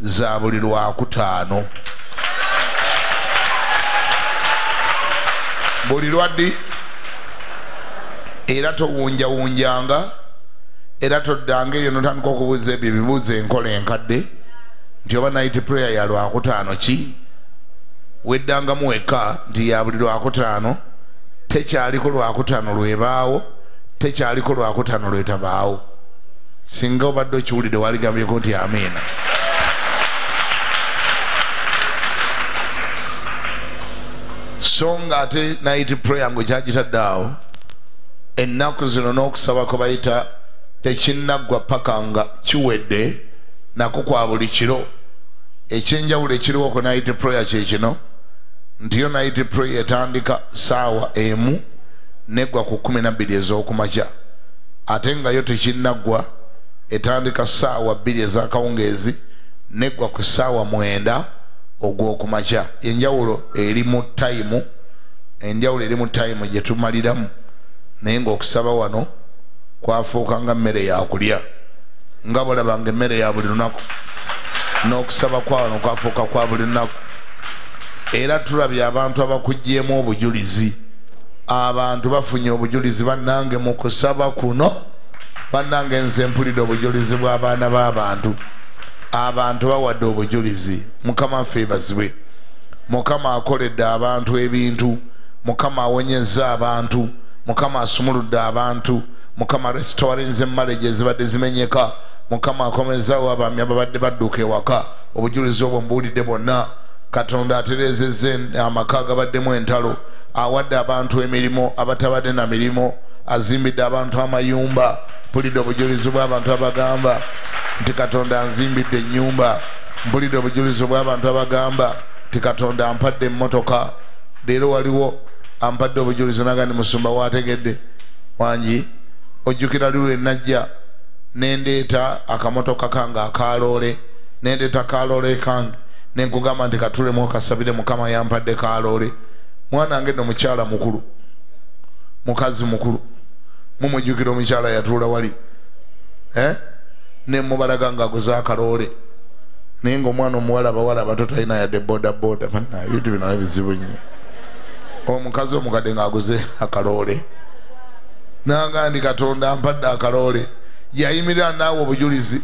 za buli lwakutaano buli lwaddi era towunjawunjanga era toddanga eyo notandika okubuuza ebyo ebibuuzo enkola enkadde. Nti oba night prayer ya lwakutaano ki? Weddangamu wekka nti ya buli lwakutaano tekyaliko lwakutaano lwebaawo tekyaliko lwakutaano lwetabaawo. Singa obadde okiwulidde waligambyeko nti amiina so nga ate night prayer ngo kyagitadde awo ennaku zino n'okusaba kwe bayita tekinnaggwa paka nga kiwedde nako kwa buli kiro. Ekyenjawulo ekiriwo ku night prayer kyekino nti yo night prayer etandika saawa emu neggwa ku kumi nabbiri ez'okumakya. Ate nga yo tekinnaggwa etandika saawa bbiri ez'akawungeezi neggwa ku saawa mwenda ogw'okumakya. Enjawulo eri mu tayimu enjawulo eri mu tayimu gye tumaliramu. Naye ng'okusaba wano kwafuuka nga mmere yakulya nga bulabanga emmere ya buli lunaku n'okusaba kwa wano kwafuuka kwa buli lunaku. Era tulabye abantu abakuggyemu obujulizi. Abantu bafunye obujulizi bannange mu kusaba kuno bannange nze mpulidde obujulizi bw'abaana b'abantu abantu bawadde obujulizi mukama waffe ebazibwe mukama akoledde abantu ebintu mukama awonyezza abantu mukama asumuludde abantu mukama restorinze emmalege ezibadde zimenyeka mukama akomezawo abaami ababadde badduka ewaka. Obujulizi obwo mbuwulidde bwonna. Katonda aterezezza amaka gabaddemu entalo awadde abantu emirimu abatabadde na mirimu azimbidde abantu amayumba mpulidde obujulizi bw'abantu abagamba nti katonda anzimbidde ennyumba mpulidde obujulizi bw'abantu abagamba nti katonda ampadde emmotoka. Leero waliwo ampadde obujulizi naga ndi musumba wategedde. Wangi ojjukira lirwe najja nendeeta akamotoka kange akaloole nendeeta kaloole kange nenkugamba nti katulemu okasabire mukama yampadde kaloole. Mwana wange nno mukyala mukulu mukazi mukulu mumujjukira omukyala yatuula wali. Eh? nemubalaga nga aguze akaloole. Naye ngaomwana omuwala abawala abato talina yadde bodaboda ebintu bino bizibu nnyo. Omukazi omukadde ngaaguze akaloole. Nanga ndi katonda ampadde akaloole. Yayimirira naawe obujulizi.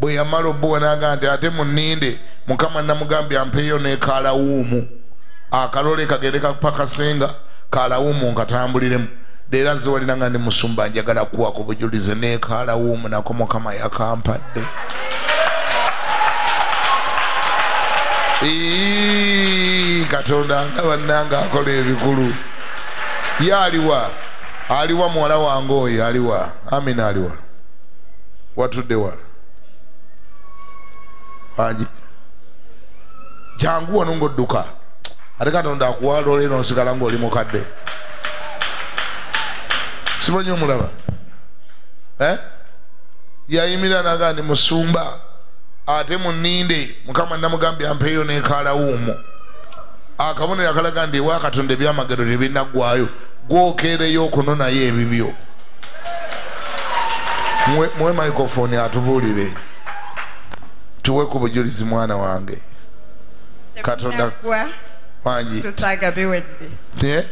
Bwe yamala obbuwa naga nti ate muninde mukama namugambye ampeeyo nekalawuumu akaloole kagende kapakasenga kalawuumu nkatambuliremu leero aziwalira nga ndi musumba njagala kuwa ku bujulizi nekalawuumu nako mukama yakampadde katonda nga bannanga akola ebikulu. Ye aliwa aliwa muwala wange oyo aliwa. Amina aliwa. Watuddewa wangi? Jangu wano ngaodduka ate katonda akuwaloole nosigala ngaoli mukadde simanyi omulaba eh? yayimirira naga ndi musumba. Ate muninde. Mukama namugambye ampeeyo nekalawuumu akabonero akalaga nti ewa katonda ebyamagero tebinaggwayo gwokeereyo okunonayo ebibyo. Muwe microphone atubuulire. Tuwe ku bujulizi mwana wange. Katonda- wangi. Te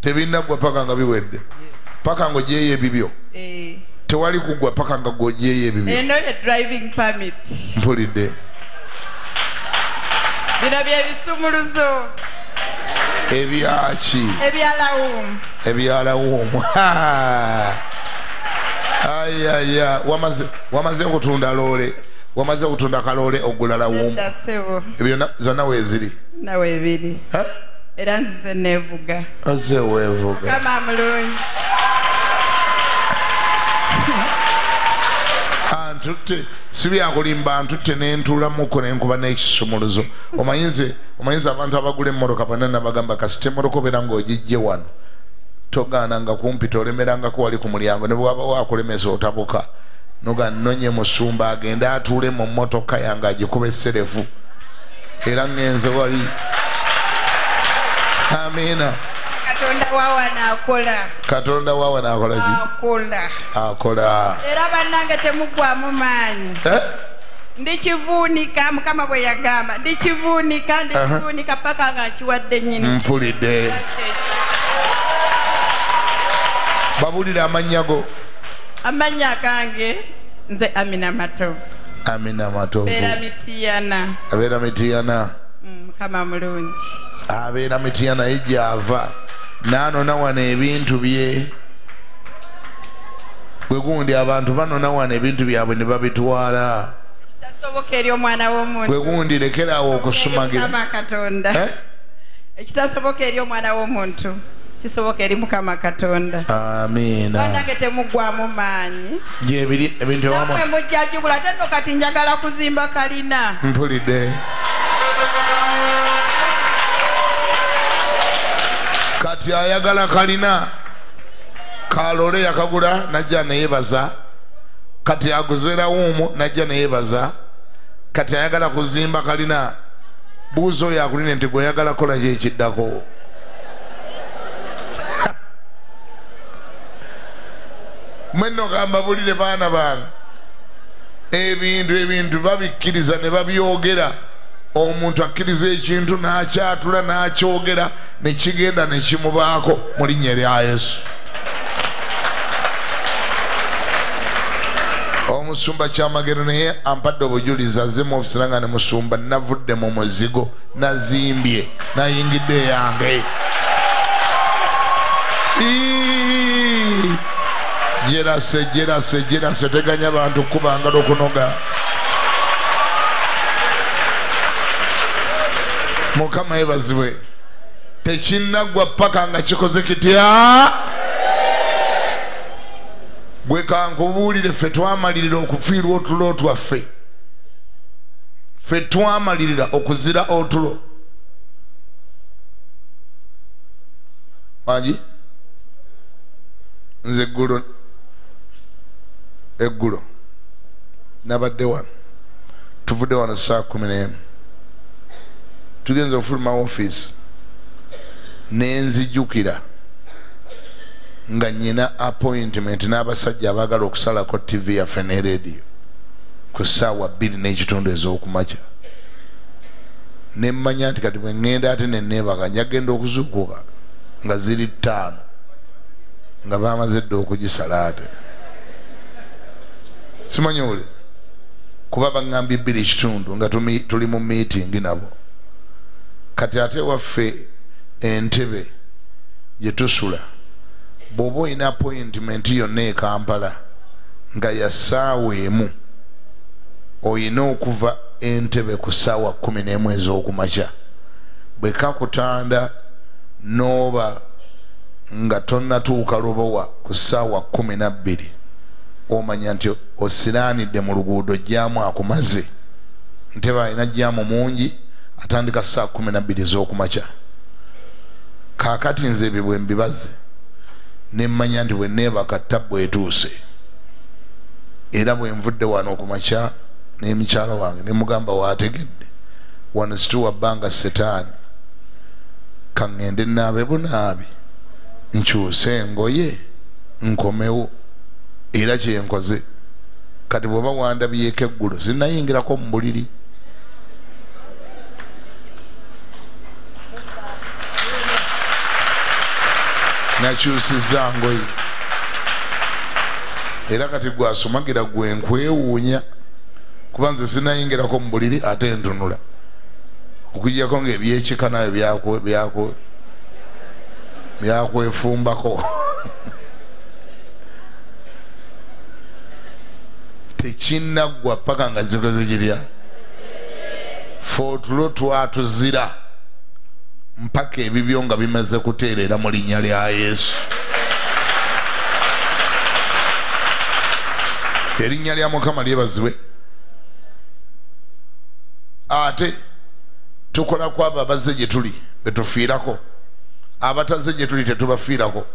tebinaggwa paka nga biwedde paka ngaogyeyo ebibyo Eh, tewali kuggwa paka nga gwogyeyo ebibyo mpulidde. Bino byebisumuluzo ebyaki? Ebyalawumu ebyalawuomu ayaya wamaze okutunda loole. Wamaze okutunda kaloole ogula na- zonna weeziri nawe ebiri era nzize neevuga aze weevuga kama mulungi antutte si byakulimba ntutte nentuulamuko nenkuba n'ekisumuluzo. Omanyize omanyize abantu abagula emmotoka bonna nabagamba kasita emmotoka obeera ng'ogijje wano. Togaananga kumpita olemerangako wali ku mulyango ne bwaba wakulemesa otabuka. Noga nnonye musumba agende atuule mu mmotoka yange agikuba esserefu era ŋŋenze wali. Amiina katonda wawana akola katonda waawe naakola ki? Akola. Akola. Era bannange temugwamu maanyi. Eh? ndikivuunika mukama bwe yagamba ndikivuunika ndikivuunika paka nga nkiwadde nyini mpulidde. Babulire amannya go. Amannya gange nze amina matovu. Amina matovu. Beera mitiyana abeera mitiyana Mm, mukama mulungi. Abeera mitiyana ye gyava naanona wano ebintu bye. Bwe gundi abantu banona wano ebintu byabwe ne babitwala. Bwe gundi lekerawo mukama okusumagira Eh? ekitasoboka eri omwana w'omuntu. Kisoboka eri mukama katonda. Amiina banange temuggwamu maanyi. Gyebiri ebintu ewamu namwe mujjajjubula ate nno kati njagala kuzimba kalina. Mpulidde kati ayagala kalina. Kalole yakagula najja neyebaza. Kati aguze rawuumu najja neyebaza. Kati ayagala kuzimba kalina. Buuza oyo akulina nti gwe oyagala kola ki ekiddako mwenno gamba bulire baana bange. Ebintu ebintu babikkiriza ne babyogera omuntu akkiriza ekintu n'akyatula n'akyogera ne kigenda ne kimubaako mu linnya lya yesu. Omusumba kyamagero naye ampadde obujulizi azze mu ofisi nanga ne musumba navudde mu muzigo nazimbye nayingidde eyange. Jerase jerase jerase teganya bantu kubangala okunoga mukama yebazibwe tekinnaggwa paka nga kikoze kitya? Gwe kankubuulire ffe twamalirira okufiirwa otulo twaffe. Ffe twamalirira okuzira otulo. Wangi? Nze eggulo eggulo. Nabadde wano. Tuvudde wano saa kumi n'emu tugenza okufuluma ofiisi nenzijukira nga nyina appointment n'abasajja abaagala okusalako tv yaffe ne rediyo ku ssaawa bbiri n'ekitundu ez'okumakya. Nemmanya nti kati bwe ŋŋenda ate neneebaka njagenda okuzuukuka nga ziri ttaano nga bamaze dde okugisala ate. Simanyi uli kuba baŋŋambye bbiri ekitundu nga tuli mu meeting nabo kati ate waffe entebe gye tusula bw'oba olina appointment yonna e kampala nga ya ssaawa emu oyina okuva entebe ku ssaawa kumi n'emu ez'okumakya bwe kakutanda n'oba nga tonnatuuka lubowa ku ssaawa kumi nabbiri omanya nti osiraanidde mu luguudo jjaamu akumaze ntebe alina jjaamu mungi atandika saa kumi nabbiri ez'okumakya kaakati nze ebyo bwe mbibaze nemmanya nti bwe neebaka tabbu etuuse. Era bwe nvudde wano okumakya n'emikyala wange nemugamba waategedde wano situwa bbanga setaani. Kaŋŋende naabe bunaabi nkyuse engoye nkomewo. Era kyenkoze kati bw'oba wandabyeko eggulo sinayingirako mu buliri nakyusiza ngoye era kati gwasomagira gwe nkwewuunya kuba nze sinayingirako mu buliri ate ntunula. Okujjako ngaebyekika nayo byakwe- byakwe- byakwefumbako. Tekinnaggwa paka nga zikoze kirya fe otulo twatuzira mpaka ebibyo nga bimaze kuteerera mu linnya lya yesu. Erinnya lya mukama lyebazibwe ate tukola abo abazze gye tuli betufiirako abataze gye tuli tetubafiirako.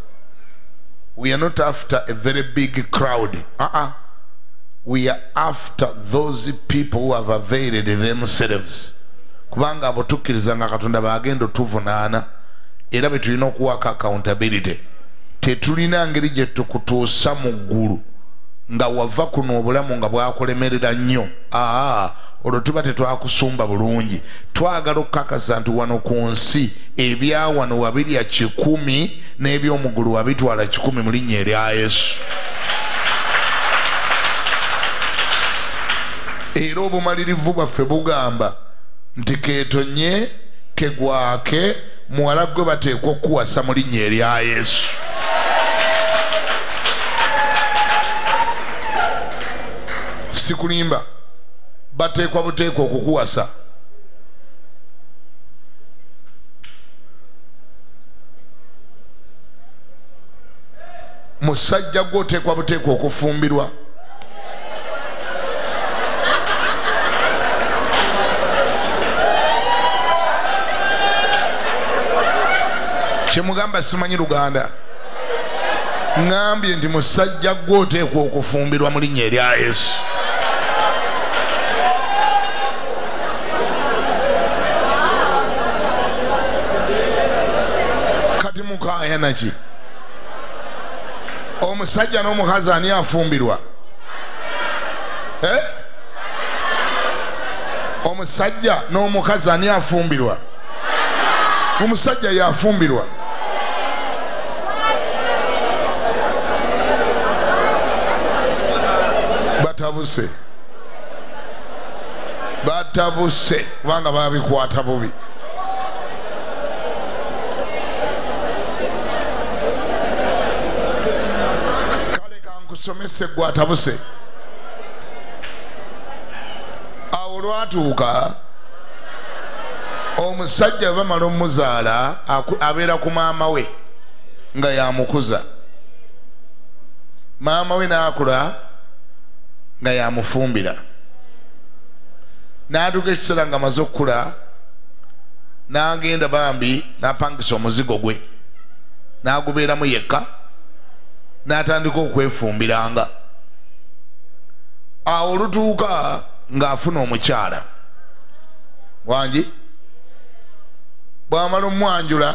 We are not after a very big crowd. Uh -uh. we are after those people who have availed themselves kubanga abo tukkiriza nga katonda bagenda otuvunaana era bwe tulina okuwaako accountability tetulina ngeri gye tukutuusa mu ggulu nga wava kuno obulamu nga bwakulemerera nnyo. Aa olwo tuba tetwakusumba bulungi. Twagala okukakasa nti wano ku nsi ebyawano wabirya kikumi n'ebyomugulu wabitwala kikumi mu linnya erya yesu. Era obumalirivu bwaffe bugamba nti keetonye kegwake muwala gwe bateekwa okuwasa mu linnya erya yesu. Sikulimba bateekwa buteekwa okukuwasa. Musajja gwe oteekwa buteekwa okufumbirwa kyemugamba simanyi luganda. Ŋambye nti musajja gwe oteekwa okufumbirwa mu linnya erya yesu. Kati mukaaya naki? Omusajja n'omukazi ani afumbirwa? Omusajja n'omukazi ani afumbirwa? Omusajja yafumbirwa batabuse batabuse kubanga babikwata bubi. Kale kankusomese gwe atabuse awo lwatuuka omusajja bwe bamala omuzaala abeera ku maama we nga yamukuza. Maama we n'akula nga yamufumbira. N'atuuka ekiseera nga amaze okukula n'agenda bambi n'apangisa omuzigo gwe. N'agubeeramu yekka n'atandika okwefumbiranga. Awo olutuuka ng'afuna omukyala. Wangi? Bw'amala omwanjula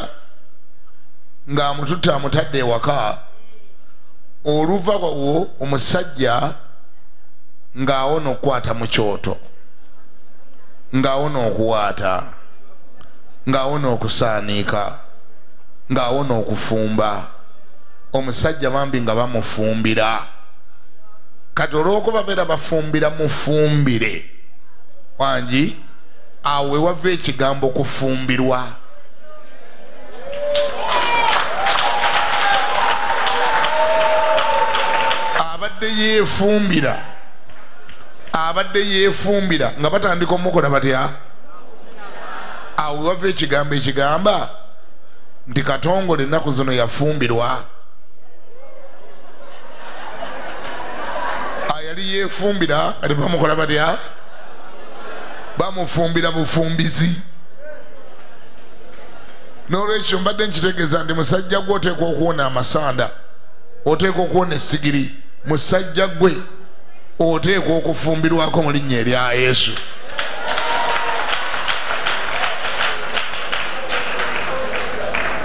ng'amututte amutadde ewaka oluva wawo omusajja ng'awona okukwata mu kyoto ng'awona okuwaata ng'awona okusaaniika ng'awona okufumba. Omusajja bambi nga bamufumbira. Kati olw'okuba beera bafumbira mufumbire. Wangi? Awo wewava ekigambo kufumbirwa. Abadde yeefumbira abadde yeefumbira nga batandika omukola batya? Awo wewava ekigambo ekigamba nti katongole ennaku zino yafumbirwa. Ayali yeefumbira kati bamukola batya? Bamufumbira bufumbizi. N'olwekyo mbadde nkitegeeza nti musajja gwe oteekwa okuwona amasanda oteekwa okuwona essigiri musajja gwe oteekwa okufumbirwako mu linnya erya yesu.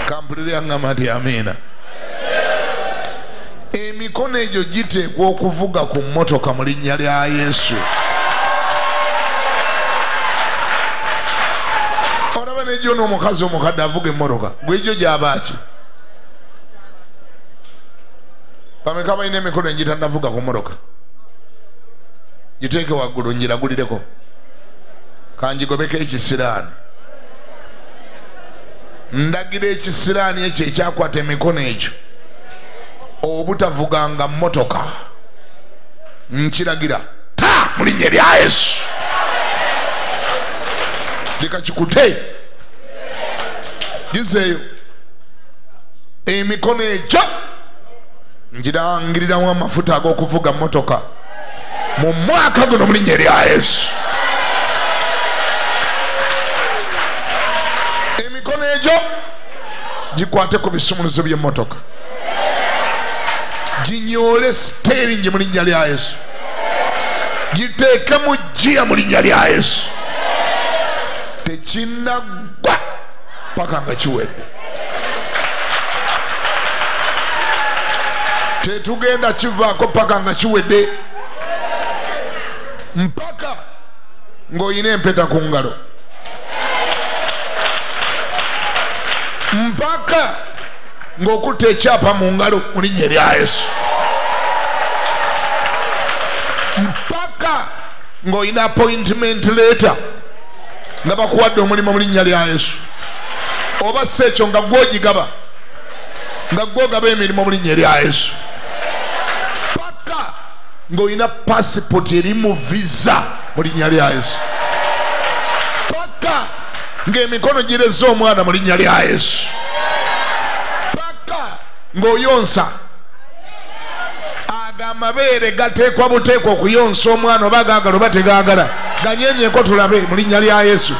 Kampulire yaŋŋamba nti amiina emikono egyo giteekwa okuvuga ku mmotoka mu linnya lya yesu. Olaba negyo n'omukazi omukadde avuga emmotoka gwegyo gyabaki bameka balina emikono egitanavuga ku mmotoka giteeke waggulu njiragulireko kanjigobeko ekisiraani ndagira ekisiraani ekyo ekyakwata emikono egyo obutabuganga mmotoka. Nkiragira ta mu linnya erya yesu. Leka kikute. Gizeeyo. Emikono egyo ngirangiriramu amafuta ag'okuvuga mmotoka mu mwaka guno mu linnya erya yesu. Emikono egyo gikwate ku bisumuluzo by'emmotoka. Ginyoole siteringi mu linnya lya yesu. Giteeke mu jiya mu linnya lya yesu. Tekinaggwa paka nga kiwedde. Tetugenda kivaako paka nga kiwedde mpaka ng'olina empeta ku ngalo. Mpaka ng'okutta ekyapa mu ngalo mu linnya erya yesu. Mpaka ng'olina appointment leeta nga bakuwadde omulimu mu linnya lya yesu. Oba si ekyo nga gwogigaba nga gwogaba emirimu mu linnya erya yesu ng'olina pasipoti erimuviza mu linnya lya yesu. Paka ng'emikono gireza omwana mu linnya lya yesu. Paka ng'oyonsa aga amabeere gateekwa buteekwa okuyonsa omwana oba gaagala oba tegaagala ganyenyeeko tulabe mu linnya lya yesu.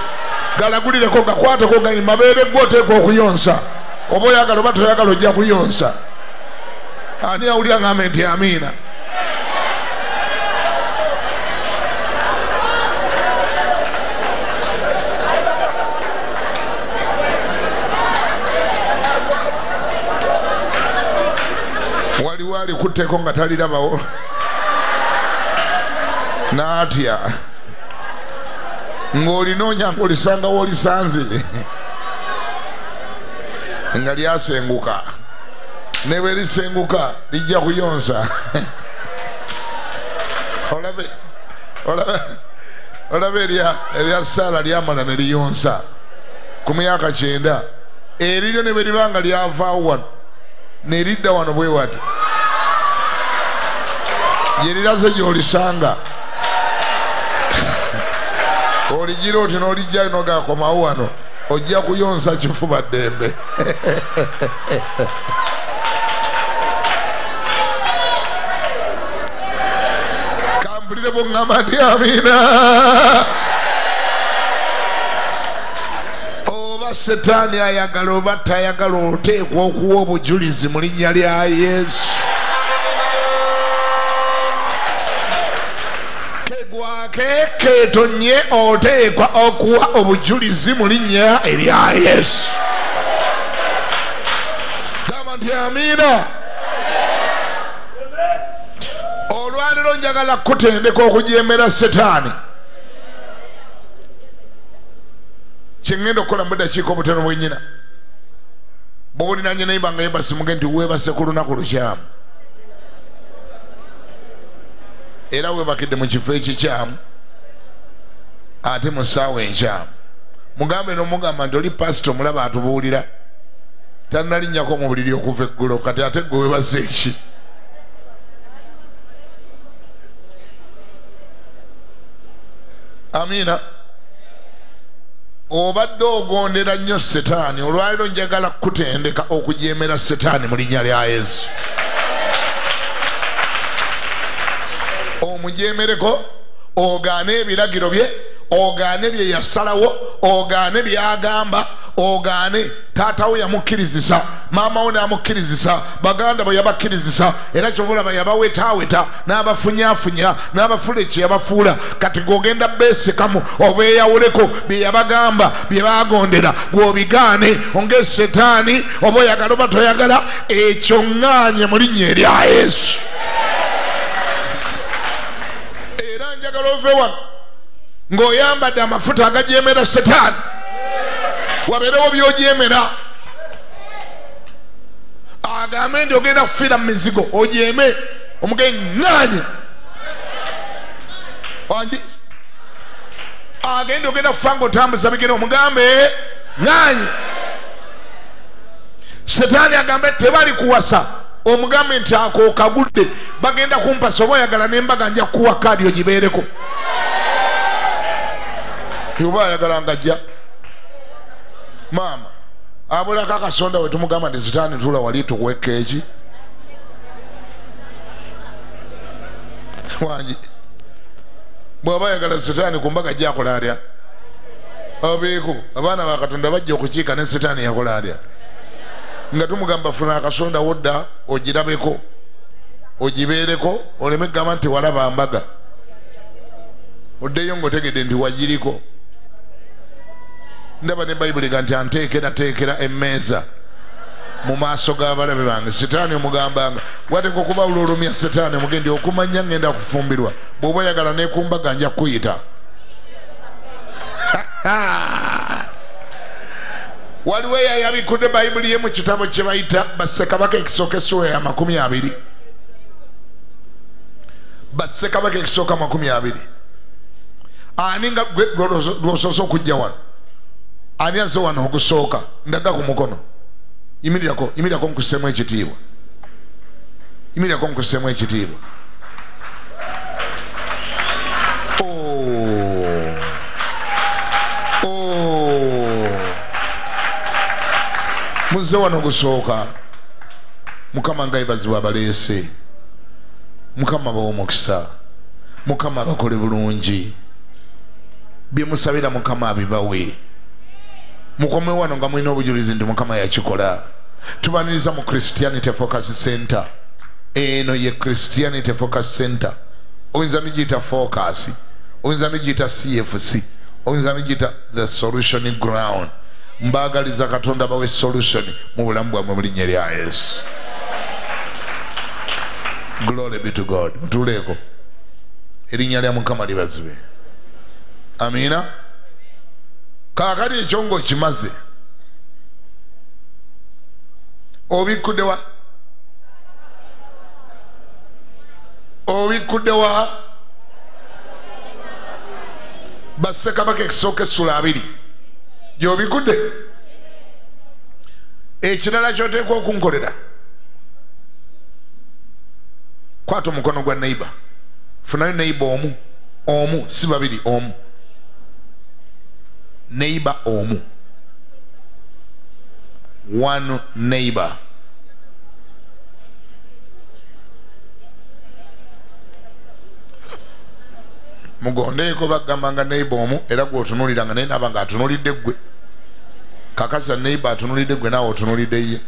Galagulireko gakwateko gani mabeere goteekwa okuyonsa. Oba oyagala oba toyagala ojja kuyonsa. Ani awulira ngambe nti amiina waliwo alikutteko nga talirabawo. Naatya. Ng'olinoonya ngaolisanga woolisanze nga lyasenguka. Ne bwe lisenguka lijja kuyonsa. Olabe olabe olabe erya saala lyamala ne liyonsa. Ku myaka kyenda eriryo ne bwe liba nga lyavaawo wano neridda wano bwe wati yeriraze gyolisanga. Oligira oti nolijjayo nogakomawo wano ojja kuyonsa kifuba ddembe kampulire bweŋŋamba nti amiina oba setaani ayagala oba tayagala oteekwa okuwa obujulizi mu linnya lya yesu kegwakekeetonye oteekwa okuwa obujulizi mu linnya erya yesu. Gamba nti amiina. Olwaliro njagala kutendeka okujemera setaani. Kyeŋŋenda okukola mu dakiika obutono bwenyina bwowulinanye nayiba nga yebasimuge nti weebase ku lunaku lukyamu era weebakidde mu kifo ekikyamu ate mu ssaawa enkyamu. Mugambe n'omugamba nti oli pasito omulaba atubuulira. Tannalinnyako mu buliri okuva eggulo kati ate gwe weebase eki? Amiina obadde ogondera nnyo setaani olwaliro njagala kutendeka okujemera setaani mu linnya lya yesu omujemereko ogaane ebiragiro bye ogaane bye yasalawo ogaane byagamba ogaane taatawo yamukkirizisa maamawo namukkirizisa baganda bwe yabakkirizisa era kyovulaba yabawetaaweta n'abafunyafunya n'abafula ekye yabafuula. Kati gogenda beesekamu obeeyawuleko bye yabagamba bye bagondera gwobigaane onga esetaani oba oyagala oba toyagala ekyo ŋŋaanye mu linnya erya yesu era njagala ove wano ng'oyambadde amafuta agajemera setaani wabeerewo byojemera agambe nti ogenda kufiira mu mizigo ojeme omugeŋŋaanye wangi? Agende ogenda kufa nga otambuza bigere omugambe ŋaanye setaani agambe tebali kuwasa omugambe nti ako okagudde bagenda kumpasa oba oyagala nembaga nja kuwa kaadi ogibeereko. Oba ayagala ngajja maama abulako akasonda we tumugamba nti sitaani tula wali tukweka eki? Wangi bwaba ayagala sitaani ku mbaga jakola atya abeeko abaana bakatonda bajja okukiika ne sitaani yakola atya nga tumugamba funa akasonda wodda ogirabeko ogibeereko oleme gamba nti walaba mbaga. Oddeyo ngaotegedde nti wagiriko ndaba ne bayibuli ga nti anteekerateekera emmeeza. Mu maaso g'abalabe bange sitaani omugambanga wateka okubawula olumya sitaani omugendi okumanya ngenda kufumbirwa. Bw'oba oyagala nekumbaga nja kuyita waliwo eyayabikudde bayibuli ye mu kitabo kye bayita bassekabaka ekisooka essuwa ya makumi abiri. Bassekabaka ekisooka makumi abiri. Ani nga lwosoose okujja wano? Ani aze wano ogusooka? Ndaga ku mukono. Yimirirako yimirirako nkuseemu ekitiibwa. Yimirirako nkuseemu ekitiibwa muze wano gusooka mukama nga abaleese mukama bawa omukisa. Mukama abakole bulungi. Byemusabira mukama abibawe. Mukome wano nga mulina obujulizi nti mukama yakikola. Tubaniriza mu christianity focus center. Eno ye christianity focus center. Oyinza nigiyita focus oyinza nigiyita cfc oyinza nigiyita the solution ground mbagaliza katonda bawe solution mu bulamu bwamwe mu linnya lya yesu. Glory be to god. Mutuleeko erinnya lya mukama libazibe. Amiina kaakati ekyo ngaokimaze obikkudde wa? Obikkudde wa? Bassekabaka ekisooka essula abiri gyobikudde ekirala kyoteekwa okunkolera. Kwata omukono gwa neiba funayo neiba omu. Omu si babiri omu. Neiba omu. One neighbor mugondeeko bagamba nga neiba omu era gweotunuliranga naye naba nga atunulidde ggwe kakasa neiba atunulidde ggwe naawe otunulidde ye.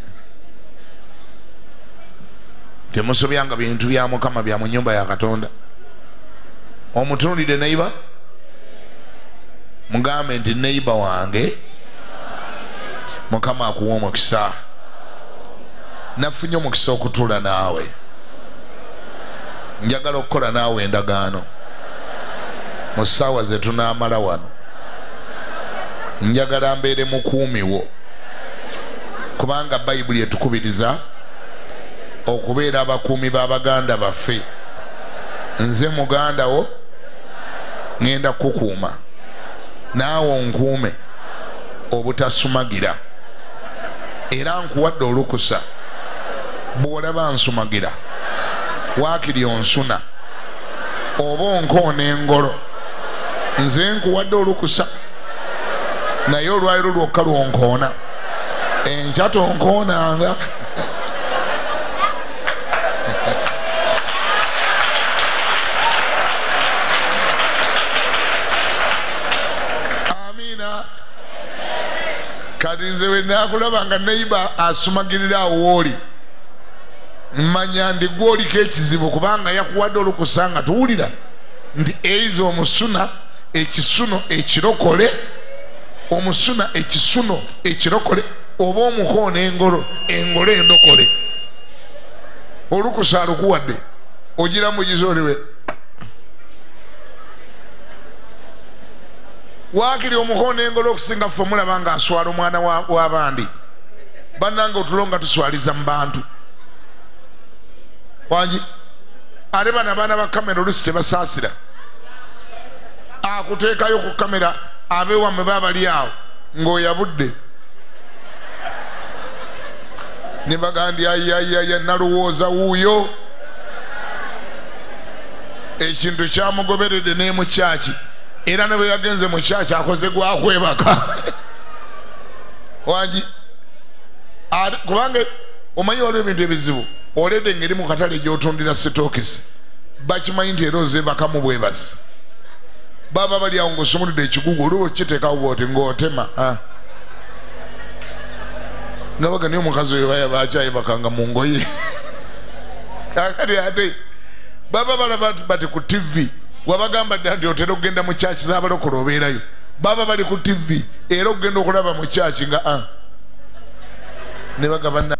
Temusobyanga bintu bya mukama bya mu nyumba ya katonda. Omutunulidde neiba mugambe nti neiba wange mukama akuwa omukisa. Nafunye omukisa okutuula naawe. Njagala okukola naawe endagaano. Mu ssaawa zetunamala wano njagala mbeere mukuumi wo. Kubanga bayibuli etukubiriza okubeera abakuumi b'abaganda baffe. Nze muganda wo ŋŋenda kukuuma. Naawe onkuume obutasumagira era nkuwadde olukusa bw'olaba nsumagira waakiri onsuna oba onkoona engolo. Nze nkuwadde olukusa naye olwaliro lwokka lwonkoona. Enkya tonkoonanga. Amiina kati nze wenakulaba nga neiba asumagirira awo wooli mmanya ndi gwoliko ekizibu kubanga yakuwadde olukusa nga tuwulira nti eiza omusuna ekisuno ekirokole omusuna ekisuno ekirokole oba omukoona engolo engolo endokole. Olukusa alukuwadde ogira mugizoliwe waakiri omukoona engolo okusinga ffe mulaba nga aswala omwana wa- w'abandi bannanga otulo nga tuswaliza mu bantu. Wangi? Ate bano abaana ba kamera olusi tebasaasira. Akuteekayo ku kamera abewammwe babali awo ng'oyabudde. Ne bagandi ayayaya nalowooza wuuyo. Ekintu kyamugoberedde ne mu kyaki era ne bwe yagenze mu kyaki akoze gwakwebaka. Wangi? Kubanga omanyi waliwo ebintu ebizibu oledde engeri mu katale gyotundira sitokisi bakimanyi nti era ozebakamu bwebasi baba bali awo ngaosumulidde ekigugu oliwo okiteekawo bwoti ngaotema ah. nga bagani omukazi oyo bakyayebakanga mu ngoye kakati ate baba balaba bati ku tivi wabagamba dda nti otera okugenda mu kyaki z'abalokole obeerayo baba bali ku tivi era okugenda okulaba mu kyaki nga ah. ne bagabana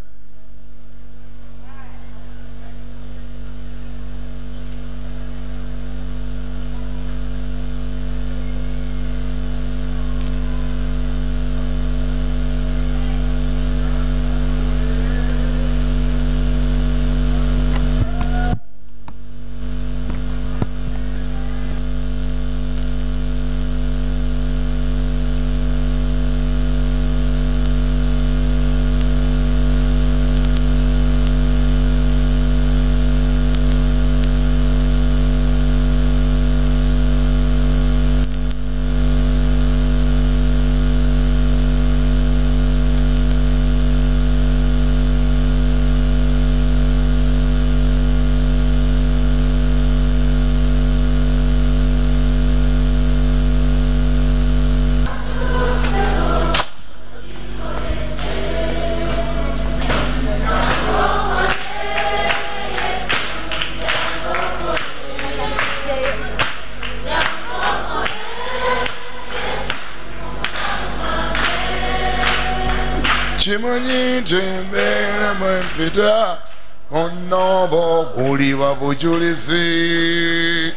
bujulizi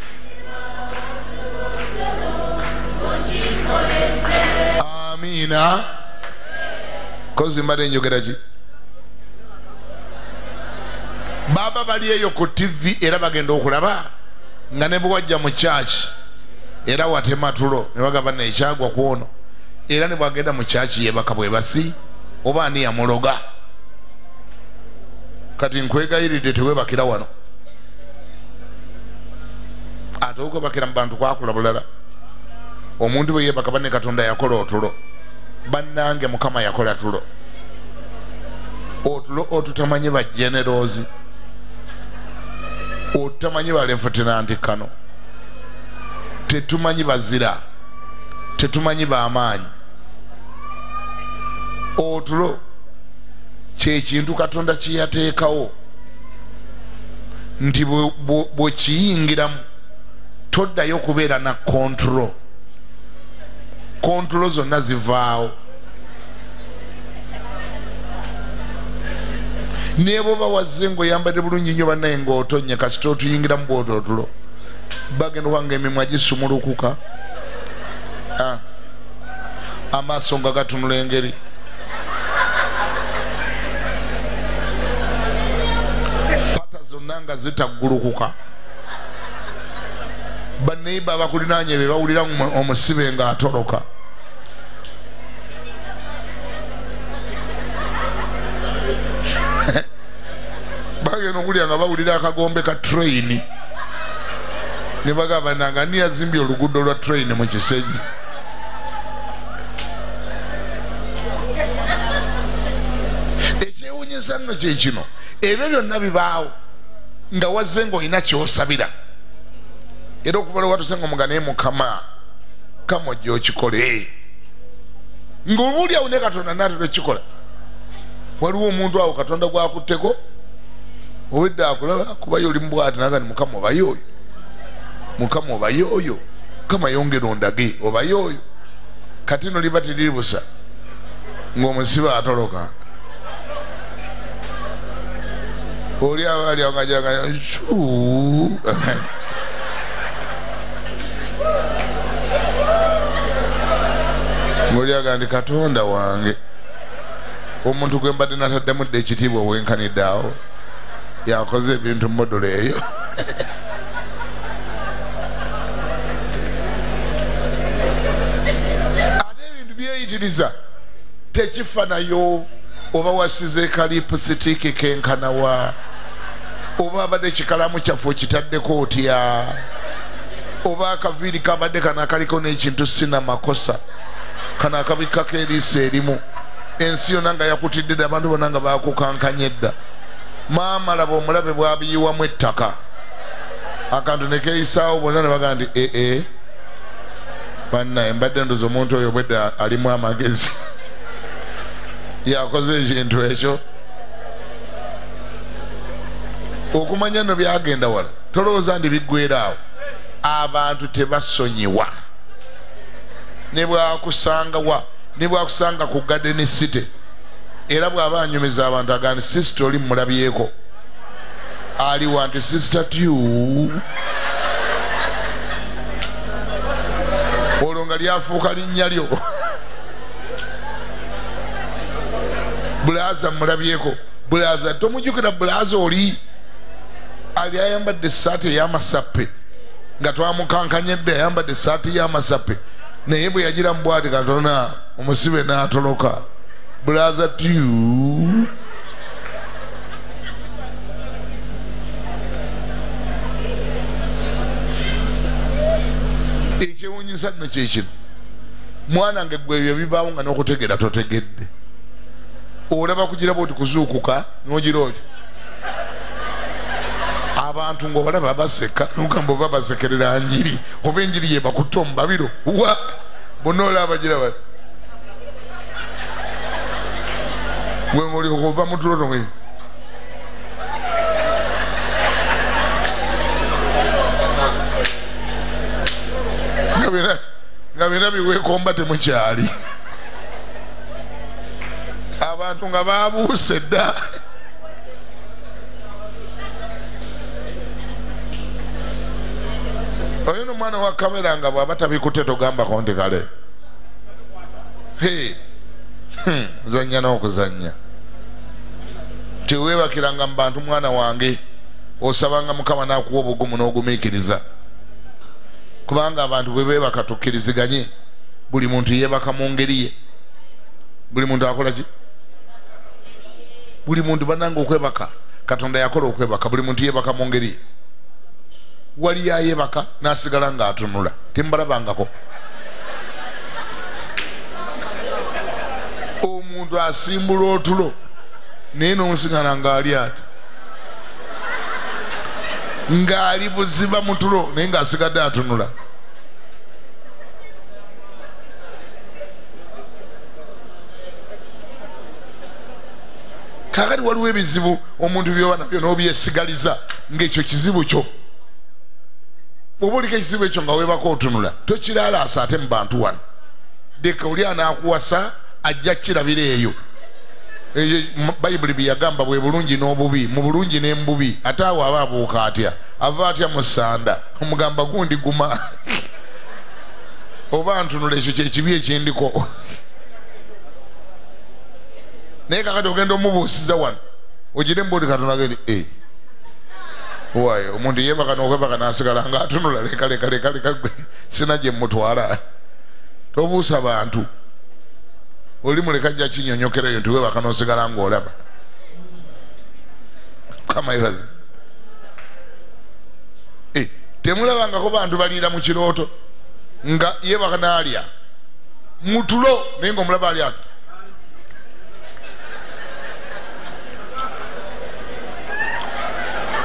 amiina kozi mbadde njogera ki? Baba bali eyo ku tv era bagenda okulaba nga ne bwewajja mu kyaki era watema tulo ne bagamba nekyagwa ku ono. Era ne bwagenda mu kyaki yebaka bwe basi oba ani yamuloga kati nkwegayiridde tewebakira wano ate okwebakira mu bantu kwakula bulala. Omuntu bwe yebaka banne katonda yakola otulo. Bannange mukama yakola tulo. Otulo otutamanyi bajenerozi otutamanyi balefutenanti kano. Tetumanyi bazira tetumanyi bamaanyi otulo kyekintu katonda kyeyateekawo nti bwe- bwe- bwekiyingiramu toddayo kubeera na kontrol kontrolo zonna zivaawo. Neboba wazze ngaoyambadde bulungi nnyo bannaye ngaotonye kasita otuyingiramu bwoti otulo. Bagenda wanga emimwa gisumulukuka. Amaaso nga gatunula engeri. Pata zonna nga zitaggulukuka baneiba abakulinanye be bawulira omu- omusibe nga atoloka. Bagenda okulya nga bawulira akagombe ka traini ne bagamba nanga ni yazimbye oluguudo lwa traini mu kisenyi? Ekyewunyisa nno kyekino ebyo byonna bibaawo nga wazze ngaolina kyosabira era okubala watusenga omuga naye mukama kama ojja okikole ngaobuuli awo ne katonda naate tokikola waliwo omuntu awo katonda gwakutteko obwedde akulaba kubayo oli mubwati naga ni mukama obayo oyo mukama obayo oyo mukama yongera ondage obayo oyo. Kati no liba teriri busa ng'omusibe atoloka. Oli abaali awo ngajiraga cu ng'oli aga ndi katonda wange. Omuntu gwe mbadde nataddemu dde ekitiibwa obwenkanidde awo yakoze ebintu modola eyo. Ate ebintu byeyitiriza tekifa nayo oba wasize kalipusitiiki kenkanawa oba abadde ekikalamu kyaffe okitaddeko otya? Oba akaviiri kabadde kano akaliko n'ekintu sina makosa kano akabikkako eriisa erimu. Ensi yonna nga yakutidde dda abantu bonna nga bakukankanye dda maama laba omulabe bwabiyiwamu ettaka. Akantu nekeyisaawo bonna ne bagaa nti ee bannaye mbadde ndoza omuntu oyo bwedda alimu amagezi. Yakoze ekintu ekyo. Okumanya nno byagenda wala tolowooza ndi biggwera awo abantu tebasonyiwa ne bwakusanga wa ne bwakusanga ku garden city. Era bw'aba anyumiza abantu agandi sisita oli mulabyeko? Aliwa nti sisita tyu olwo nga lyafuuka linnya lyo. Bulaza mulabyeko. Bulaza tomujjukira bulaza oli? Ali ayambadde essaati ey'amasappe nga twamukankanyedde ayambadde essaati y'amasappe naye bwe yagira mu bwati katona omusibe n'atoloka. Bulaza tyu ekyewunyisa nno kyekino mwana nga gwe ebyo bibaawo nga n'okutegeera totegedde. Olaba kugira bwoti kuzuukuka nogira otyo abantu ngaobalaba baseka nogamba oba basekerera njiri oba enjiri yebakutta omubabiro wa? Bonna olaba bagira bati gwe ngaolioka ova mutuloto mwe. Nga bina biweekomba temukyali. Abantu nga babuuse dda oyo nomwana wa kamera nga bwaba tabikute togambako nti kale. Hmm, zanya n'okuzanya teweebakiranga mu bantu mwana wange osabanga mukama n'akuwa obugumu n'ogumiikiriza. Kubanga abantu bwe beebaka tukkiriziganye buli muntu yeebaka mu ngeri ye. Buli muntu akola ki? Buli muntu bananga okwebaka katonda yakola okwebaka buli muntu yeebaka mu ngeri ye wali yayeebaka n'asigala ng'atunula. Temubalabangako omuntu asimbula otulo naye n'omusigana ng'ali ati ng'ali buziba mu tulo naye ng'asigadde atunula. Kakati waliwo ebizibu omuntu byoba nabyo n'obyesigaliza ng'ekyo kizibu kyo bwoba oliko ekizibu ekyo nga weebako otunula tokiralaasa ate mu bantu wano. Deka oli anaakuwasa ajja kirabira eyo. Eyo bayibuli bye yagamba bwe bulungi n'obubi mu bulungi ne mu bubi ate awo aba abuuka atya? Ava atya mu ssanda? Omugamba gundi guma. Oba ntunula ekyo kyekibi ekindiko. Naye kakati ogenda omubuusiza wano ogire mbuli katonda gendi e waye omuntu yebaka nokwebaka nasigala nga atunula leka leka leka leka gwe. Sina gye mutwala tobuusa bantu. Oli muleka jja kinyonyokereyo nti webaka nosigala ngaolaba kamaibazi e, temulabangako bantu baliira mu kirooto nga yebaka naalya mutulo naye ngaomulaba ali ati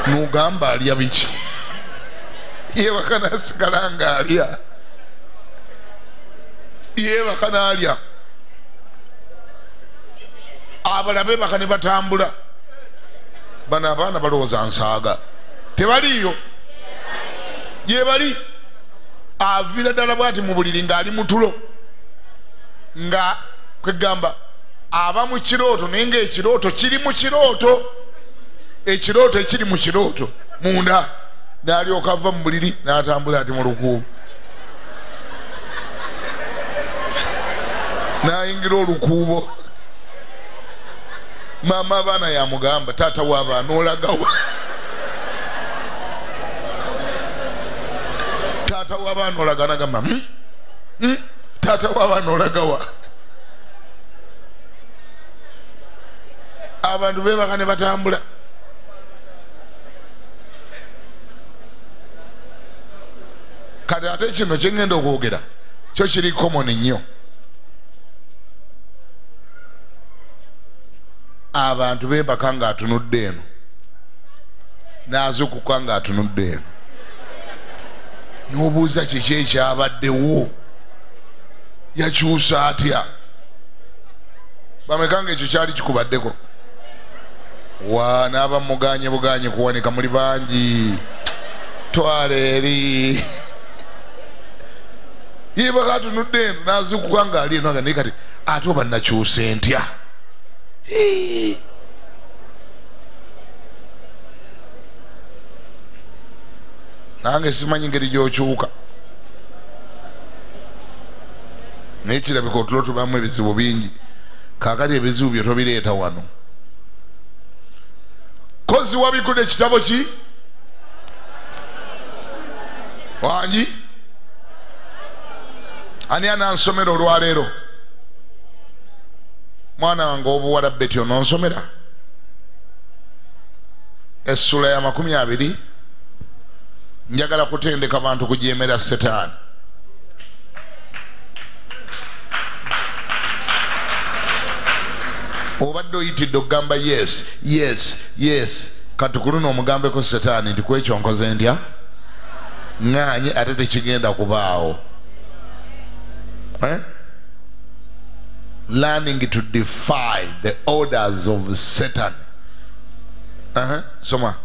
nugamba alya biki? Yebaka nasigala nga alya yebaka nalya. Abalabe baka ne batambula. Bano abaana balowooza nsaaga. Tebaliiyo? Yebali? Aviira ddala bwati mu buliri ng'ali mutulo nga kwegamba aba mu kirooto naye ngaekirooto kiri mu kirooto ekirooto ekiri mu kirooto munda n'alyoka ava mu buliri n'atambula ati mu lukuubo. N'ayingira olukuubo. Maama abaana yamugamba taata w'abaana olagawa. Taata w'abaana olaga nagamba "Hmm? Hmm? taata w'abaana olagawa. Abantu bebaka ne batambula kati ate kino kyengenda okwogera kyo kiri common nnyo. Abantu bebaka ng'atunudde eno. N'azukuka ng'atunudde eno. N'obuuza kiki ekyabaddewo. Yakyusa atya? Bameka nga ekyo kyali kikubaddeko? Wa n'aba muganye buganye kuwanika muli bangi. Twala eri yebaka atunudde eno n'azukuka ng'ali eno nga naye kati ate oba nakyuse ntya? Nange simanyi ngeri gyokyuka. Naye kirabika otulo tubamu ebizibu bingi. Kakati ebizibu bye tobireeta wano. Kozi wabikude ekitabo ki? Wangi ani anansomera olwaleero. Mwana wange obuwala beti ononsomera essula ya makumi abiri njagala kutendeka bantu kujemera setaani. Obadde oyitidde okugamba yes yes yes. Katukuluna omugambeko setaani nti kwekyo nkoze ntya? Ŋŋaanye ate tekigenda kubaawo eh? learning to defy the orders of satan. Uh-huh. soma.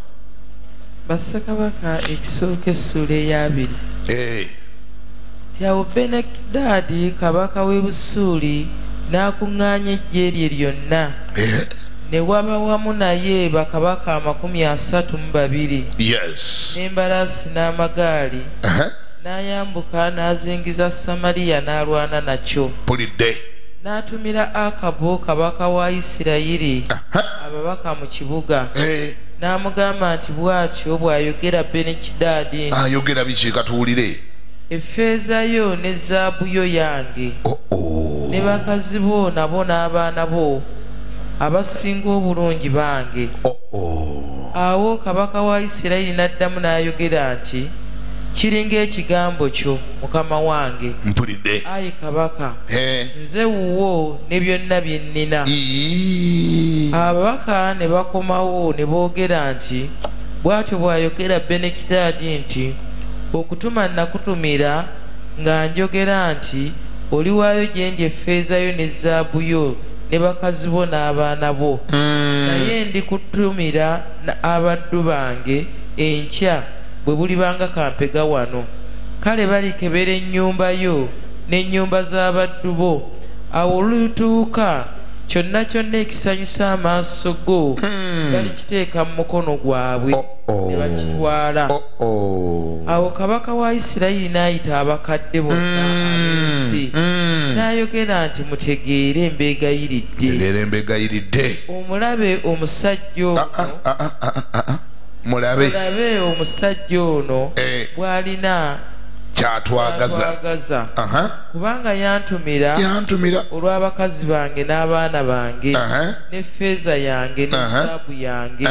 Bassekabaka ekisooka essula eyabiri hey. ti awo benekidadi kabaka w'e busuuli n'akuŋŋaanya eggye lye lyonna. Eh, ne waba wamu naye bakabaka amakumi asatu mu babiri. Yes. N'embalaasi n'amagaali. Aha, n'ayambuka n'azingiza samaliya n'alwana nakyo. Mpulidde n'atumira akabu kabaka wa isirayiri ababaka mu kibuga. Eh, n'amugamba nti bw'atyo bw'ayogera benekidaadi nti ayogera biki? Katuwulire. Effeeza yo ne zaabu yo yange. Ne bakazi bo nabo n'abaana bo abasinga obulungi bange. Awo kabaka wa isirayiri n'addamu n'ayogera nti kiri ng'ekigambo kyo mukama wange. Mpulidde. Ayi kabaka nze wuwo ne byonna bye nnina. Ababaka ne bakomawo ne boogera nti bw'atyo bw'ayogera benekidaadi nti okutuma nakutumira nga njogera nti oliwaayo gye ndi effeeza yo ne zaabu yo ne bakazi bo n'abaana bo. Mm, naye ndikutumira abaddu bange enkya bwe bulibanga kampega wano. Kale balikebera ennyumba yo n'ennyumba z'abaddu bo. Awo olutuuka kyonna kyonna ekisanyusa amaaso go mm. balikiteeka mu mukono gwabwe Oh, oh. ne bakitwala. Oh, awo kabaka wa isirayiri n'ayita abakadde bonna ab'ensi Mm. n'ayogera nti mutegeere mbeegayiridde tegeera embegayiridde omulabe omusajja ono Mulabe. Mulabe omusajja ono Eh, bw'alina kyatwagaza. kubanga yantumira yantumira. olw'abakazi bange n'abaana bange ne feeza yange ne Aha. zaabu yange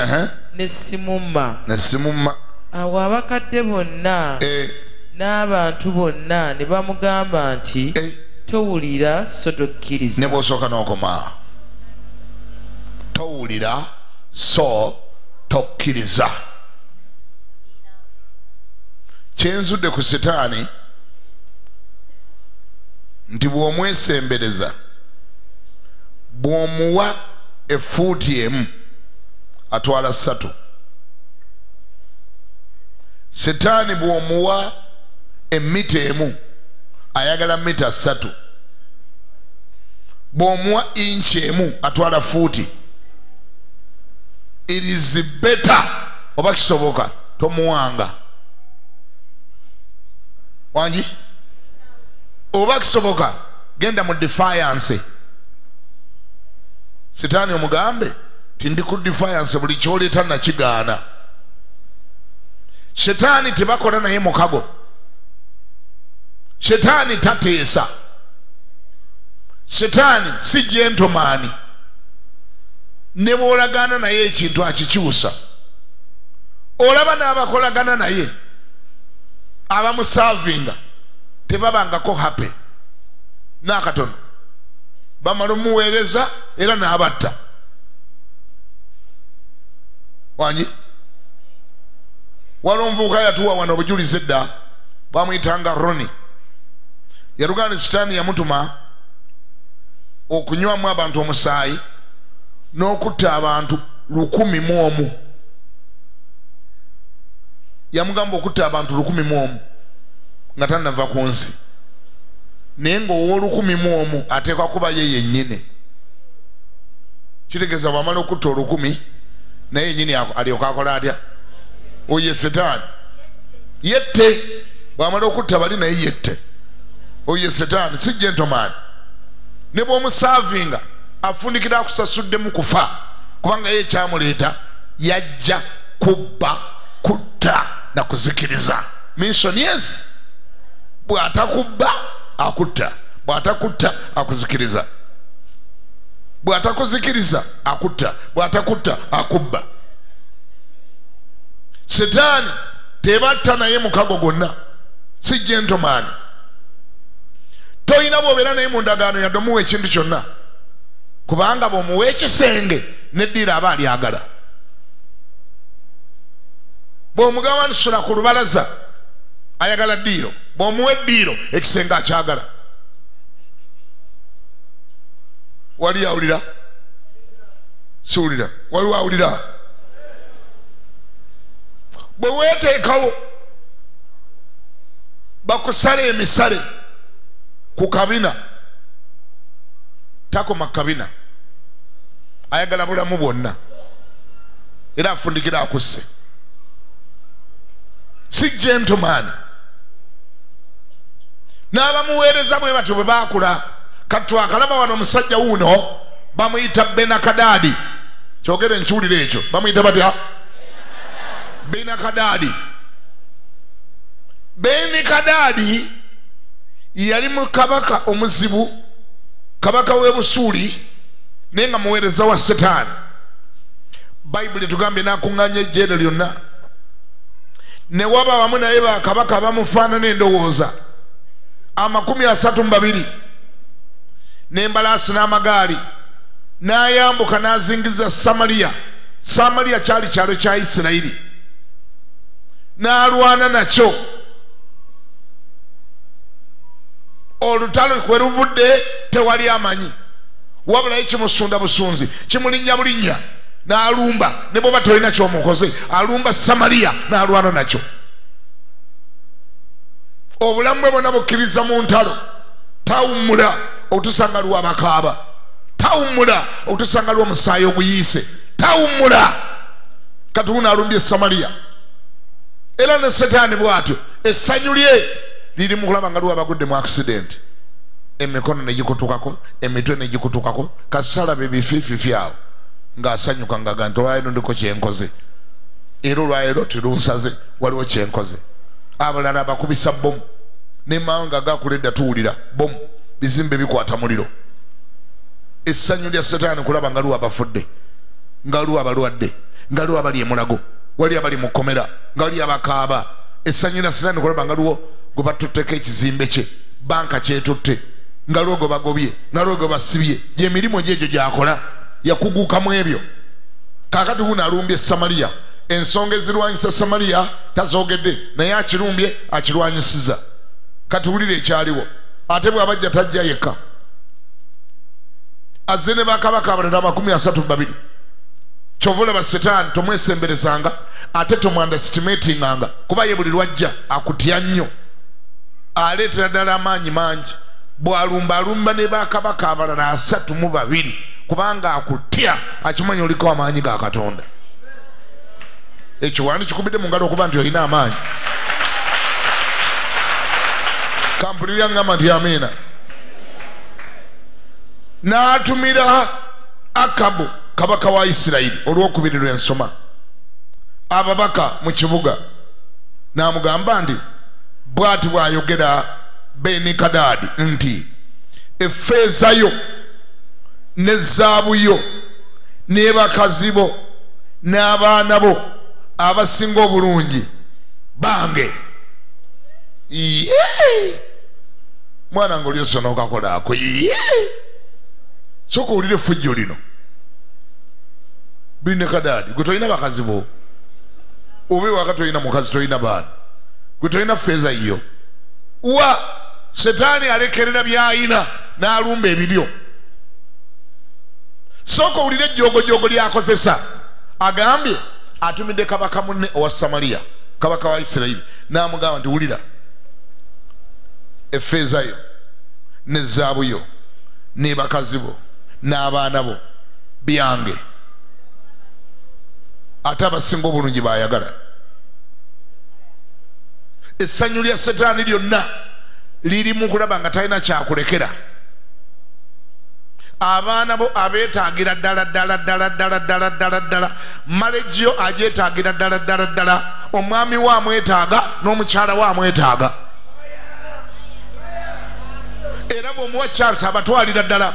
ne simumma. Nasimuma awo abakadde bonna Eh, n'abantu bonna ne bamugamba nti eh. towulira so tokkiriza. Ne bwosooka n'okoma. Towulira so tokkiriza. Kyenzudde ku sitaani nti bw'omwesembereza bw'omuwa efuuti emu atwala ssatu. Sitaani bw'omuwa emita emu ayagala mita ssatu. Bw'omuwa inchi emu atwala fuuti it is better. Oba kisoboka tomuwanga. Wangi? Oba kisoboka genda mu defiance. Sitaani omugambe ti ndi ku defiance buli kyoleeta nakigaana. Setaani tebakola naye mukago. Setaani tateesa. Setaani si gentomaani ne bw'olagaana naye ekintu akikyusa olaba n'abakolagana naye abamusaavinga tebabangako hape. N'akatono. Bamala omuweereza era n'abatta. Wangi waliwo omuvubuka yatuwa wano obujulizi edda bamwyitanga roni. Yaluganda sitaani yamutuma okunywamu abantu omusaayi n'okutta abantu lukumi mu omu. Yamugamba okutta abantu lukumi mu omu nga tanava ku nsi. Naye ng'owoolukumi mu omu ateekwa kuba ye yennyini. Kitegeeza bwamala okutta olukumi naye yennyini alyoka akola atya? Oye setaani. Yette. Bwamala okutta bali naye yette. Oye setaani si gentomaani ne bw'omusaavinga afundikira akusasuddemu kufa kubanga ye ekyamuleeta yajja kubba kutta na kuzikiriza. Minsoni ezi bw'atakubba akutta. Bw'atakutta akuzikiriza. Bw'atakuzikiriza akutta. Bw'atakutta akubba. Setaani tebatta naye mukago gonna. Si gentomaani toyina bw'obeera naye mu ndagaano yadde omuwa ekintu kyonna kubanga bw'omuwa ekisenge neddiira aba alyagala. Bw'omugamba nti sula ku lubalaza ayagala ddiiro. Bw'omuwa eddiiro ekisenge akyagala. Wali awulira? Siwulira. Waliwo awulira bwe weeteekawo bakusala emisale ku kabina takoma kabina ayagala bulamu bwonna. Era afundikira akusse. Si gentleman. N'abamuweereza bwe batyo bwe baakula kati twakalaba wano omusajja wuuno bamuyita benakadaadi kyogere nkiwulire ekyo bamuyita batya? Benakadaadi benikadaadi yali mu kabaka omuzibu kabaka w'e busuuli naye nga muweereza wa setaani. Bayibuli tugambye n'akuŋŋaanya ejjeere lyonna. Ne waba wamu naye bakabaka abamufaanana endowooza. Amakumi asatu mu babiri. N'embalaasi n'amagaali. N'ayambuka n'azingiza samaliya. Samaliya kyali kyalo kya isirayiri. N'alwana nakyo olutalo kwe luvudde tewali amanyi. Wabulayo kimusunda busunzi kimulinnya bulinnya n'alumba ne bwoba tolina kyomukoze alumba samaliya n'alwana nakyo. Obulamu bwe bwonna bukkiriza mu ntalo tawummula okutusanga lwa bakaaba tawummula okutusanga lwa omusaayi oguyiise tawummula! Katuuna alumbye samaliya. Era ne setaani bw'atyo essanyu lye liri mu kulaba nga lwa bagudde mu accident. Emikono negikutukako emitwe negikutukako kasitalaba ebifiififi awo ng'asanyuka ngaga nti olwaliro ndiko kyenkoze era olwaliro terunsaze waliwo kyenkoze abalala bakubisa bomu nemawanga gakula edda tuwulira bomu bizimbe bikwata muliro. Essanyu lya setaani kulaba nga liwa abafudde nga liwa abalwadde nga liwa abali emulago wali abali mu kkomera nga wali abakaaba. Essanyu lya setaani kulaba nga liwo gwe batutteko ekizimbe kye banka kyetutte nga liwo gwe bagobye nga liwo gwe basibye gyemirimu gyegyo gyakola yakugukamu ebyo. Kakati guno alumbye samaliya ensonga ezirwanyisa samaliya tazoogedde naye akirumbye akirwanyisiza. Kati wulire ekyaliwo ate bw'abajja tajja yekka. Azze ne bakabaka abalala amakumi asatu babiri. Kyova olaba setaani tomwesemberezanga ate tomwandasitimatinganga kuba ye buli lwajja akutya nnyo aleetera ddala amaanyi mangi. Bw'alumba alumba ne bakabaka abalala asatu mu babiri kubanga akutya akimanya oliko amaanyi ga katonda. Ekyo wandi kikubidde mu ngalo okuba nti olina amaanyi. Kampulirya ngamba nti amiina. N'atumira akabu kabaka wa isirayiri olwokubiri lwensoma ababaka mu kibuga n'amugamba nti bw'ati bw'ayogera benikadaadi nti effeeza yo ne zaabu yo ne bakazi bo n'abaana bo abasinga obulungi bange. Ye mwana nga olyosona okakolaako ye soka owulire effujjo lino. Binekadaadi gwe tolina bakazi bo? Oba ewaka tolina mukazi tolina baana gwe tolina feeza yo wa? Setaani alekerera byayina n'alumba ebibyo sooka owulire ejjogojogo lyakozesa. Agambye atumidde kabaka munne owa samaliya kabaka wa isirayiri n'amugamba nti wulira effeeza yo ne zaabu yo ne bakazi bo n'abaana bo byange. Ate abasinga obulungi bayagala essanyu lya setaani lyonna liri mu kulaba nga talina kyakulekera. Abaana bo abeetaagira ddala ddala ddala ddala ddala ddala ddala. Malegiyo agyetaagira ddala ddala ddala. Omwami we amwetaaga n'omukyala we amwetaaga. Era bw'omuwa chansi abatwalira ddala.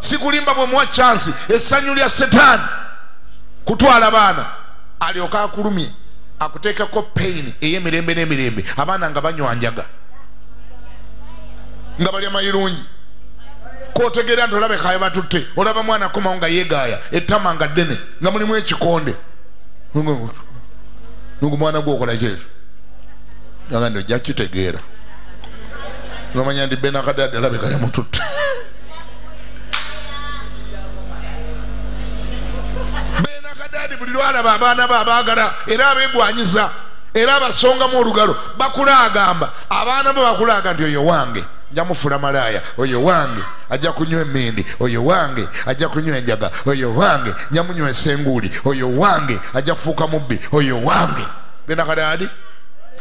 Si kulimba bw'omuwa chansi essanyu lya setaani kutwala baana. Alyoka akulumye akuteekako payini ey'emirembe n'emirembe. Abaana nga banywanjaga nga balya mayirungi. Kotegeera nti olabe kaya batutte. Olaba mwana akomawo nga yeegaaya ettama nga ddene nga mulimu ekikonde. Nugu mwana gwokola kyekyo aga ndi ojja kitegeera. Nomanya nti benakadadi alabeka yamututte benakadadi buli lwalaba abaana be abaagala era abeegwanyiza era abasongamu olugalo bakula agamba abaana be bakulaga nti oyo wange njamufula malaaya. Oyo wange ajja kunywa emindi oyo wange ajja kunywa enjaga. Oyo wange njamunywesa enguuli oyo wange ajja kufuuka mubbi. Oyo wange. Genda kadaadi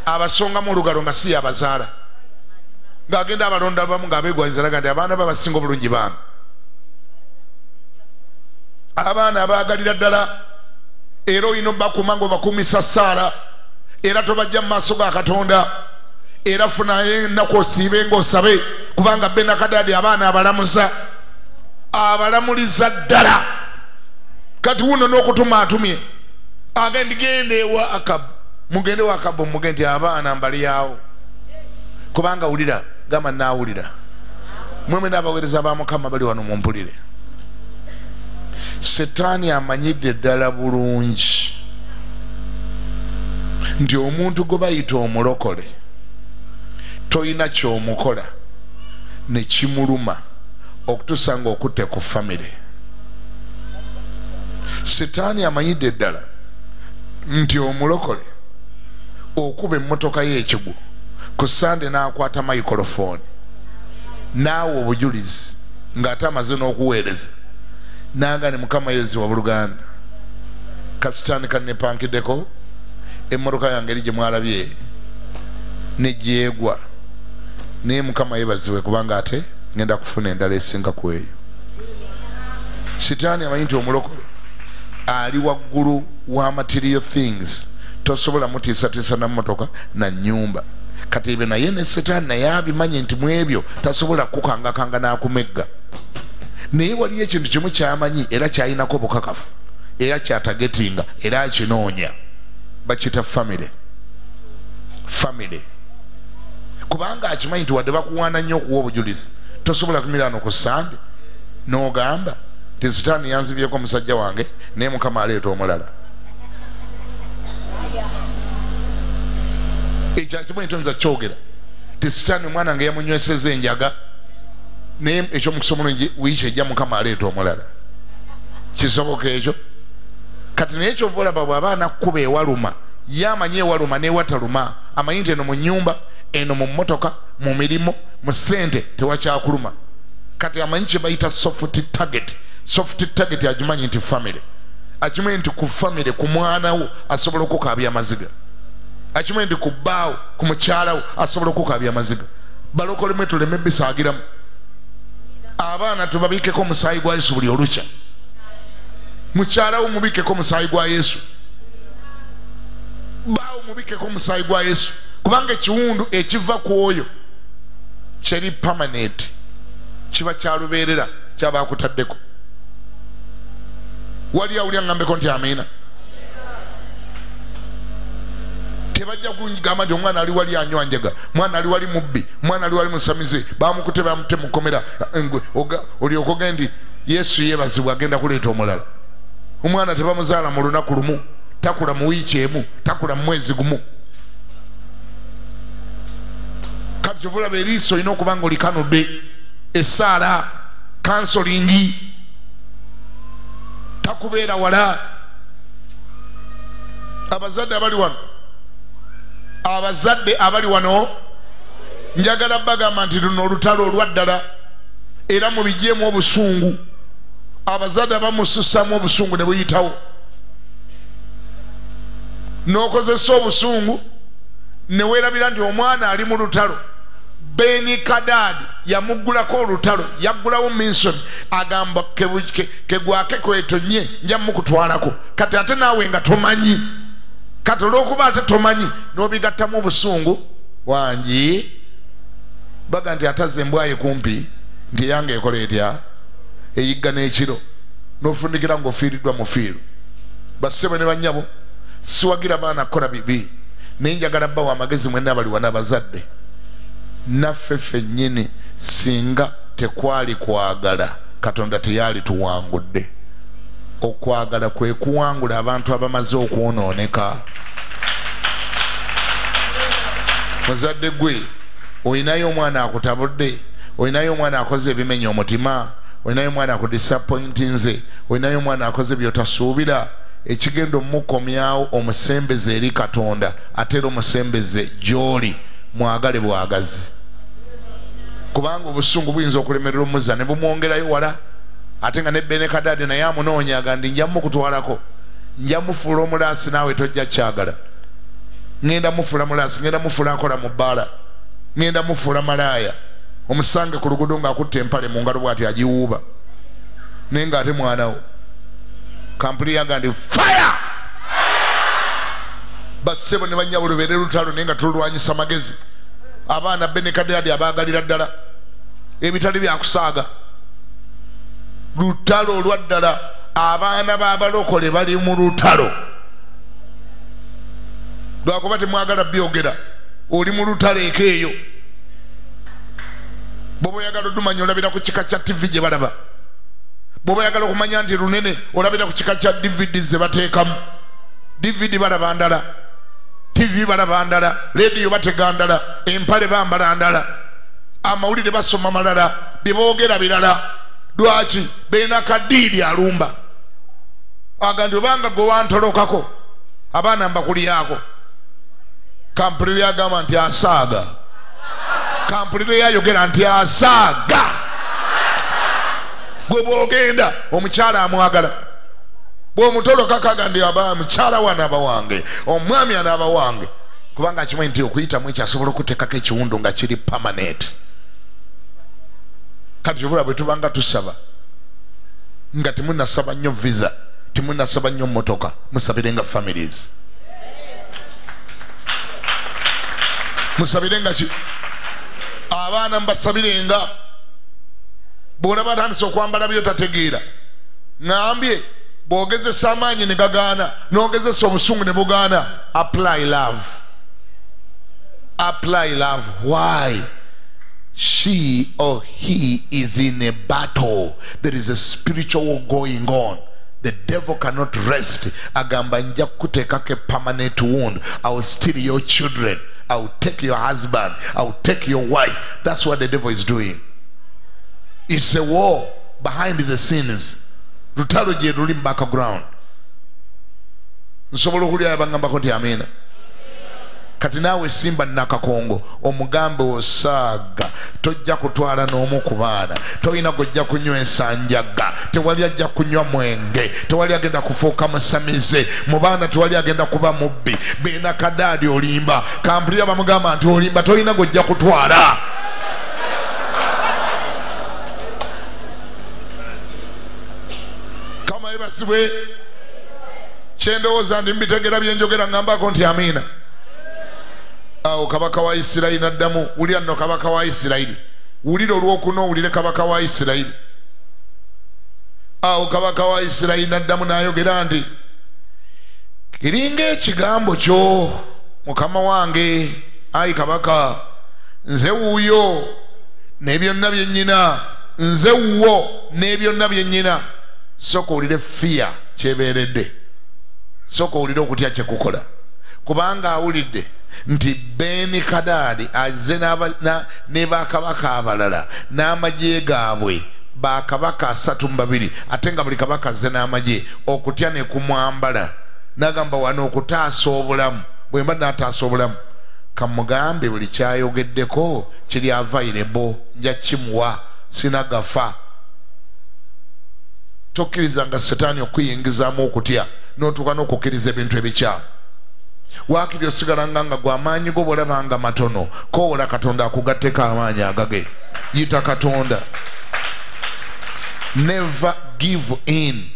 abasongamu olugalo nga si yabazaala ng'agenda abalonda bamu ng'abeegwanyiza laga nti abaana babasinga obulungi bange abaana abaagalira ddala era olina obakuma nga obakumisa saala era tobajja mu maaso ga katonda era funayo ennaku osiibe ngaosabe kubanga benakadaadi abaana abalamuza abalamuliza ddala. Kati wuno n'okutuma atumye agendi genda ewa akabu mugende wa akabu muge nti abaana mbaliyawo kubanga wulira gamba naawulira mwemwe n'abaweereza ba mukama bali wano mumpulire setaani amanyidde ddala bulungi. Nti omuntu gwe bayita omulokole tolina kyomukola ne kimuluma okutuusa nga okutte ku famire. Setaani amanyidde ddala nti omulokole okuba emmotoka y'ekigu ku sande n'akwata microphone naawe obujulizi ng'ate amaze n'okuweereza naga ni mukama yezi wa buluganda. Kasitaani kannepankiddeko emmotoka yange eri gye mwalabye negyegwa naye mukama yebaziwe kubanga ate ngenda kufuna endala esinga ku eyo. Sitaani amanyi nti omulokole ali waggulu wa material things tosobola mutiisatiisa na mmotoka na nyumba kati ebyo naye ne sitaani naye abimanyi nti mu ebyo tasobola kukangakanga n'akumegga naye waliyo ekintu kimu kyamanyi era kyalinako bukakafu era kyatagetinga era akinoonya. Bakita famire famire kubanga akimanyi nti wadde bakuwaana nnyo okuwa obujulizi tosobola kumirano ku sande n'ogamba ti sitaani yanzibyeko omusajja wange naye mukama aleeta omulala. Ekyo akimanyi tonza kyogera ti sitaani omwana nga yamunyweseza enjaga naye ekyomukiso mulungi wiiki ejja mukama aleeta omulala. Kisoboka ekyo? Kati naye kyova olaba bw'aba anakkuba ewaluma ye amanyi ewaluma n'ewataluma amanyi nti eno mu nyumba eno mu mmotoka mu mirimu mu ssente tewakyakuluma. Kati amanyi kye bayita soft target. Soft target agimanyi nti famire akimanyi nti ku famire ku mwanawo asobola okukaabya amaziga. Akimanyi nti ku bbaawo ku mukyalawo asobola okukaabya amaziga. Balokolemu tuleme bisaagiramu abaana tubabiikeko omusaayi gwa yesu buli olukya. Mukyalawo mubiikeko omusaayi gwa yesu. Baawo mubiikeko omusaayi gwa yesu. Kubanga ekiwundu ekiva ku oyo kyeri pamanenti kiba kyalubeerera kyabakutaddeko wali awulya ngambeko nti amiina tebajja kugamba nti omwana ali wali anywa njaga mwana ali wali mubbi mwana ali wali musamize bamukute bamute mukomera olyoka oge nti yesu yebazibwa agenda kuleeta omulala. Omwana tebamuzaala mu lunaku lumu takula mu wiiki emu takula mu mwezi gumu. Kati kyovulaba eriiso olina okuba nga olikanudde essaala kansolingi takubeera wala. Abazadde abali wano abazadde abali wano njagala bagamba nti luno olutalo olwaddala era mubigyemu obusungu. Abazadde abamususamu obusungu ne buyitawo. N'okozesa obusungu ne weerabira nti omwana ali mu lutalo. Beni kadaadi yamuggulako olutalo yaggulawo minsoni agamba kegwake kwetonye nja mukutwalako kati ate naawe nga tomanyi kati olwokuba ate tomanyi n'obigattamu obusungu wangi? Baga nti ataze embwayi kumpi nti eyange ekola etya? Eyigga n'ekiro n'ofundikira ngaofiiriddwa mufiiru bassebo ne bannyabo siwagira baana kukola bibi naye njagala bbawo amagezi mwenna bali wana abazadde. Naffe ffennyini singa tekwali kwagala katonda teyali tuwangudde okwagala kwe kuwangula abantu abamaze okwonooneka. Muzadde gwe olinayo omwana akutabudde olinayo omwana akoze ebimenya omutima olinayo omwana akudisappointi nze olinayo omwana akoze byotasuubira ekigenda omukomyawo omusembeze eri katonda ate era omusembeze gy'oli mwagale bwagazi. Kubanga obusungu buyinza okulemerera omuzza ne bumwongerayo wala ate nga ne benekadadi naye amunoonyaga ndi nja mukutwalako nja mufuula omulaasi naawe tojja kyagala. Ŋenda mufuula mulaasi ŋenda mufuula akola mu bbaala. Ŋenda mufuula malaaya. Omusange ku luguudo ng'akutta empale mu ngalo bw'ati agiwuuba. Naye ng'ate mwanawo kampuni yaga ndi fire! Bassebo ne banyabo lubeere lutalo naye nga tululwanyisa magezi. Abaana benekadadi abaagalira ddala. Ebitali byakusaaga lutalo olwa ddala abaana b'abalokole bali mu lutalo. Lwakuba temwagala byogera oli mu lutalo eka eyo. Bwoba oyagala odumanya olabira ku kika kya tivi gye balaba. Bwoba oyagala okumanya nti lunene olabira ku kika kya dvd ze bateekamu. Dvd balaba ndala tv balaba ndala rediyo batega ndala empale bambala ndala. Amawulire basoma malala byeboogera birala lwaki beena kadiidi alumba? Aga nti obanga gwe wantolokako abaana mbakulyako. Kampuliro yagamba nti asaaga. Kampuliro yayogera nti asaaga. Gwe bwogenda omukyala amwagala. Bwomutolokako aga ndi mukyala wanaaba wange omwami anaaba wange. Kubanga akimanyi nti okuyitamu ekyo asobola okuteekako ekiwundu nga kiri pamanent kati obula bwe tubanga tusaba nga temunasaba nnyo visa temunasaba nnyo motoka musabirenga families. Musabirenga ki? Abaana mubasabirenga bwolaba atandise okwambala byotategeera ŋambye bwogezesa amaanyi ne gagaana n'ogezesa obusungu ne bugaana apply love. Apply love. Why she or he is in a battle. There is a spiritual war going on. The devil cannot rest. Agamba nja kukuteekako a permanent wound. I will steal your children. I will take your husband. I will take your wife. That's what the devil is doing. It's a war behind the scenes. Lutalo gye luli mu background nsobola okulyayo bagambako nti amiina kati naawe simba nakakongo omugambe osaaga tojja kutwala n'omu ku baana. Tolina gojja kunywesa njaga tewali ajja kunywa mwenge tewali agenda kufuuka musamize. Mu baana tewali agenda kuba mubbi. Beena kadaadi olimba kampulira bamugamba nti olimba tolina gojja kutwala. Kama ebasibwe kyendowooza ndi mbitegera byenjogera ngambako nti amiina awo kabaka wa isirayiri naddamu wulira nno kabaka wa isirayiri. Wulira olwokuna owulire kabaka wa isirayiri. Awo kabaka wa isirayiri naddamu n'ayogera nti kiringa ekigambo kyo mukama wange. Ayi kabaka nze wuuyo n'ebyonna bye nnyina. Nze wuwo n'ebyonna bye nnyina. Soka owulire fiya kyebeeredde. Soka owulire okutya kyekukola kubanga awulidde nti beni kadaadi azze ne bakabaka abalala n'amagye gaabwe bakabaka asatu mu babiri ate nga buli kabaka azze n'amagye okutya ne kumwambala. Nagamba wano okutaasa obulamu bwe mba naataasa obulamu. Kamugambe buli kyayogeddeko kiri avairebo nja kimuwa sinagafa. Tokkiriza nga setaani okuyingizaamu okutya n'otuuka n'okukkiriza ebintu ebikyamu waakiri osigalanga nga gwe amaanyi go bwolabanga matono kowola katonda akugatteko amaanyi agage. Yita katonda. Never give in.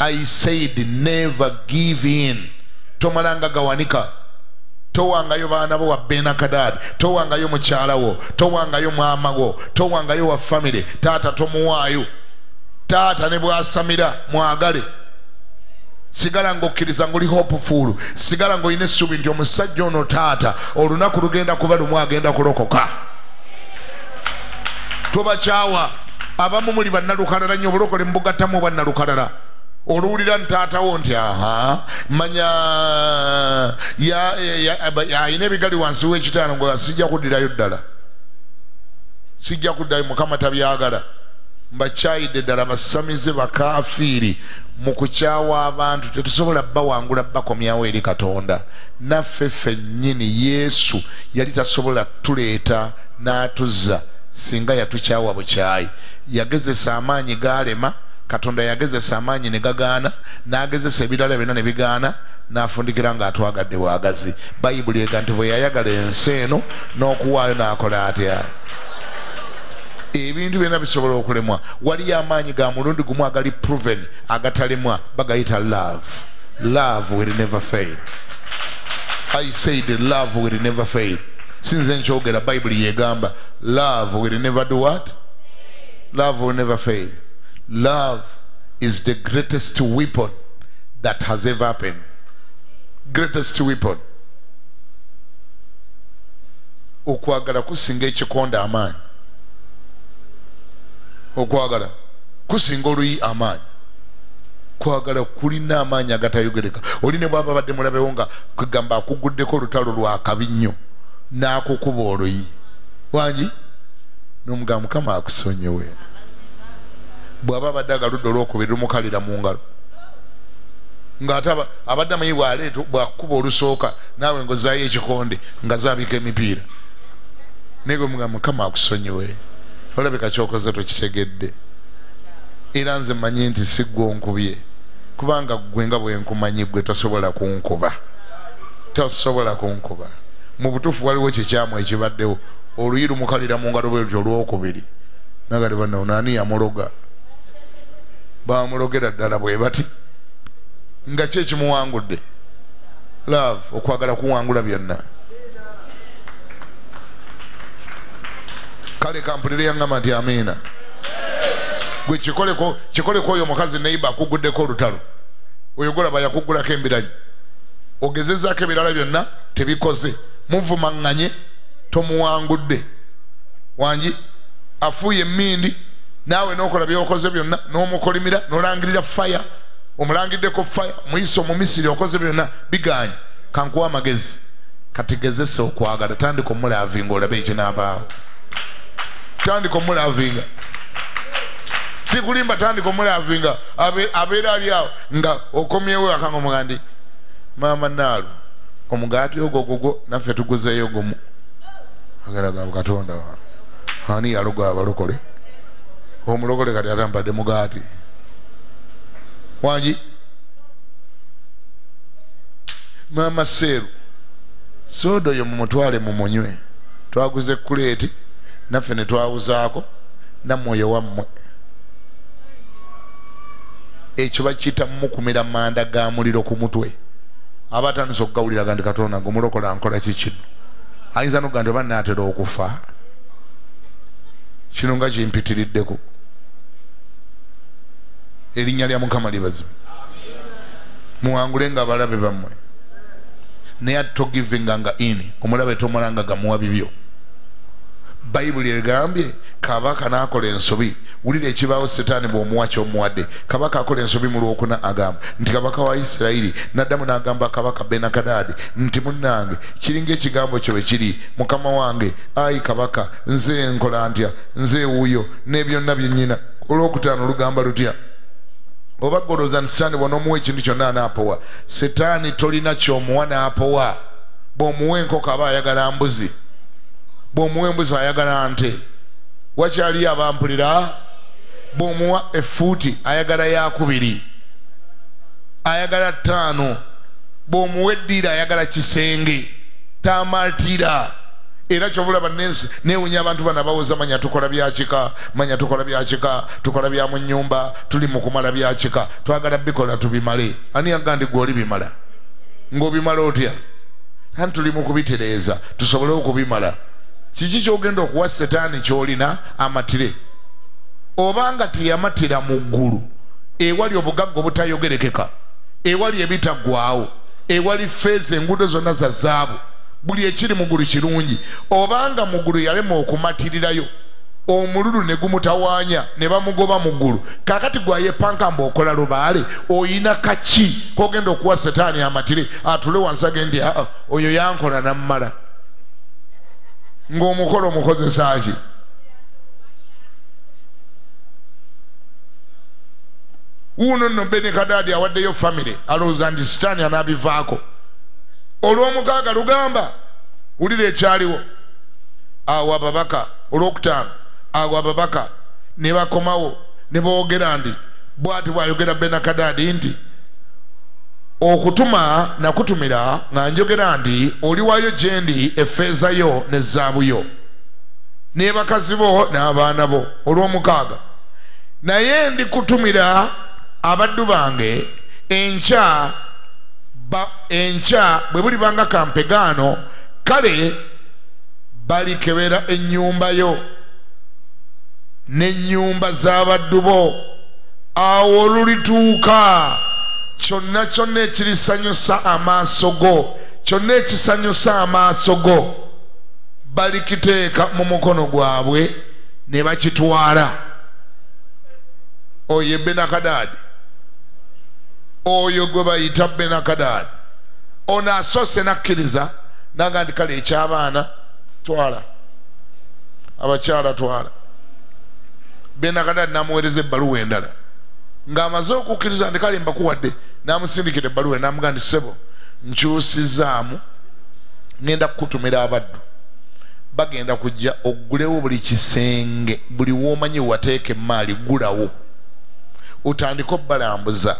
I said never give in. Tomalanga gawanika. Towangayo baana bo wa benakadadi towangayo mukyala wo towangayo mwama wo towangayo wa famire taata tomuwaayo. Taata ne bwasamira mwagale sigala ngaokkiriza ngaoli hopeful sigala ngaolina essuubi nti omusajja ono taata olunaku lugenda kuba lumu agenda kulokoka. Tobakyawa abamu muli bannalukalala nnyo obulokole mubugattamu bannalukalala. Oluwulira nti taatawo nti aha manya ya- ya- ya- ayina ebigali wansi w'ekitaano nga sijja kuddirayo ddala. Sijja kuddayo mukama tabyagala mbakyayidde ddala basamize bakafiiri mu kukyawa abantu. Tetusobola bawangula bakomyawo eri katonda. Naffe ffennyini yesu yali tasobola tuleeta n'atuzza singa yatukyawa bukyayi. Yagezesa amaanyi galema katonda yagezesa amaanyi ne gagaana n'agezesa ebirala byonna ne bigaana n'afundikira ng'atwagadde bwagazi. Bayibuli ega nti bwe yayagala ensi eno n'okuwaayo n'akola atya ebintu byonna bisobola okulemwa. Waliyo amaanyi ga mulundi gumu agali proven agatalemwa bagayita love. Love will never fail. I said love will never fail. Sinze nkyogera bayibuli yegamba love will never do what? Love will never fail. Love is the greatest weapon that has ever happened. Greatest weapon. Okwagala kusinga ekikonde amaanyi okwagala kusinga oluyi amaanyi. Kwagala kulina amaanyi agatayogereka. Oli ne bwaba badde mulabewo nga kwegamba akuguddeko olutalo lwakabi nnyo n'akukuba oluyi. Wangi nomugamba mukama akusonyewe. Bw'aba abadde agaludde olwokubiri lumukalira mu ngalo. Ngaate aba- abadde amanyi bwaleeta bwakuba olusooka naawe ngaozaayo ekikonde nga zaabika emipiira. Naye gwe mugamba mukama akusonyiwe olabika kyokoze tokitegedde. Era nze mmanyi nti si gwe onkubye kubanga gwe nga bwenkumanyi gwe tosobola kunkuba. Tosobola kunkuba. Mu butuufu waliwo kikyamu ekibaddewo. Oluyi lumukalira mu ngalo bwe lutyo olwokubiri nagati banna onaani yamuloga bamulogera ddala bwe bati nga ki ekimuwangudde love okwagala kuwangula byonna kale kampulire yaŋŋamba nti amiina gwe kikoleko oyo omukazi neiba akuguddeko olutalo. Oyo golaba yakugulako embiranyi ogezezaako ebirala byonna tebikoze. Muvumaŋŋanye tomuwangudde. Wangi afuuye emindi naawe nokola byokoze byonna n'omukolimira n'olangirira faya omulangiddeko faya muyise omumisiri okoze byonna biganye. Kankuwa amagezi. Katigezesa okwagala tandika omulaavinga olabe ekinaabaawo tandika omulaavinga sikulimba tandika omulaavinga abe- abeera ali awo. Nga okomyewo akanga omugandi maama naalu omugaati ogwo gugwo naffe tuguzeeyo gumu. Ageraga katonda wa. Ani yaloga abalokole? Omulokole kati atampadde mugaati. Wangi? Maama seeru sooda oyo mumutwale mumunywe. Twaguze kuleeti naffe ne twawuzaako namwoyo wammwe. Ekyo bakiyita mukumira manda ga muliro ku mutwe. Aba atandise okugawuliraga nti katonda nga omulokola nkola kikino ayinza noga nti oba naatera okufa? Kino nga kimpitiriddeko. Erinnya lya mukama libazibu muwangule nga abalabe bammwe. Naye ate togivinganga in omulabe tomulanga gamuwa bibyo bayibuli egambye kabaka n'akola ensobi. Wulira ekibaawo setaani bw'omuwa kyomuwadde. Kabaka akola ensobi mu lwokuna agamba nti kabaka wa isirayiri n'addamu n'agamba kabaka benakadaadi nti munnange kiringa ekigambo kyo bwe kiri. Mukama wange ayi kabaka nze nkola ntya? Nze wuuyo n'ebyonna byennyina olwokutaano lugamba lutya oba golooza nti setaani bw'onoomuwa ekintu kyonna anaapowa? Setaani tolina kyomuwa n'apowa. Bw'omuwa enkoko aba ayagala mbuzi bw'omuwa embuzi ayagala nte wakyaliyo abampulira? Bw'omuwa efuuti ayagala yakubiri ayagala ttaano bw'omuwa eddiira ayagala kisenge tamatira era kyovulaba nensi newunya abantu bana bawoza manya tukola byakika manya tukola byakika tukola bya mu nyumba tuli mu kumala byakika twagala bikola tubimale. Ani yaga ndi gweoli bimala? Ng'obimala otya? Anti tuli mu kubitereeza tusobole okubimala kiki kyogenda okuwa setaani kyolina? Amatire. Obanga teyamatira mu ggulu ewali obugagga obutayogerekeka ewali ebitaggwawo ewali feeza enguudo zonna za zaabu buli ekiri mu ggulu kirungi. Obanga mu ggulu yalema okumatirirayo omululu ne gumutawaanya ne bamugoba mu ggulu. Kakati gwayepanka mba okola lubaale oyina kaki kogenda okuwa setaani amatire atule wansi agende aa oyo yankola nammala ng'omukolo omukozesa ki wuuno nno benekadaadi awaddeyo famire alowooza nti sitaani anaabivaako olw'omukaaga lugamba wulira ekyaliwo. Awo ababaka olwokutaano ago ababaka ne bakomawo ne boogera nti bwati bwayogera benakadadi nti okutuma nakutumira nga njogera nti oliwayo gye ndi effeeza yo ne zaabu yo ne bakazi bo n'abaana bo olw'omukaaga. Naye ndikutumira abaddu bange enkya enkya bwe bulibanga kampegaano kale balikebera ennyumba yo n'ennyumba z'abaddu bo. Awo olulituuka kyonna kyonna ekirisanyusa amaaso go. Kyonna ekisanyusa amaaso go. Balikiteeka mu mukono gwabwe ne bakitwala. Oyo benakadaadi oyo gwe bayita benakadaadi ono asoose nakkiriza naga nti kale ekyabaana twala. Abakyala twala. Benakadaadi namuweereza ebbaluwa endala ng'amaze okukkiriza nti kale mbakuwadde namusindikira ebbaluwa namuga nti sebo nkyusizaamu ŋenda kukutumira abaddu. Bagenda kujja oggulewo buli kisenge buli womanyi wateeka emaali gulawo. Otandike obbalambuza.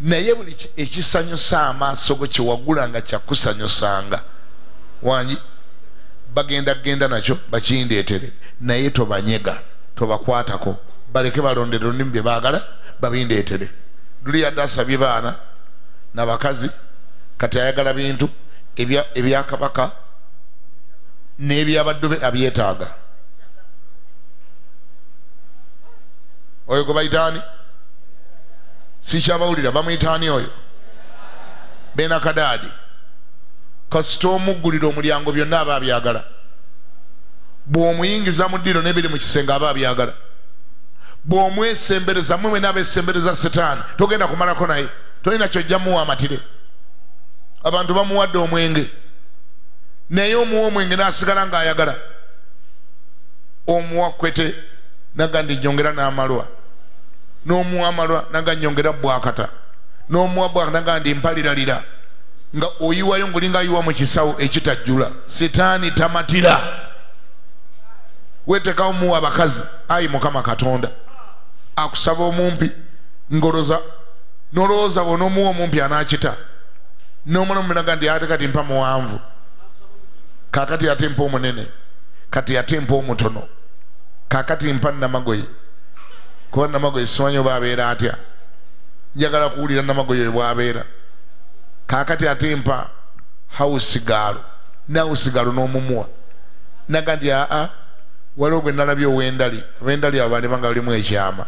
Naye buli ki- ekisanyusa amaaso go kyewagula nga kyakusanyusanga. Wangi? Bagenda genda nakyo bakindeetere. Naye tobanyega tobakwatako baleke balondere olulimi bye baagala babindeetere. Luli yadde asabye baana nabakazi kati ayagala bintu ebya- ebyakabaka n'ebyabaddu be abyetaaga. Oyo gwe bayitaani? Sikyabawulira bamuyitaani oyo? Benakadaadi kasita omuggulira omulyango byonna aba abyagala. Bw'omuyingiza mu ddiro n'ebiri mu kisenge aba abyagala bw'omwesembereza mwe mwena abesembereza setaani togenda kumalako naye. Tolina kyojja muwa amatire. Abantu bamuwadde omwenge. Naye omuwa omwenge n'asigala ng'ayagala. Omuwa kwete naga ndi nyongera n'amalwa. N'omuwa amalwa naga nyongera bwakata. N'omuwa bwakata naga ndi mpaliralira nga oyiwayo ngaolinga ayiwa mu kisawo ekitajjula. Setaani tamatira. Weetekawo muwa abakazi. Ayi mukama katonda akusaba omumpi ngoloza nolowooza bona omuwa omumpi anaakita n'omulamu naga ndi ate kati mpa muwanvu. Kakati ate mpa omunene kati ate mpa omutono kakati mpa namagoye kuba namagoye simanyi oba abeera atya. Njagala kuwulira namagoye we bwabeera. Kakati ate mpa hawusigaalo nawusigaalo n'omumuwa. Naga ndi aa waliwo gwe nalabye owendali abendali abo bandi banga balimu ekyama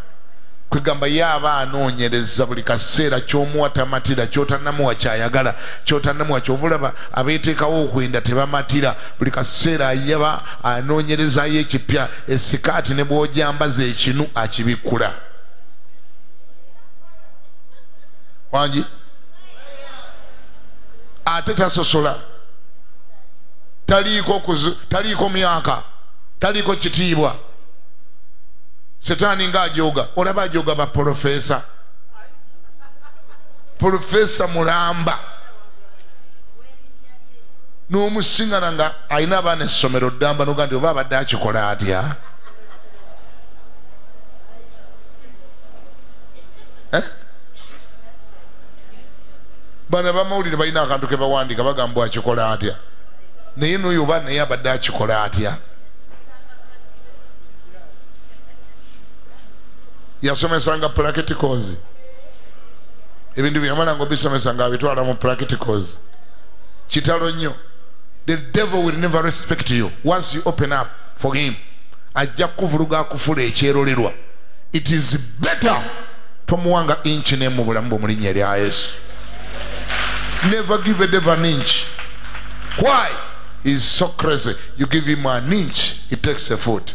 kwegamba ye aba anoonyereza buli kaseera kyomuwa tamatira kyotanamuwa kyayagala kyotanamuwa kyova olaba abeeteekawo okwenda tebamatira. Buli kaseera yaba anoonyerezayo ekipya esikaati ne bwojambaza ekinu akibikkula wangi? Ate tasosola. Taliiko myaka taliiko kitiibwa setaani ng'ajooga olaba ajooga baprofeesa profesa mulamba. N'omusingana nga alina abaana essomero ddamba noga nti oba abadde akikola atya? Eh? bana bamawulire balina akantu ke bawandiika bagamba akikola atya? Naye noyo oba naye abadde akikola atya yasomesanga practicals ebintu byamalanga obisomesa nga abitwala mu practicals kitalo nnyo. The devil will never respect you once you open up for him. Ajja kuvuluga akufula ekyerolerwa it is better tomuwanga inchi ne mu bulamu bwe lya yesu. Never give a devil an inch. Why? He's so crazy. You give him an inch he takes a foot.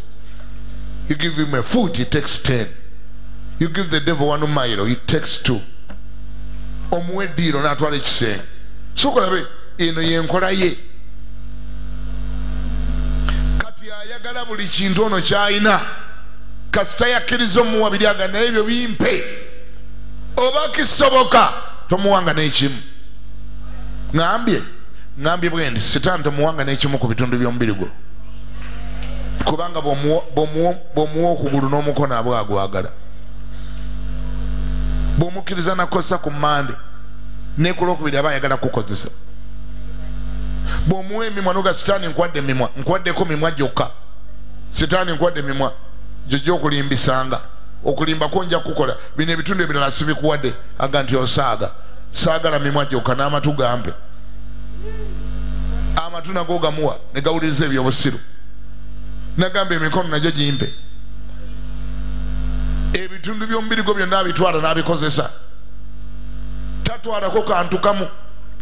You give him a foot he takes ten you give the devil one mile he takes two. Omuwa eddiiro n'atwala ekisenge sokolabe eno yenkola ye. Kati ayagala buli kintu ono kyayina kasita yakkiriza omuwa biri aga naye ebyo bimpe oba kisoboka tomuwanga n'ekimu ŋambye ŋambye bwe ndi sitaani tomuwanga n'ekimu ku bitundu by'omubiri gwo kubanga bw'omuwa- okugulu n'omukono aba agwagala bw'omukkiriza nakozesa ku mande nekulwokubiri aba ayagala kukozesa. Bw'omuwa emimwa noga sitaani nkwadde emimwa nkwaddeko mimwa gyokka. Sitaani nkwadde emimwa gyojja okulimbisanga. Okulimbako nja kukola. Bino ebitundu ebirala sibikuwadde. Aga nti osaaga saagala mimwa gyokka n'amatu gampe. Amatu nago gamuwa ne gawuliriza ebyobusiru nagamba emikono nagyo gimpe ebitundu byomubiri gwo byonna abitwala n'abikozesa. Tatwalako kantu kamu.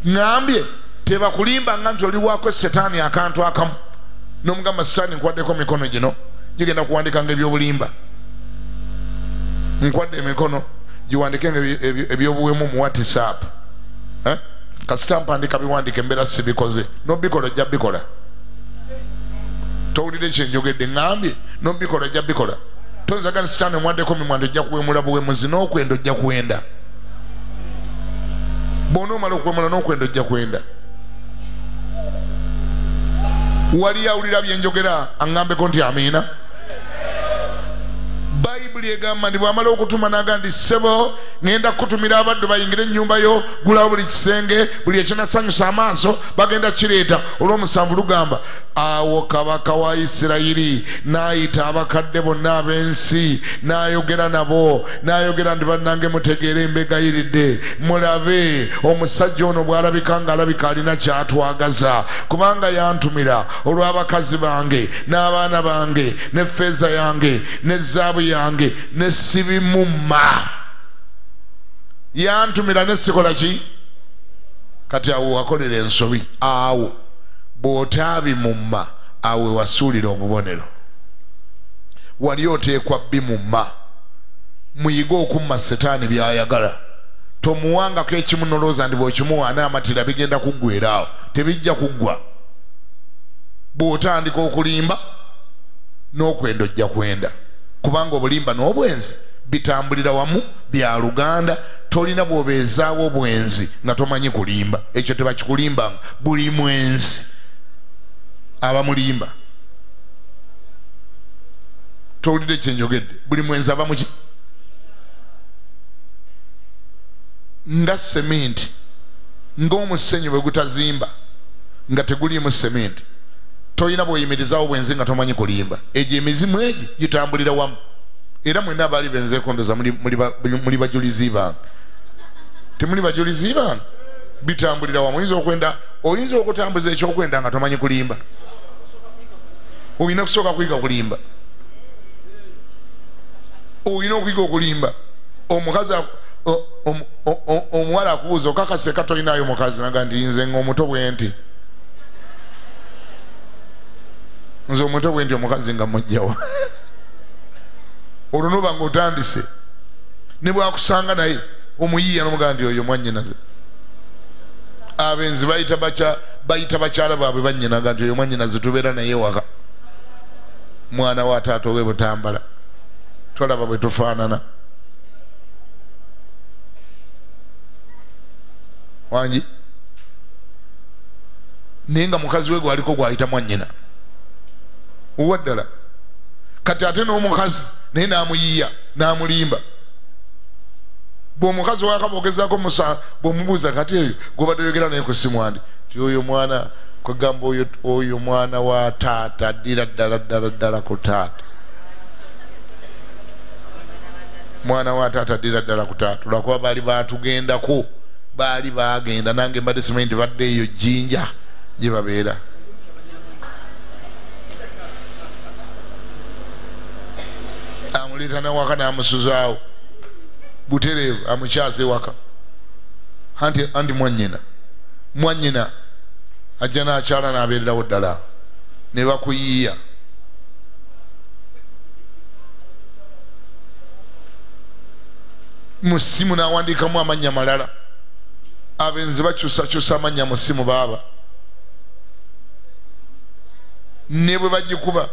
Ŋambye tebakulimbanga nti oliwaako setaani akantu akamu. Nomugamba setaani nkwaddeko mikono gino. Gigenda kuwandikanga ebyobulimba nkwadde emikono giwandikenga ebyobuwemu mu whatsapp. Eh? kasita mpandika biwandika embeera sibikoze. Nobikola ojja bikola towulire kyenjogedde ŋambye nobikola ojja bikola toyinzaga ni sitaani omwaddeko mimwanda ojja kuwemula buwemuzi n'okwenda ojja kwenda bwona omala okwemula n'okwenda ojja kwenda wali awulira byenjogera aŋŋambeko nti amiina bayibuli egamba nti bwamala okutuma naga nti ssebo ŋenda kukutumira abaddu bayingire ennyumba yo gulawo buli kisenge buli ekinasanyusa amaaso bagenda kireeta. Olw'omusanvu lugamba awo kabaka wa isirayiri n'ayita abakadde bonna ab'ensi n'ayogera nabo n'ayogera nti bannange mutegeere embegayiridde mulabe omusajja ono bw'alabika ng'alabika alina kyatwagaza. Kubanga yantumira olw'abakazi bange n'abaana bange ne feeza yange ne zaabu yange ne sibimumma. Yantumira ne sikola ki? Kati awo wakolera ensobi awo. Bw'otaabimumma awo wasuulira obubonero. Wali oteekwa bimumma. Muyige okumma setaani byayagala. Tomuwangako ekimu nolowooza nti bw'okimuwa n'amatira bigenda kuggweeraawo tebijja kuggwa. Bw'otandika okulimba n'okwenda ojja kwenda kubanga obulimba n'obwenzi bitambulira wamu bya luganda tolina bw'obeezaawo obwenzi nga tomanyi kulimba. Ekyo tebakikulimbanga. Buli mwenzi aba mulimba. Towulidde kyenjogedde buli mwenzi aba muki nga seminti ng'omusenyu bwe gutazimba nga teguliimu seminti tolina bw'oyimirizawo bwenzi nga tomanyi kulimba. Egyo emizimu egi gitambulira wamu. Era mwena abaali benzekondoza muli- muli ba- muli bajulizi bange. Temuli bajulizi bange. Bitambulira wamu. Oyinza okwenda oyinza okutambuza ekyokwenda nga tomanyi kulimba. Olina kusooka kuyiga kulimba. Olina okuyiga okulimba. Omukazi omuwala akubuuza okakaseka tolinayo mukazi naga nti nze nga omuto bwe nti nze omuto bwe nti omukazi nga mujjawa olwo noba nga otandise ne bwakusanga naye omuyiiya nomugaa nti oyo mwanyinaze abenzi bayita baca- bayita bakyala baabwe banyinaga nti oyo mwanyinaze tubeera naye waka mwana wa taata owe butambala tolaba bwe tufaanana. Wangi? Naye nga mukazi we gwaliko gwayita mwanyina owa ddala kati ate n'omukazi naye n'amuyiiya n'amulimba. Bw'omukazi wakabogezako musa bw'omubuuza kati eyo gwobadde oyogera naye ku simu andi? Ti oyo mwana kwegamba oyo, mwana wa taata addira ddala ddala ddala ku taata. Mwana wa taata addira ddala ku taata. Olwakuba baali batugendako baali bagenda nange mbadde simanyi nti badde eyo jjinja gye babeera amuleeta nawaka n'amusuzaawo butereevu amukyasa ewaka anti, anti mwanyina mwanyina ajja n'akyala n'abeererawo ddala. Ne bakuyiiya. Mu ssimu n'awandiikamu amannya malala. Abenzi bakyusakyusa amannya mu ssimu baaba. Ne bwe bagikuba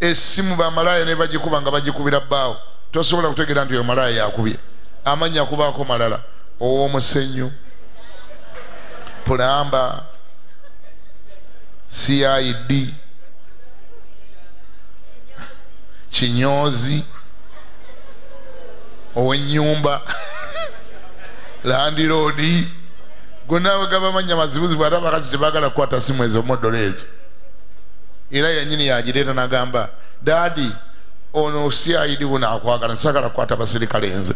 essimu bamalaaya ne bagikuba nga bagikubira bbaawo. Tosobola kutegeera nti oyo malaaya yakubye amannya akubaako malala. Ow'omusenyu pulamba cid kinyozi owenyumba landiroodi gonna wegaba manya mazibuzibu ate abakazi tebagala kukwata simu ezo modolo ezo era yanyini yagireeta nagamba daadi ono cid bunakwagala nsagala kukwata basirikale nze.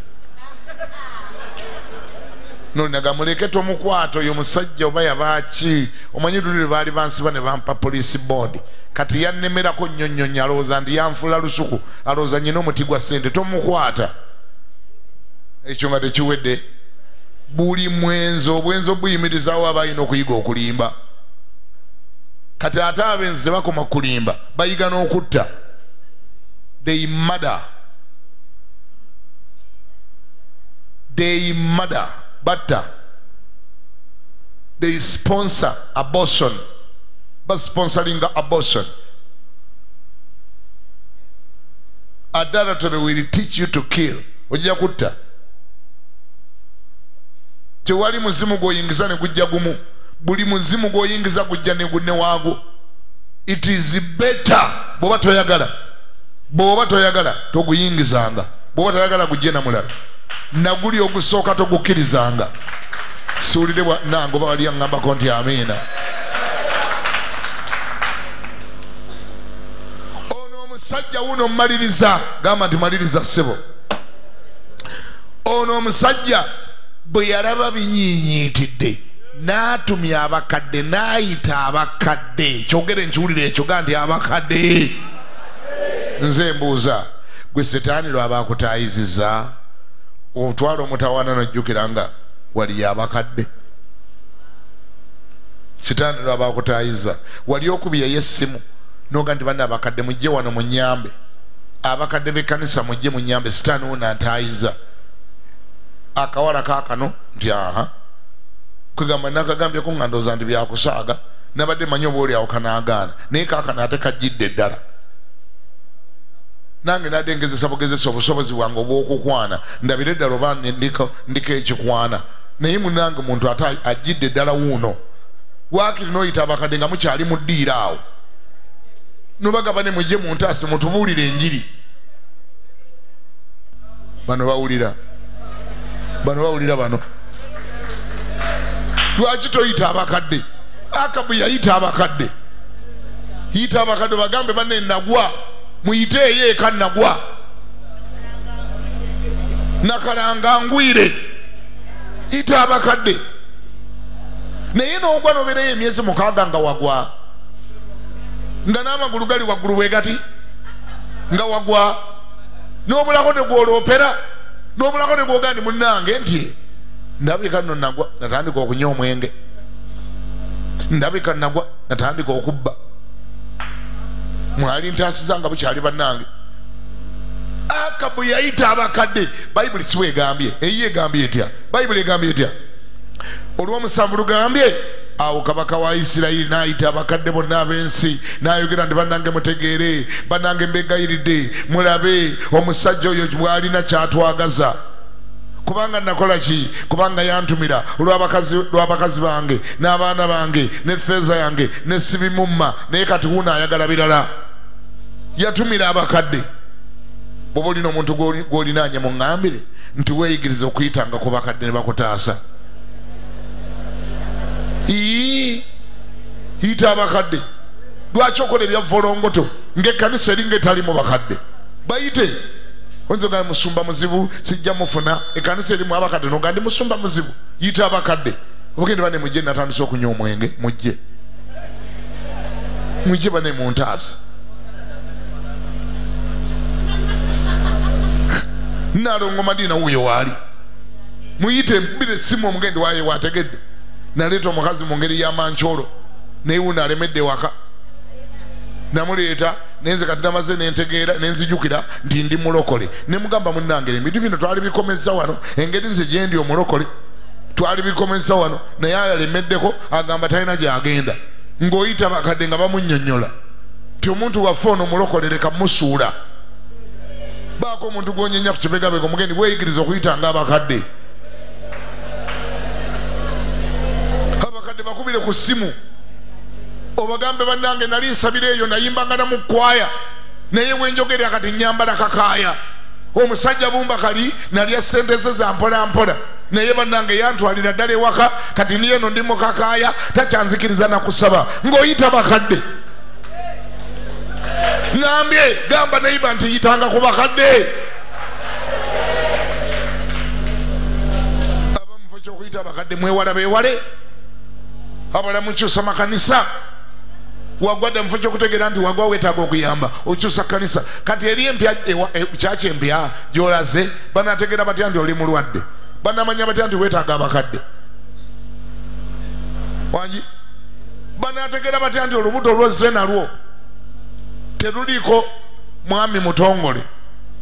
Nonaga muleke tomukwata oyo musajja oba yabaki omanyi lulire baali bansiba ne bampa poliisi board. Kati yannemerako nnyo alowooza ndi yanfula lusuku alowooza nyina omuti gwa sente tomukwata. Ekyo nga tekiwedde. Buli mwenzi obwenzi obuyimirizaawo aba alina okuyiga okulimba kati ate abenzi tebakoma kulimba bayiga n'okutta. They murder. They murder. Batta. They sponsor abortion. Basponsoringa abortion. Adultery will teach you to kill. Ojja kutta. Tewali muzimu gwoyingiza ne gujja gumu buli muzimu gwoyingiza gujja ne waago. It is better. Bwoba toyagala bwoba toyagala toguyingizanga. Bwoba toyagala gujje namulala naguli ogusooka togukkirizanga siwulire nange oba wali aŋŋambako nti amiina. Ono omusajja wuno mmaliriza gamba nti maliriza ssebo. Ono omusajja bwe yalaba binyiinyiitidde n'atumya abakadde n'ayita abakadde. Kyogere nkiwulire ekyo ga nti abakadde. Nze mbuuza gwe setaani lwaba akutaayizizza otwala omutawaana nojjukira nga wali abakadde. Sitaani lwaba akutaayiza wali okubyayo essimu noga nti banna abakadde mujje wano munyambe. Abakadde b'ekkanisa mujje munyambe. Sitaani wo nantaayiza akawala kaakano nti aha kwegamba nakagambyeko nga ndooza nti byakusaaga nabadde manyi oba oli awo kanaagaana naye kaakano ate kajjidde ddala. Nange nadde ngezesa bugezesa obusobozi bwange obwokukwana ndabire ddala oba ndiko ekikwana. Naye munange muntu ate ajjidde ddala wuuno. Waakiri noyita abakadde nga mukyali mu ddiira awo? Nobagaba ne mujje mu ntaasi mutubuulire enjiri. Bano bawulira. Bano bawulira bano lwaki toyita abakadde? Akabu yayita abakadde. Yita abakadde bagambe banne nagwa muyiteeyo eka nagwa nakalanga ngwire. Yita abakadde. Naye nogwa nobeereyo emyezi mukaaga nga wagwa. Nga n'amagulu gali waggulu bwe gati? Nga wagwa. N'obulako negwoloopera n'obulako negwoga ndi munnange nti ndabika nno nagwa natandika okunywa omwenge. Ndabika nagwa natandika okubba. Mwali ntaasiza nga bukyali bannange. Akabu yayita abakadde. Bayibuli siwe egambye eyiye egambye etya? Bayibuli egambye etya? Olwomusanvu lugambye awo kabaka wa isirayiri n'ayita abakadde bonna ab'ensi n'ayogera nti bannange mutegeere bannange mbegayiridde mulabe omusajja oyo bw'alina kyatwagaza kubanga nakola ki? Kubanga yantumira. Olw'abakazi bange n'abaana bange ne feeza yange ne sibimumma naye kati wuno ayagala birala. Yatumira abakadde. Bwoba olina omuntu gw'olinaanye mu ŋŋambire nti weeyigiriza okuyitanga ku bakadde ne bakutaasa. Yita abakadde. Lwaki okola ebyavolongoto ngaekkanisa eringa etalimu bakadde. Bayite oyinza ogaa musumba muzibu sijja mufuna. Ekkanisa erimu abakadde noga ndi musumba muzibu. Yita abakadde. Obugende bane mujje natandisa okunywa omwenge mujje. Mujje bane muntaasa nalongo madina wuyo waali. Muyite mbire simu omugende waye wategedde naleeta omukazi mu ngeri y'amancyolo naye wuno alemedde waka. Namuleeta nenze kati namaze nentegeera nenzijukira nti ndi mulokole. Nemugamba munange ebintu bino twali bikomeza wano engeri nze gyendi omulokole twali bikomeza wano naye alemeddeko agamba talina gyagenda. Ng'oyita bakadde nga bamunyonyola ti omuntu waffe ono mulokole leka musuula. Baako omuntu gwonyenya ku kibegabega omugendi weeyigiriza okuyitanga abakadde. Abakadde bakubire ku ssimu obagambe bannange nali nsabira eyo nayimbanga namu kwaya. Naye bwenjogerera kati nyambala kakaaya. Omusajja bumba kali nalya sente ze za mpola mpola. Naye bannange yantwalira ddala ewaka kati niyeno ndi mukakaaya takyanzikiriza nakusaba ng'oyita bakadde. Ŋambye gamba neiba nti yitanga ku bakadde. Abamufo kyokuyita abakadde mwewala bewale abala mukyusa makanisa wagwadde mufo kyokutegeera nti wagwa wetaaga okuyamba okyusa kanisa kati eri empya e- kyaki empya? Gyolaze. Banategeera batya nti oli mulwadde? Banamanya batya nti wetaaga abakadde? Wangi banategeera batya nti olubuto lwozze nalwo? Teruliko mwami mutongole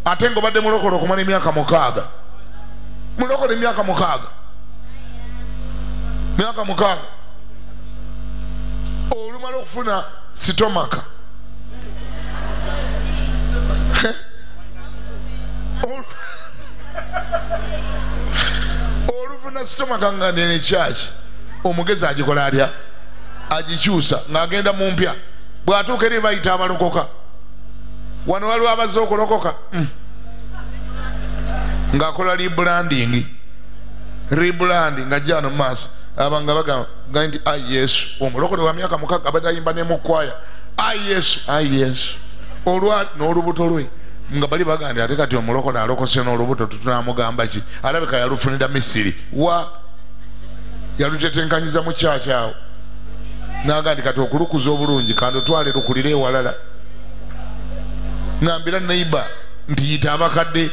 ate nga obadde mulokole okumala emyaka mukaaga? Mulokole emyaka mukaaga? Myaka mukaaga olumala okufuna sitomaka. Olu- olufuna sitomaka nga nene kyaki omugezi agikola atya? Agikyusa ng'agenda mu mpya. Bw'atuuka eri bayita abalokoka. Wano waliwo abazze okulokoka? Mm. ng'akola rebranding. Rebranding ng'ajja wano mu maaso abanga bagamba ga nti ai yesu. Omulokole wa myaka mukaaga abadde ayimba ne mukwaya ai yesu. Ai yesu. Olwa n'olubuto lwe nga bali bagandi ate kati omulokole alokose n'olubuto tutunamugamba ki? Alabika yalufunira misiri. Wa? Yalutetenkanyiza mu kyaki awo. Naga ndi kati okulukuza obulungi kandi otwale lukulire ewalala. Ŋambira neiba nti yita abakadde.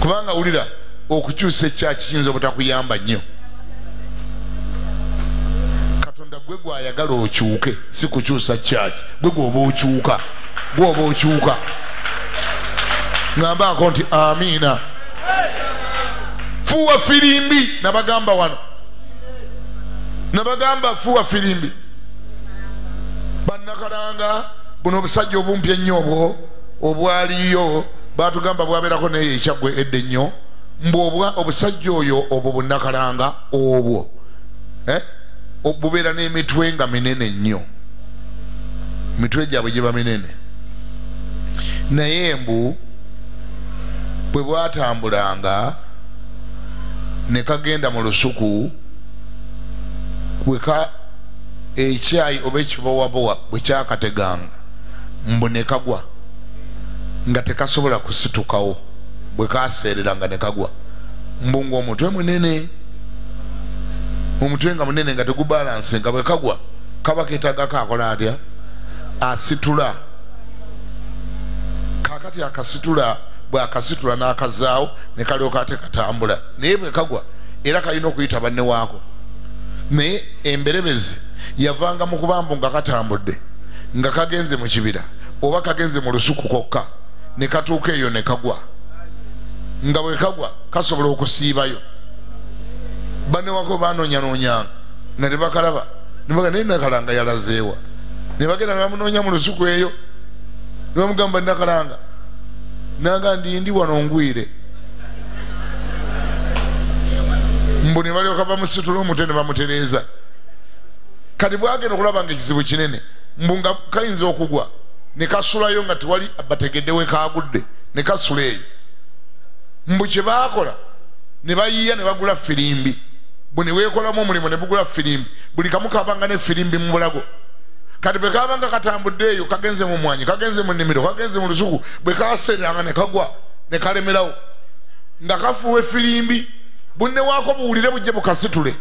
Kubanga wulira okukyusa ekyaki kiyinza obutakuyamba nnyo. Katonda gwe gwayagala okyuke si kukyusa kyaki. Gwe gwoba okyuka gwoba okyuka. Ŋambako nti amiina. Fuwa firimbi nabagamba wano. Nabagamba fuwa firimbi. Bannakalanga buno obusajja obumpi ennyo obwo obwaliyo batugamba bwabeerako naye ekyaggwe edda ennyo mbw obwa- obusajja oyo obwo bunnakalanga obwo. Eh? Bubeera n'emitwe nga minene nnyo. Mitwe gyabwe giba minene. Naye mbu bwe bwatambulanga ne kagenda mu lusuku bweka ekyayi oba ekibowabowa bwe kyakateganga mbu ne kagwa nga tekasobola kusitukawo bwe kaseerera ne kagwa. Mbu ngaomutwe munene omutwe nga munene nga tegubalanse nga bwe kagwa kaba ketagako akola atya? Asitula. Kakati akasitula bwakasitula n'akazaawo ne kalyoka ate katambula. Naye bwe kagwa era kalina okuyita banne waako. Naye emberebezi yavanga mu kubambu nga katambudde nga kagenze mu kibira oba kagenze mu lusuku kokka ne katuuka eyo ne kagwa nga bwe kagwa kasobola okusiibayo. Banne wako banoonyanoonyanga nga ne bakalaba ne baga naye nakalanga yalazeewa. Ne bagenda ne bamunoonya mu lusuku eyo ne bamugamba nakalanga. Naga ndi ndi wano ngwire. Mbu ne balyoka bamusitula omutwe ne bamutereeza. Kati bwagenda okulaba nga ekizibu kinene mbu nga kayinza okugwa ne kasulayo nga tewali bategedde we kagudde ne kasula eyo mbu kye baakola ne bayiiya ne bagula firimbi bwe ne weekolamu omulimu ne bugula firimbi buli kamu kabanga ne firimbi mu bulago. Kati bwe kabanga katambudde eyo kagenze mu mwanyi kagenze mu nnimiro kagenze mu lusuku bwe kasereranga ne kagwa ne kalemerawo. Nga kafuuwa efirimbi bunne waako buwulire bujje bukasitule.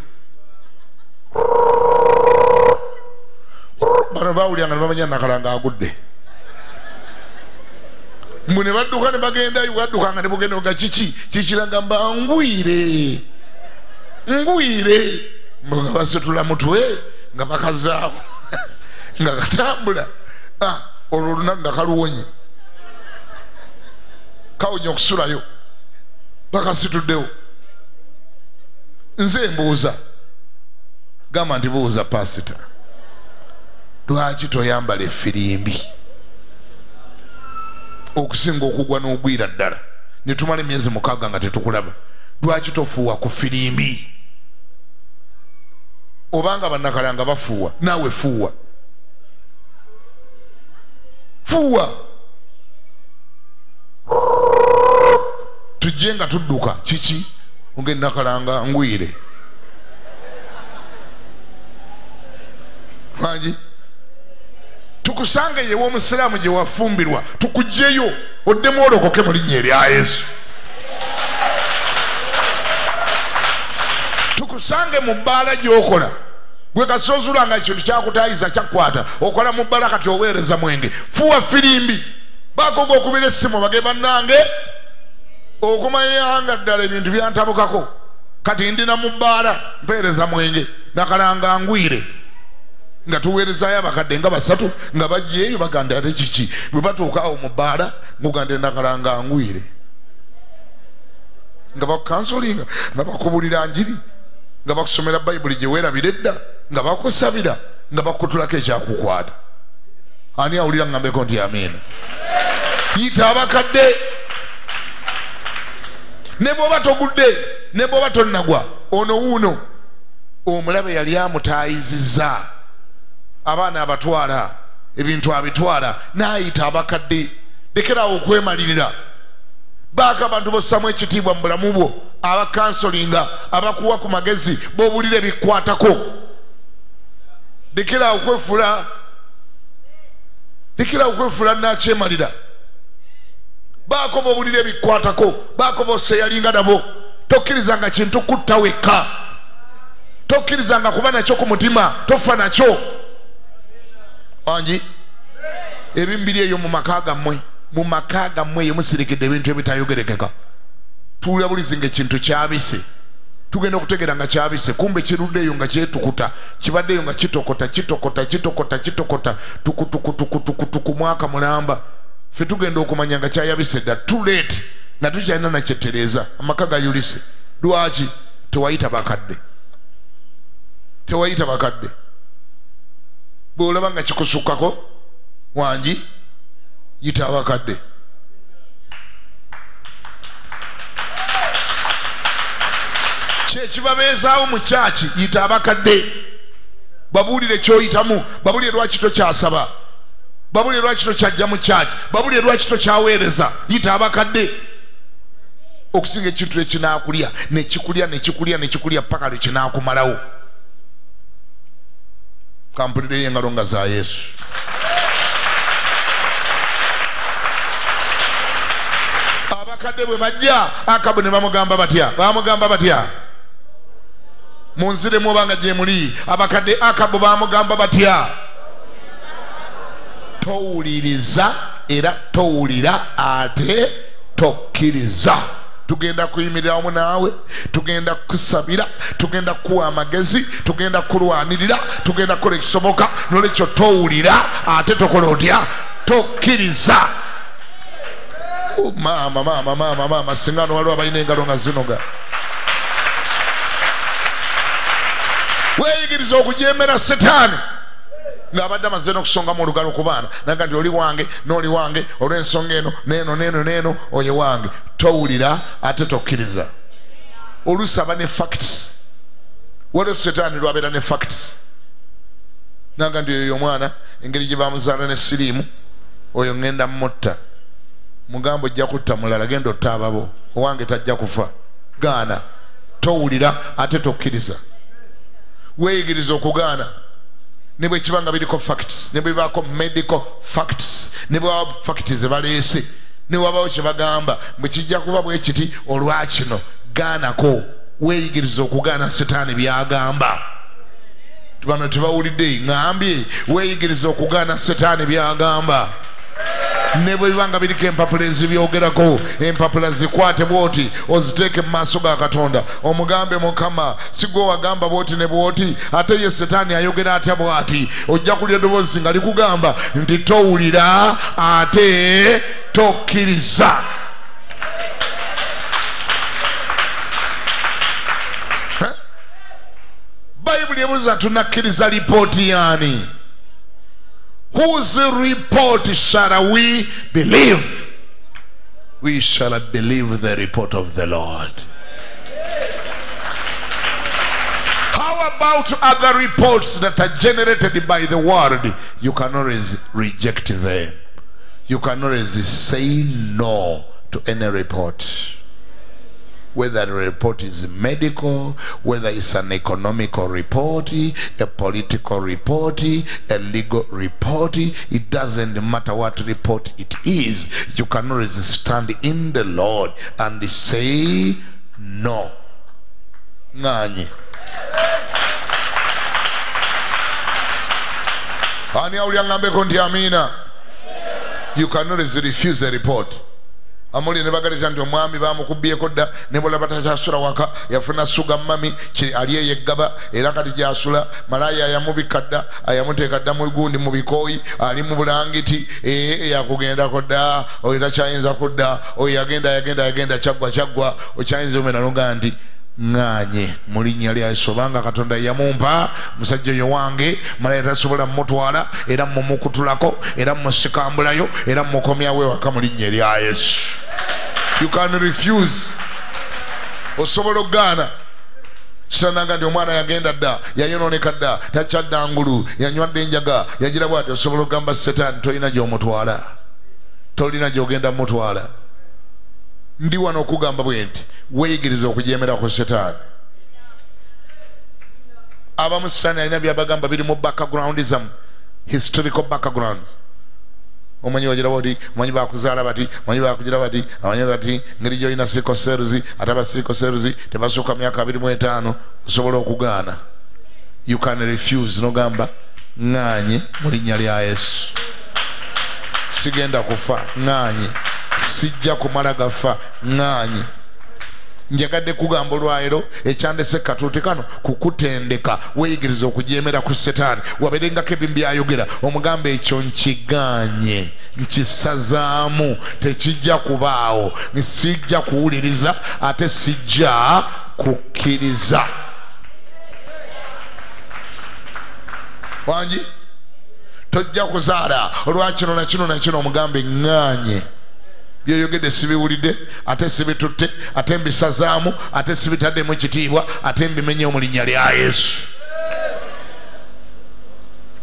Bano bawuliranga ne bamanya nakalanga agudde mbu ne badduka ne bagendayo bwaddukanga ne bugenda nga kiki? Kikiraga mba ngwire. Ngwire. Nga basitula mutwe nga bakazaawo nga katambula Ah, olwo olunaku nga kaluwonye. Kawonye okusulayo. Bakasituddewo. Nze mbuuza. Gamba nti buuza pasita. Lwaki toyambala efirimbi okusinga okugwa n'ogwira ddala. Netumala emyezi mukaaga nga tetukulaba. Lwaki tofuuwa ku firimbi? Obanga bannakalanga bafuuwa naawe fuuwa. Fuuwa! Tujje nga tudduka. Kiki? Ngaenakalanga ngwire. Mangi tukusange yewe omusiraamu gye wafumbirwa tukugjeyo oddemu olokoke mu linnya erya yesu. Tukusange mu bbaala gyokola. Gwe kasozulanga ekintu kyakutayiza kyakwata okola mu bbala kati oweereza mwenge. Fuwa firimbi. Bakoga okubira essimu bage bannange. Okumanyanga ddala ebintu byantabukako. Kati ndina mu bbaala mpeereza mwenge. Nakalanga ngwire nga tuweerezayo abakadde nga basatu nga bajjeeyo baganda ate kiki? Bwe batuuka awo mu bbaala ngugande nakalanga ngwire nga bakukansolinga nga bakubulira njiri nga bakusomera bayibuli gye weerabira edda nga bakusabira nga bakutulako ekyakukwata. Ani awulira ngambeko nti amiina? Yita abakadde. Ne bwoba togudde ne bwoba tonnagwa ono wuuno omulabe yali amutayizizza abaana abatwala ebintu abitwala naayita abakadde. Lekerawo okwemalirira. Baako abantu bossamu ekitiibwa mu bulamu bwo abakansolinga abakuwa ku magezi b'obulira ebikwatako lekerawo okwefula lekerawo okwefula nakyemalira. Baako b'obulira ebikwatako baako boseeyalinga nabo. Tokkirizanga kintu kutta wekka. Tokkirizanga kuba nakyo ku mutima tofa nakyo wangi ebimu biri eyo mu maka gammwe mu maka gammwe eyo musirikidde ebintu ebitayogerekeka. Tuwulira bulizi nga ekintu kyabise. Tugenda okutegeera nga kyabise. Kumbe kiruddeeyo nga kyetukuta kibaddeyo nga kitokota kitokota kitokota kitokota. Tukutukutukutukutuku mwaka mulamba. Ffe tugenda okumanya nga kyayabise dda tuleeti nga tukyalina nakyetereeza amaka gayulise. Lwaki? Tewayita bakadde. Tewayita bakadde bwolaba nga kikusukkako wangi yita abakadde. Kyekibabeezaawo mu kyaki yita abakadde. Babuulire kyoyitamu babuulire lwaki tokyasaba babuulire lwaki tokyajja mu kyaki babuulire lwaki tokyaweereza yita abakadde. Okusinga ekintu ekinakulya nekikulya nekikulya nekikulya paka lwe kinakumalawo kampulireyo engalo nga za yesu. Abakadde bwe bajja akabu ne bamugamba batya? Bamugamba batya? Munziremu obanga gye muli. Abakadde akabu bamugamba batya? Towuliriza era towulira ate tokkiriza tugenda kuyimirira wamu naawe tugenda kusabira tugenda kuwa amagezi tugenda kulwanirira tugenda kukola ekisoboka nolwekyo towulira ate tokola otya? Tokkiriza. Maama maama maama maama singa no waliwo abalina engalo nga zinoga. Weeyigiriza okujemera setaani ng'abadde amaze n'okusongamu olugalo ku baana naga nti oli wange n'oli wange olw'ensonga eno neeno neeno neeno oye wange. Towulira ate tokkiriza. Oluusi aba ne facts. Waliwo setaani lwabeera ne facts. Naga nti oyo omwana engeri gye bamuzaala ne siriimu oyo ŋŋenda mutta mugambo ojja kutta mulala genda otta ababo owange tajja kufa. Gaana. Towulira ate tokkiriza. Weeyigiriza okugaana ne bwe kiba nga biriko facts. Ne bwe bibaako medical facts. Ne bwe waba facts zebaleese ne wabawo kye bagamba bwe kijja kuba bwe kiti olwakino gaanako weeyigiriza okugaana setaani byagamba. Bano tebawulidde ŋambye weeyigiriza okugaana setaani byagamba ne bwe biba nga biriko empapula ezibyogerako empapula zikwate bwoti oziteeke mu maaso ga katonda. Omugambe mukama si gwe wagamba bwoti ne bwoti ate ye setaani ayogera atya bwati? Ojja kulya eddoboozi nga likugamba nti towulira ate tokkiriza. Bayibuli ebuuza tunakkiriza lipooti yaani whose report shall we believe? We shall believe the report of the Lord. How about other reports that are generated by the world? You can always reject them. you can always say no to any report whether the report is medical, whether it's an economical report, a political report, a legal report, it doesn't matter what report it is. You can always stand in the Lord and say no. Nganye. ani amina you can always refuse a report amuli ne bagaleta nti omwami bamukubyeko dda ne bwolaba takyasula waka. Yafuna suga mami ali eyo era kati gyasula malaya yamubikka dda ayamuteeka dda mu gundi mu ali mu bulangiti eh, yakugendako dda oyo takyayinza kudda oyo yagenda yagenda yagenda kyaggwa kyaggwa okyayinza omena nti ŋŋaanye mu linnya lya yesu obanga katonda yamumpa musajja oyo wange malaya tasobola mumutwala era mumukutulako era musikambulayo era mukomyawo ewaka mu linnya erya yesu. You can refuse. Osobola okugaana kitananga nti omwana yagenda dda yayononeka dda takyadda ngulu yanywadde enjaga yagira bwati osobola okugamba setaani tolina gyomutwala. Tolina gyogenda mutwala ndi wano okugamba bwe nti weeyigiriza okujemerako setaani abamu setaani alina byabagamba biri mu background zamu historical backgrounds. Omanyi bagira bati omanyi bakuzaala bati omanyi bakugira bati amanyi bati ngeri gyolina sikoseruzi ate abasikoseruzi tebasooka myaka abiri mu etaano osobola okugaana. You can refuse nogamba ŋŋaanye mu linnya lya yesu. Sigenda kufa ŋŋaanye sijja kumala gafa ŋŋaanye njagadde kugamba olwaleero ekyandese katuuti kano kukutendeka weeyigiriza okujemera ku setaani. Waberengako ebimu byayogera. Omugamba ekyo nkigaanye nkisazaamu tekijja kubaawo. Sijja kuwuliriza ate sijja kukkiriza. Wangi tojja kuzaala. Olwakino nakino nakino omugambe ŋŋaanye byoyogedde sibiwulidde ate sibitutte ate mbisazaamu ate sibitaddemu kitiibwa ate mbimenye mu linnya lya yesu.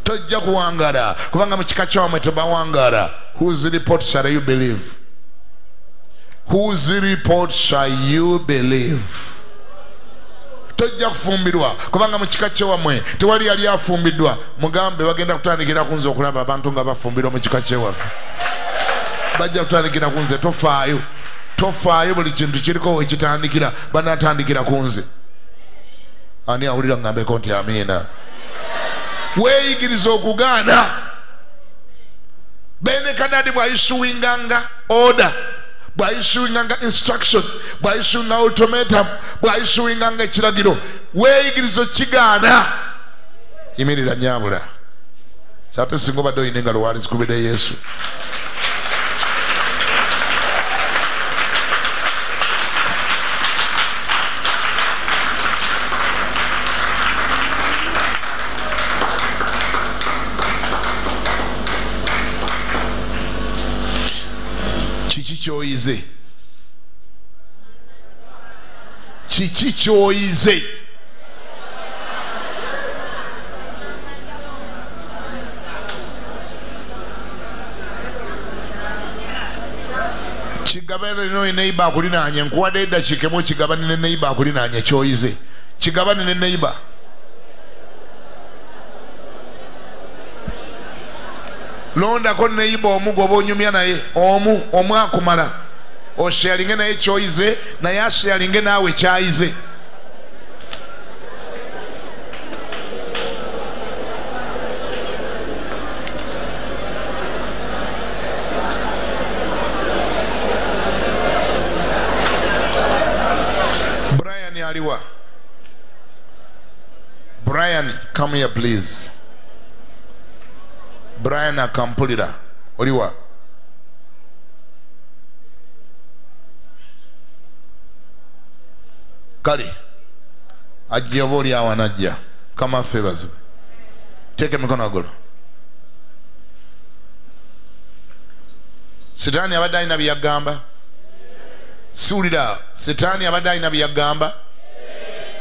Tojja kuwangala kubanga mu kika kyawamwe tebawangala. Whose report shall you believe? Whose report shall you believe? Tojja kufumbirwa kubanga mu kika kyewamwe tewali yali afumbiddwa. Mugambe bagenda kutandikira kunze okulaba abantu nga bafumbirwa mu kika kyewaffe bajja kutandikira ku nze tofaayo. Tofaayo buli kintu kiriko ekitandikira banatandikira ku ani awulira ngambeko nti amiina? Weeyigiriza okugaana? Benekadadi bwayisuwinganga oda bwayisuwinganga instruction bwayisuwinga automatum bwayisuwinganga ekiragiro. Weeyigiriza kigaana yimirira nyabula. Kyate singa obadde olina engalo waali yesu kyoyize kiki kyoyize kigabane no neiba akulinaanye nkuwadde eddakiika emu kigabane ne neiba akulinaanye kyoyize kigabane ne londako neiba omu gwoba onyumya naye omu omu akumala osheyalinge naye kyoyize naye asharinge naawe kyayize brian come here please brian akampulira oliwa kale ajja oba oli awo anajja kamaffe bazibu teeka emikono agolo. Sitaani abadde alina byeyagamba siwulira sitaani abadde alina byeyagamba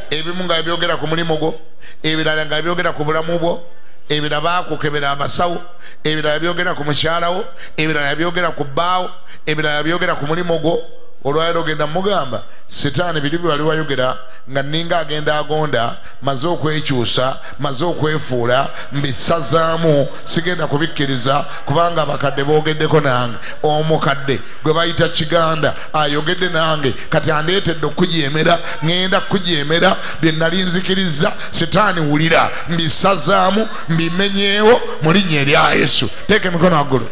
ebimu nga byogera ku mulimu gwo ebirala nga byogera ku bulamu bwo ebirala bakukebera amasawo ebirala byogera ku mukyalawo ebirala byogera ku bbaawo ebirala byogera ku mulimu gwo olwaliro genda mugamba sitaani biri bye wali wayogera nga ninga agenda agonda maze okwekyusa maze okwefuula mbisazaamu sigenda kubikkiriza kubanga abakadde boogeddeko nange omukadde gwe bayita kiganda ayogedde nange kati andeetedde okujeemera ŋŋenda kujeemera bye nali nzikiriza sitaani wulira mbisazaamu mbimenyeewo mu linnya erya yesu. Teeka emikono waggulu.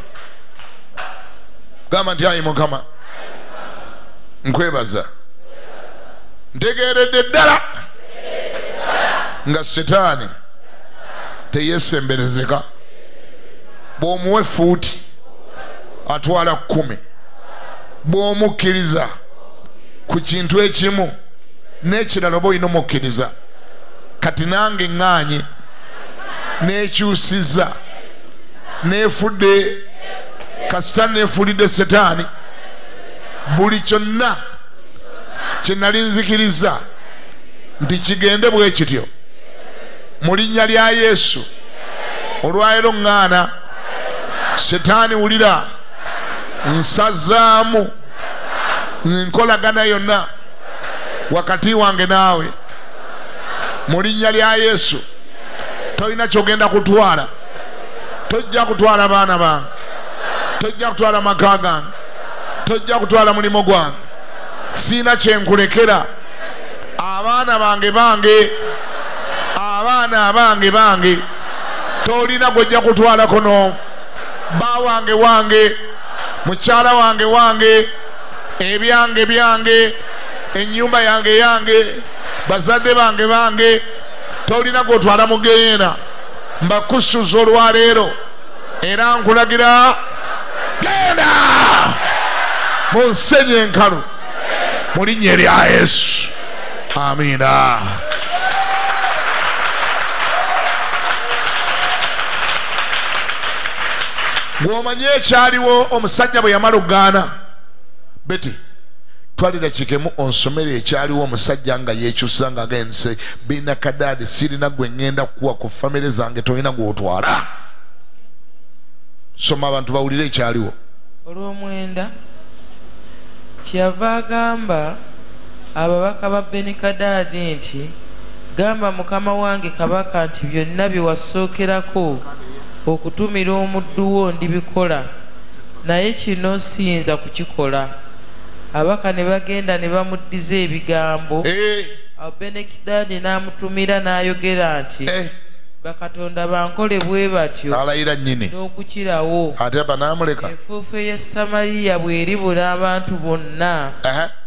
Gamba nti ayi mukama nkwebaza. Ntegeeredde ddala nga setaani teyesemberezeka bw'omuwa efuuti atwala kkumi bw'omukkiriza ku kintu ekimu n'ekirala oba olina omukkiriza kati nange ŋŋaanye n'ekyusiza n'efudde kasita neefulidde setaani buli kyonna kye nali nzikiriza nti kigende bwe kityo. Mu linnya lya yesu olwaliro ŋŋaana setaani wulira nsazaamu nkolagana yonna wakati wange naawe. Mu linnya lya yesu tolina kyogenda kutwala tojja kutwala baana bange tojja kutwala maka gange tojja kutwala mulimo gwange. Siina kyenkulekera. Abaana bange bange abaana abange bange tolina gwejja kutwalako no. Ba wange wange mukyala wange wange ebyange byange enyumba yange yange bazadde bange bange tolina gwotwala mugeyeena. Mbakusuza olwaleero era nkulagira genda mu nsenyi enkalu mu linnya erya yesu. Amiina ng'omanye ekyaliwo omusajja bwe yamala ogaana beti twalira kikemu onsomere ekyaliwo omusajja nga yekyusa nga agense binakadaadi sirina gwe ŋŋenda kukuwa ku famire zange tolina gwotwala. Soma abantu bawulire ekyaliwo. Olw'omwenda kyeyava agamba ababaka ba benikadaadi nti gamba mukama wange kabaka nti byonna bye wasookerako okutumira omuddu wo ndibikola naye kino siyinza kukikola. Abaka ne bagenda ne bamuddiza ebigambo. Eh, awo benikadaadi n'amutumira n'ayogera nti eh, bakatonda bankole bwe batyo alayira nnyini. n'okukirawo. Ate banamuleka enfuufu ya samaliya bw'eribula abantu bonna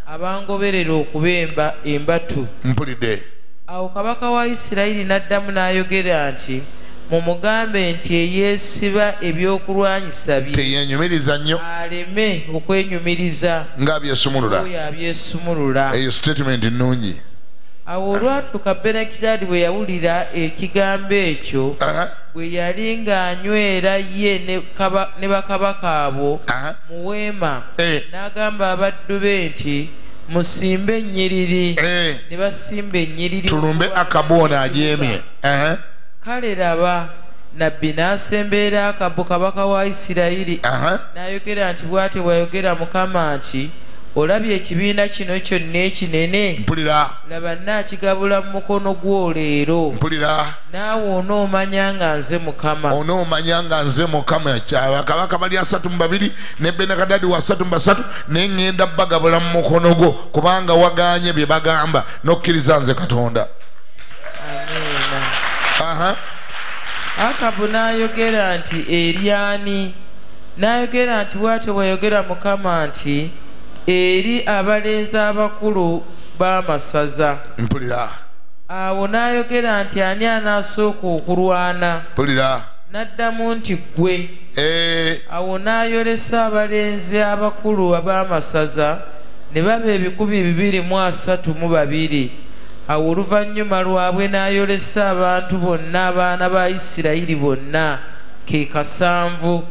abangoberera okubemba embatu. Mpulidde. Awo kabaka wa isirayiri n'addamu n'ayogera nti mumugambe nti eyeesiba ebyokulwanyisa bye teyenyumiriza nnyo. aleme okwenyumiriza ngaabyesumulula oyo abyesumulula. Eyo statement nnungi awo olwatuuka benekidadi bwe yawulira ekigambo ekyo bwe yali ng'anywera ye ne kaba- ne bakabaka abo mu weema eh, n'agamba abaddu be nti musimbe ennyiriri. Eh, ne basimba ennyiriri tulumbe akaboona ajeemye. Kale laba nabbi n'asembeera akabu kabaka wa isirayiri n'ayogera nti bw'atyo bw'ayogera mukama nti olabye ekibiina kino kyonna ekinene. Mpulira. Laba naakigabula mu mukono gwo leero. Mpulira. Naawe onoomanya nga nze mukama. Onoomanya nga nze mukama. Abakabaka bali asatu mu babiri ne benakadadi wa asatu mu basatu naye ŋŋenda bagabula mu mukono gwo kubanga waganye bye bagamba. N'okkiriza nze katonda. Aha. Akabu n'ayogera nti eryani n'ayogera nti bw'atyo bw'ayogera mukama nti eri abalenzi abakulu b'amasaza. Mpulira. Awo n'ayogera nti ani anaasooka okulwana? Mpulira. N'addamu nti ggwe. Eh, awo n'ayolesa abalenzi abakulu ab'amasaza ne baba ebikumi bibiri mu asatu mu babiri. Awo oluvannyuma lwabwe n'ayolesa abantu bonna abaana ba isirayiri bonna ke kasanvu.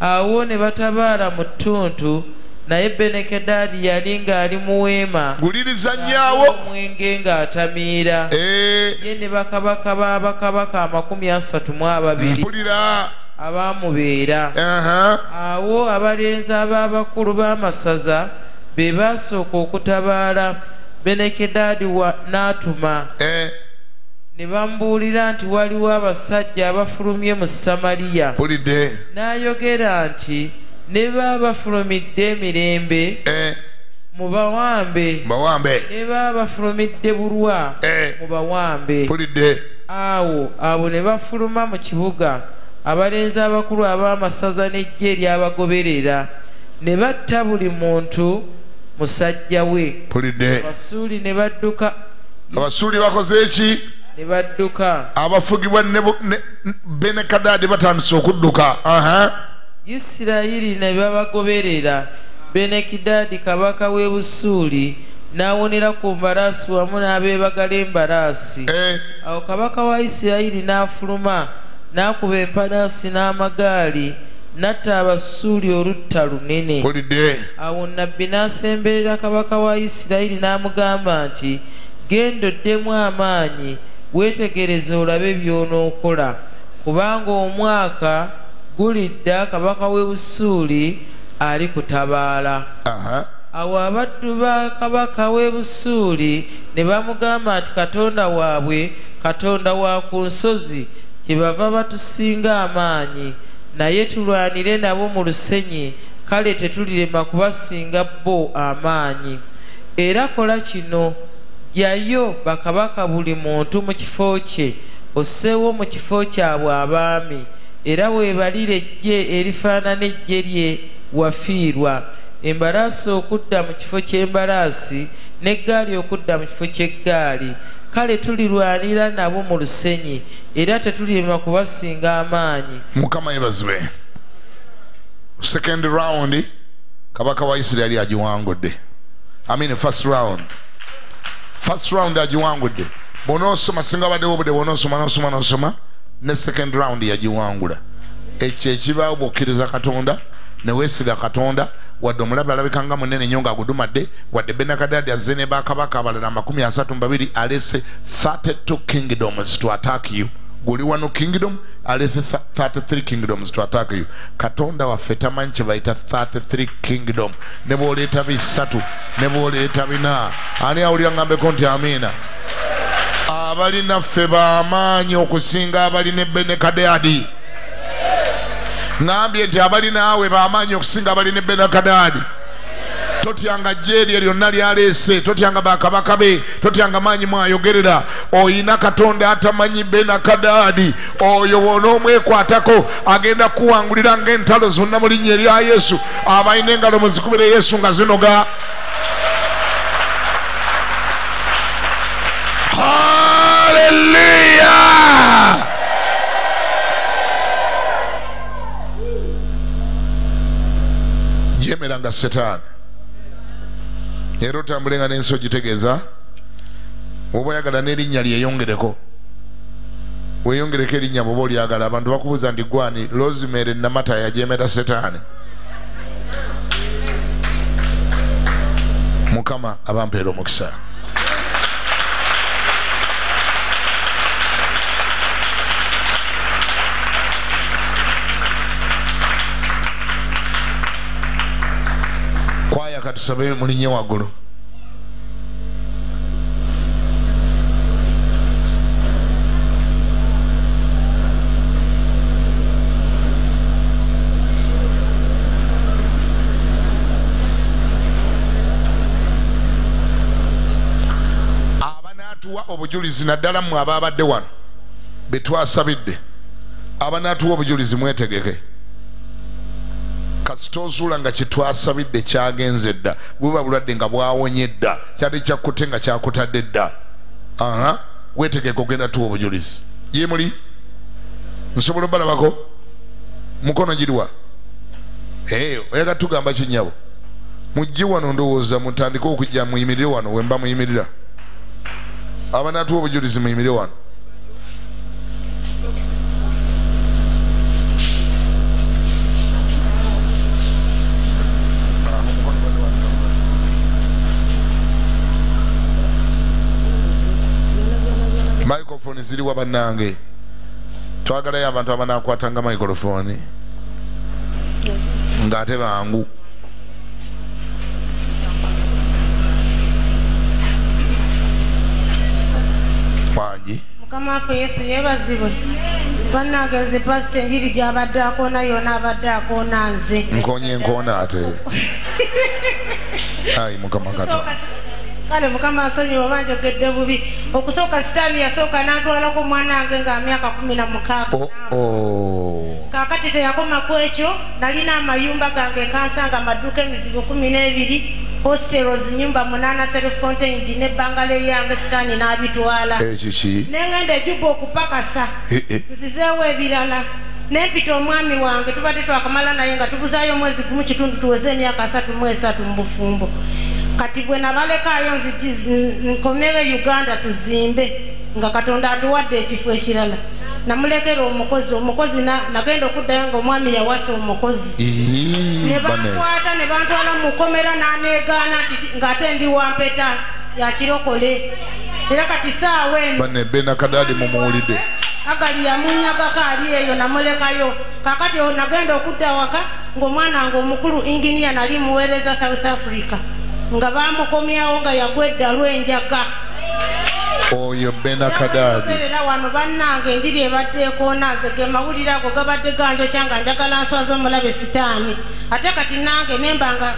Awo ne batabaala mu ttuntu naye benekedadi yali ng'ali mu weema guliriza nyaawo omwenge ng'atamiira Eh, ye ne bakabaka b'abakabaka amakumi asatu mu ababiri mpulira. abaamubeera. Aha. awo abalenzi ab'abakulu b'amasaza be baasooka okutabaala benekedadi wa- n'atuma. Eh, ne bamubuulira nti waliwo abasajja abafulumye mu samaliya. N'ayogera nti ne baba bafulumidde emirembe Eh, mubawambe bawambe. Ne baba bafulumidde bulwa Eh, mubawambe mpulidde awo abo ne bafuluma mu kibuga abalenzi abakulu ab'amasaza n'ejje eryabagoberera ne batta buli muntu musajja we. Mpulidde abasuuli ne badduka. Abasuuli bakoze eki? Ne badduka. Abafugibwa benekadadi batandise okudduka. Aha isirayiri ne babagoberera benekidaadi kabaka w'e busuuli n'awonera ku mbalaasi wamu n'abeebagala embalaasi. Eh, awo kabaka wa isirayiri n'afuluma n'akuba empalaasi n'amagaali n'atta abasuuli olutta lunene. Awo nabbi n'asemberera kabaka wa isirayiri n'amugamba nti genda oddemu amaanyi weetegereze olabe by'onookola. Kubanga omwaka gulidda kabaka w'e busuuli ali kutabaala awo abaddu ba kabaka w'e busuuli ne bamugamba nti katonda waabwe katonda wa ku nsozi kyebava batusinga amaanyi naye tulwanire nabo mu lusenyi kale tetulirema kubasinga bo amaanyi. Era kola kino jyayo bakabaka buli muntu mu kifo kye osseewo mu kifo kyabwe abaami era weebalire ejje erifaanana ejje lye wafiirwa. Embalaasi okudda mu kifo ky'embalaasi n'eggaali okudda mu kifo ky'eggaali. Kale tulirwanira nabo mu lusenyi era tetulirema kubasinga amaanyi. Mukama yebazibwe second round kabaka wa isirayali agiwangudde. I mean first round. First round agiwangudde. Bwonoosoma singa baddewo obudde bwonoosoma nosoma nosoma ne second round yagiwangula ekyo ekibaawo bwokkiriza katonda neweesiga katonda wadde omulabe alabika nga munene nnyo ngaagudumadde wadde benakadadi azze ne bakabaka abalala amakumi asatu mu babiri alese 32 kingdoms to attack you. Guli wano kingdom alese 33 kingdoms to attack you. Katonda waffe tamanyi kye bayita 33 kingdom. Ne bwoleeta bisatu ne bwoleeta bina. Ani awulira ngambeko nti amiina abalinaffe bamaanyi okusinga abalina ebenekadadi ŋambye nti abalinaawe bamaanyi okusinga abalina ebenakadadi totyanga jeerye lyonna lyaleese totyanga bakabaka be totyanga maanyi mwayogerera. Oyina katonda atamanyi benakadaadi oyo bwona omwekwatako agenda kuwangulira ngaentalo zonna mu linnya erya yesu. Abalina engalo muzikubire yesu nga zinoga haleluya jemeranga setaani era otambulenga n'ensi ogitegeeza oba oyagala n'erinnya lyeyongereko weyongereko erinnya bwoba olyagala abantu bakubuuza nti gwani rosemary namata yajemera setaani mukama abampeera omukisa kwaya katusabe mulinye waggulu obujulizi naddala mmwe abaabadde wano betwasabidde abanaatuwa obujulizi mwetegeke kasita ozuula nga kyetwasabidde kyagenze dda buba bulwadde nga bwawonye dda kyali kyakkute nga kyakutadde dda. Aha wetegeka ogenda tuwa obujulizi. Ye muli? Nsobola obalabako? Mukono giriwa oyaga tugamba kinyabo mujje wano ndowooza mutandike okujja muyimirire wano wemba muyimirira abanatuwa obujulizi muyimirire wano microphone ziriwa bannange. Twagalayo abantu abanakwatanga microphone. Ng'ate bangu. Mwangi mukama waffe yesu yeebazibwe. Bannange nze pasita enjiri gy'abadde akoona yona abadde akoona nze. Nkonye enkoona ate. Ayi mukama kato Okusooka si- kale mukama asonyiwa oba njogedde bubi. Okusooka sitaani yasooka n'atwalako omwana wange nga myaka kumi na mukaaga. Oh, oh. kaakati teyakoma ku ekyo nalina amayumba gange kansanga amaduuka emizigo kumi n'ebiri hosteros nyumba munaana self contained nebbangalo yange sitaani n'abitwala. Ekiki nengenda ejuba okupakasa. Eh, eh. nzizeewo ebirala. Nempita omwami wange tubadde twakamala naye nga tubuzaayo omwezi gumu kitundu tuweze emyaka asatu mu esatu mu bufumbo kati bwe nabalekaayo nkomere uganda tuzimbe nga katonda atuwadde ekifo ekirala. Namulekera omukozi omukozi na- nagenda okuddayo nga omwami yawasa omukozi. Ne bankwata ne bantwala mu kkomera n'aneegaana nti ng'ate ndi wampeta yakirokole era kati saawa eno bane benakadadi mumuwulidde agali yamunyagako ali eyo namulekayo. Kakati nagenda okudda waka ng'omwana wange omukulu inginiya nali muweereza south africa nga bamukomyawo nga yagwa edda lw'enjaga. Oyo benakadadi era wano bannange enjiri ebadde ekoonaze ge mawulire ago gabadde ganjokya nga njagala nswaza omulabe sitaani. Ate kati nange nemba nga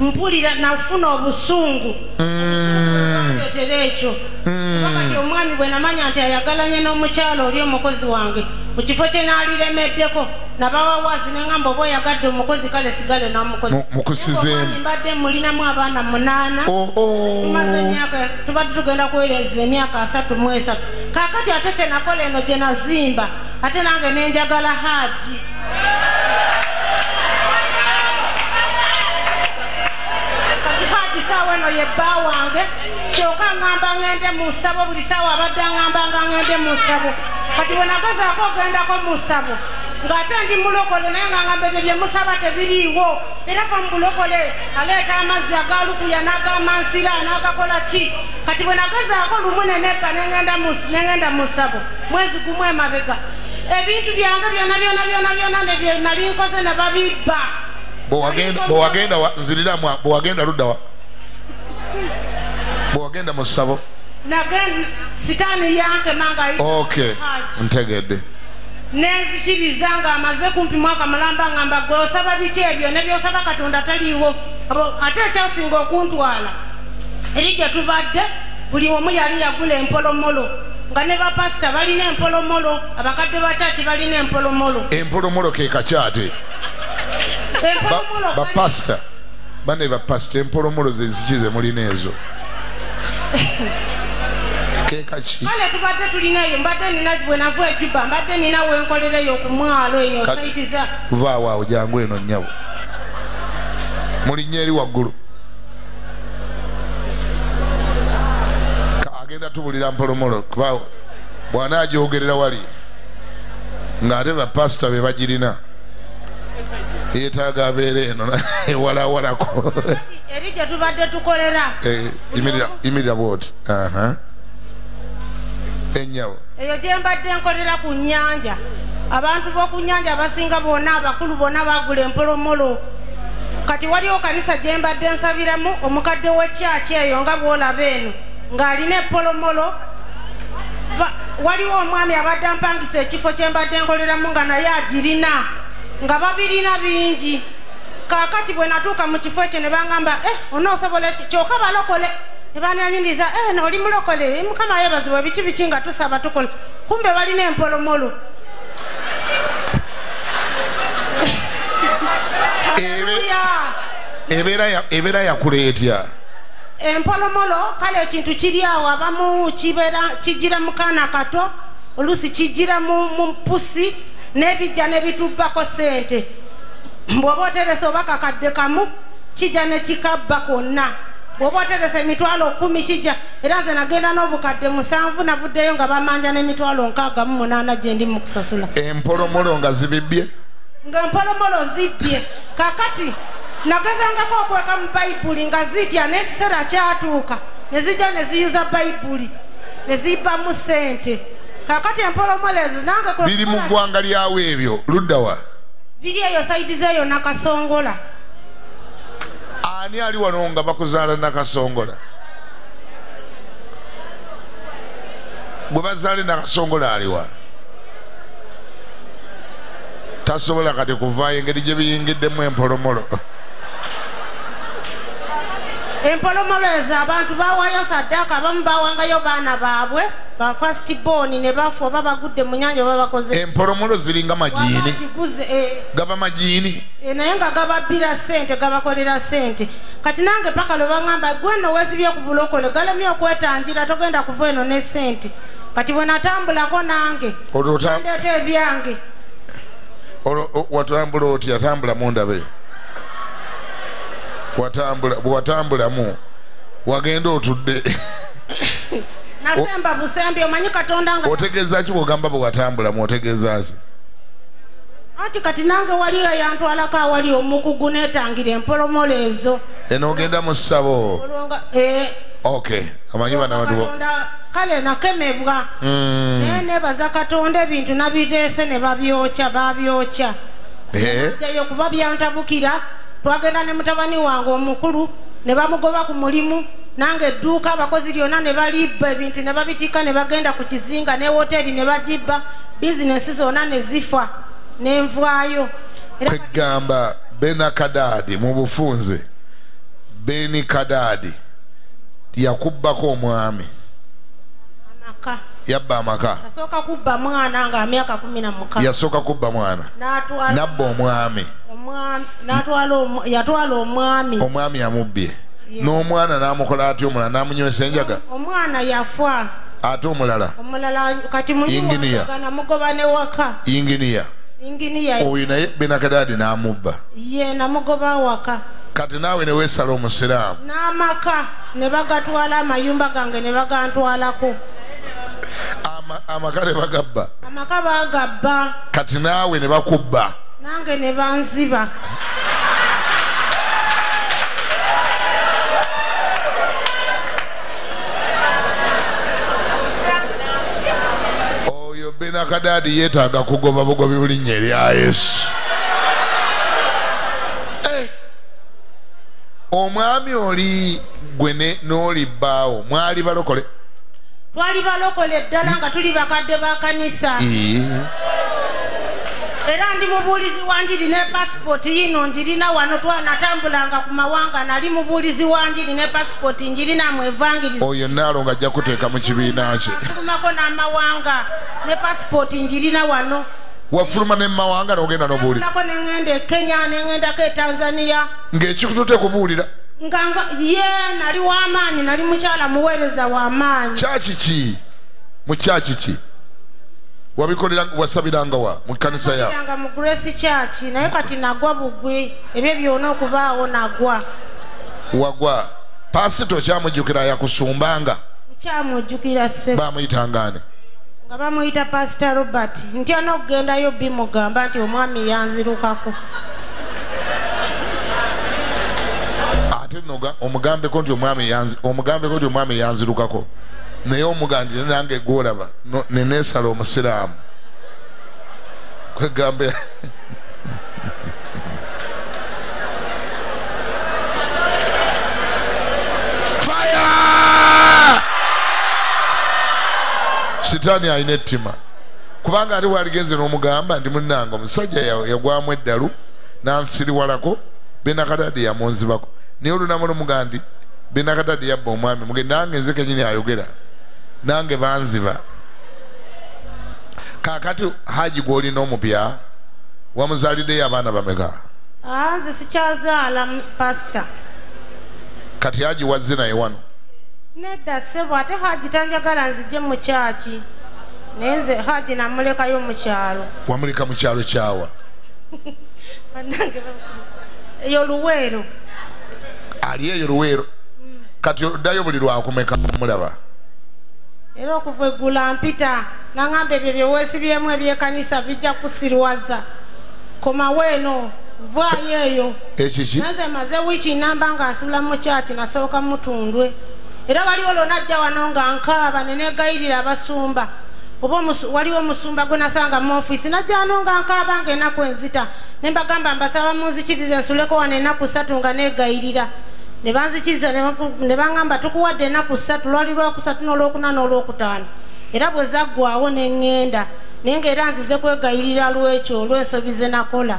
mpulira nafuna obusungu. Mm, etera ekyo. Mm. Omwami bwe namanya nti ayagalanye n'omukyalo oli omukozi wange. Mu kifo kye naaliremeddeko nabawawazi neŋamba oba oyagadde omukozi kale sigale n'omukozi. Mu- mukusizeemu. Omwami mbadde mulinamu abaana munaana. Oh, oh. tumaze emyaka tubadde tugenda kuweereza emyaka asatu mu esatu. Kaakati ate kye nakola eno gye nazimba ate nange nenjagala haaji kati haaji saawa eno ye bba wange kyokka ŋŋamba ŋŋende mu ssabo buli saawa abadde aŋŋamba nga ŋŋende mu ssabo. Kati bwe nagezaako ogendako mu ssabo ng'ate ndi mulokole naye nga ŋŋamba ebyo bye musaba tebiriiwo. Era fa mu bulokole aleeta amazzi agalukuya n'agamansira n'agakola ki? Kati bwe nagezaako lumu nenebba neŋŋenda mu- ssabo mwezi gumu emabega ebintu byange byonna byonna byonna byonna nebye nali nkoze ne babibba. Bwewagenda bwewagenda wa- nziriramu bwewagenda ludda wa bwewagenda mu ssabo. Okay ntegedde. Nenzikiriza nga amaze kumpi mwaka mulamba ngamba gwe osaba biki ebyo? Nebyosaba katonda taliiwo. Ate ekyasinga okuntwala eri gye tubadde buli omu yali yagula empolomolo nga ne bapasita balina empolomolo abakadde ba kyaki balina empolomolo. Empolomolo ke kakyate? Bapasita bane bapasita empolomolo zezikize mulina ezo ke kaki? Kale tubadde tulina eyo mbadde nina bwe nava ejuba mbadde nina wenkolereyo ku mwalo eyo osaitiza kuvaawo awo jangu eno nnyabo mulinnya eri waggulu. Agenda tubulira mpolomolo kuba bw'anaajogerera wali ng'ate bapasita be bagirina. Yeetaaga abeera eno ewalawalako eri gye tubadde tukolera. Eh, yimirira bwoti aha. Ennyabo eyo gye mbadde nkolera ku nnyanja. Abantu b'oku nnyanja abasinga bonna abakulu bonna bagula empolomolo. Kati waliwo kanisa gye mbadde nsabiramu omukadde w'ekyaki eyo nga bw'olaba eno ng'alina empolomolo. Ba- waliwo omwami abadde ampangisa ekifo kye mbadde nkoleramu nga naye agirina nga babirina bingi kaakati bwe natuuka mu kifo ekyo ne bangamba eh onoosobola kyokka balokole. Ne bananyiriza eh nooli mulokole. Mukama yebazibwa biki biki nga tusaba tukola kumbe balina empolomolo. Ebeera ya- ebeera yakula etya empolomolo kale ekintu kiri awo abamu kibeera kigira mu kaana kato oluusi kigira mu mu pusi n'ebijja ne bitubbako sente bw'oba oteresa oba kakadde kamu kijja ne kikabba konna. Bw'oba oteresa emitwalo kumi kijja. Era nze nagenda n'obukadde musanvu navuddeyo nga bamanja n'emitwalo nkaaga mu munaana gye ndi mu kusasula. Empolomolo nga zibibye nga empolomolo zibbye. Kakati nagezangako okweka mu bayibuli nga zitya n'ekiseera kyatuuka. Ne zijja ne ziyuza bayibuli ne zibbamu sente kakati empolomolezo nange kwe biri mu ggwanga lyawo ebyo. Luddawa biri eyo saidi zeeyo nakasongola. Ani ali wano nga bakuzaala nakasongola? Bwe bazaale nakasongola aliwa tasobola kati kuvaayo engeri gye biyingiddemu empolomolo empolomoloezo abantu bawaayo saddaaka abamu bawangayo baana baabwe ba fast born ne bafa oba bagudde mu nyanja oba bakoze empolomolo ziringa wabagiguze eh, gaba magiini eh, naye nga gababbira ssente gabakolera ssente. Kati nange paka lwe baŋŋamba gwe nno weesibye ku bulokole galemye okwetangira togenda kuva eno ne ssente. Kati bwe natambulako nange ndeeta ebyange. Olwo- watambula oti yatambulamu ndabe watambula bwe watambulamu wagenda otudde. Nasemba busembi omanyi katonda nga otegeeza ki bwogamba bwe watambulamu otegeeza ki? Anti kati nange waliyo yantwalako awali omukugu netangira empolomolo ezo. Eno ogenda mu ssabo. Eh, ok amanyi bana bantu bo- Katonda- kale nakemebwa. Mm. naye nebaza katonda ebintu nabiteese ne babyokya babyokya. Eh, jayo kuba byantabukira twagenda ne mutabani wange omukulu ne bamugoba ku mulimu nange edduuka abakozi lyonna ne balibba ebintu ne babitika ne bagenda ku kizinga ne woteeri ne bagibba. Bizinesi zonna ne zifa nenvaayo era kwegamba benakadaadi mu bufunze beni kadaadi yakubbako omwami. Amaka yabba amaka. Yasooka kubba mwana nga myaka kumi na mukaaga. Yasooka kubba mwana. Nabba omwami. Yatwala omwami. Omwami amubbye. N'omwana n'amukola atya omulala? N'amunywesa enjaga? Omwana yafa. Ate omulala? Omulala kati Inginiya. namugoba ne waka. Inginiya oyo naye benakadaadi n'amubba. Ye namugoba waka. Kati naawe ne weesala omusiraamu. N'amaka ne bagatwala amayumba gange ne bagantwalako amaka ne bagabba? Amaka bagabba. Kati naawe ne bakubba. Nange ne banziba. Oyo benakadaadi yeetaaga kugoba bugobi bulinnya erya yesu. Eh, omwami oli gwe n'oli bbaawo mwali balokole twali balokole ddala nga tuli bakadde ba kanisa. Ee. era ndi mubuulizi wa njiri ne pasipooti yino njirina wano twanatambulanga ku mawanga nali mubuulizi wa njiri ne pasipooti njirinamu evangirizi oyo naalo ng'ajja kuteeka mu kibiina kye. Tulumako n'amawanga ne pasipooti njirina wano. Wafuluma ne mumawanga n'ogenda n'obuulira. Tulako neŋŋenda e kenya neŋŋendako e tanzania. Ng'ekikutute kubuulira nga ye nali w'amaanyi nali mukyala muweereza w'amaanyi kyaki ki? Mu kyaki ki? Wasabiranga wa? Mu kkanisa yawe nga mu grace church. Naye kati nagwa bugwi. Ebyo byona okubaawo nagwa. Wagwa. Paasito kyamujjukira yakusumbanga. Nkyamujjukira ssebo baamuyitangane nga bamuyita pasita robert. Ntya n'okugendayo bimugamba nti omwami yanzirukako noga- omugambeko nti omwami nti yanzirukako. Naye omugambi nti nange gwolaba neneesala omusiraamu. Kwegambe Fire! sitaani alina ettima. Kubanga ate waligenze n'omugamba ndi munanga omusajja ya- yagwamu eddalu nansiriwalako benakadadi yamunzibako naye olunamu lumuga nti benakadadi yabba omwami muge nange nze kenyini ayogera nange banziba. Kakati haji gwolina omupya wamuzaaliddeyo abaana bameka? Aa nze sikyazaala pasita kati haji wazze naye wano? Nedda ssebo ate haji tanjagala nzijje mu kyaki. Naye nze haji namulekayo mu kyalo. Wamuleka mu kyalo kyawa? Eyo luweero ali eyo luweero kati oddayo buli lwakumeka mulaba. Era okuva eggula mpita naŋŋamba ebyo byeweesibyemu ebyekanisa bijja kusirwaza. Komawo eno vaayo eyo ekiki naze maze wiiki namba nga nsula mu kyaki nasooka mutundwe era waliwo lwo najja wano nga nkaaba nenegayirira abasumba. Oba waliwo omusumba gwe nasanga mu ofiisi najjano nga nkaaba nga enaku enzita. Ne mbagamba mbasaba munzikirize nsuleko wano enaku ssatu nga negayirira ne banzikiriza ne baŋŋamba tukuwadde enaku ssatu lwali lwakusatu n'olwokuna n'olwokutaano. Era bwe zaggwawo ne ŋŋenda naye ngaera nzize kwegayirira lwekyo olw'ensobi ze nakola.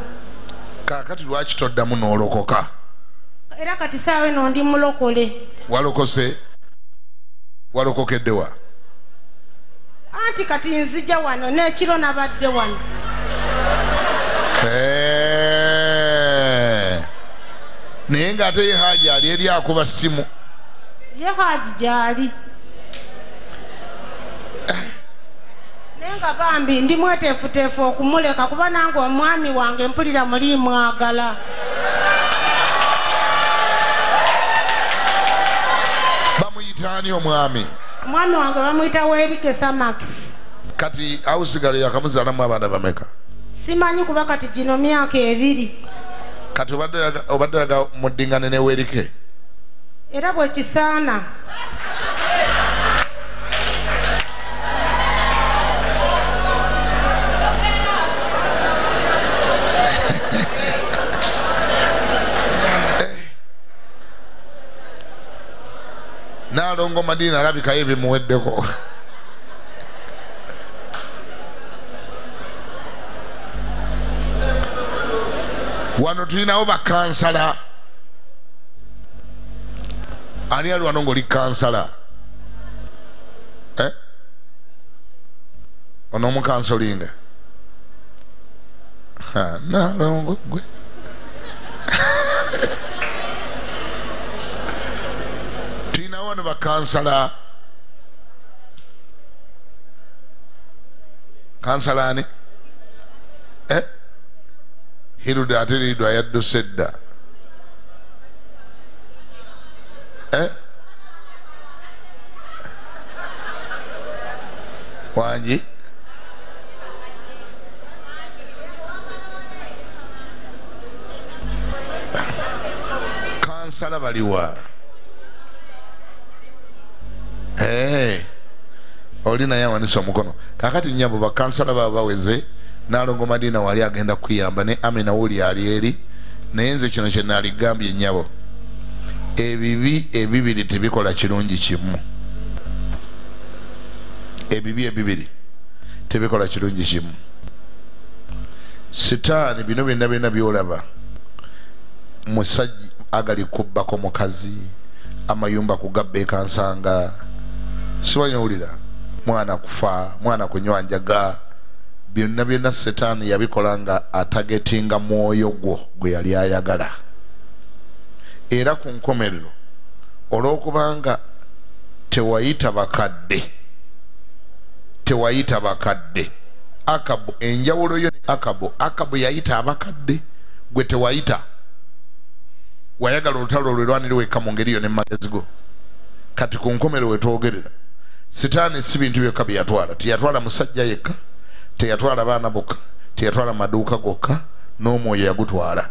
Kaakati lwaki toddamu n'olokoka? Era kati saawa eno ndi mulokole. Walokose? Walokokeddewa anti kati nzija wano n'ekiro nabadde wano. Naye ng'ate ye haaji ali eri akuba ssimu. Ye haji gyali. Naye nga bambi ndi mweteefuteefu okumuleka kuba nange omwami wange mpulira muli mwagala. Bamuyitaani omwami? Omwami wange bamuyita weerike samax. Kati awusigalo yakamuzaalamu abaana bameka? Simanyi kuba kati gino myaka ebiri kati obadde oyaga- muddingane newerike era bwe kisaana. Naalongo madiina alabikayo ebimuweddeko wano tulinawo bakansala ani ali wano ngaoli kansala? Eh? ono omukansolinga. Ha, naalongo gwe tulinawo wano bakansala kansala ani? Eh? Hiruda ate liidwa yadduse dda eh? wangi kansala baliwa. Hey. oli naye awanisa omukono kakati nyabo bakansala baba baweze nalongo madiina wali agenda kuyamba ne amina wuli ali eri naye nze kino kyenaligambye nyabo ebibi ebibiri tebikola kirungi kimu. Ebibi ebibiri tebikola kirungi kimu. Sitaani bino byonna byonna byolaba. Musajja agali kubbako mukazi amayumba kugabbeeka nsanga siwanyowulira mwana kufa mwana kunywa njaga byonna byonna setaani yabikola nga atagetinga mwoyo gwo gwe yali ayagala. Era ku nkomerero olw'okubanga tewayita bakadde tewayita bakadde akabu enjawulo yo ne akabu akabu yayita abakadde gwe tewayita. Wayagala olutalo lwe lwaniri wekka mu ngeri yo ne mumagezi go kati ku nkomero wetwogerera sitaani si bintu byokka byeyatwala teyatwala musajja yekka teyatwala baana bokka teyatwala maduuka gokka n'omwoyo yagutwala.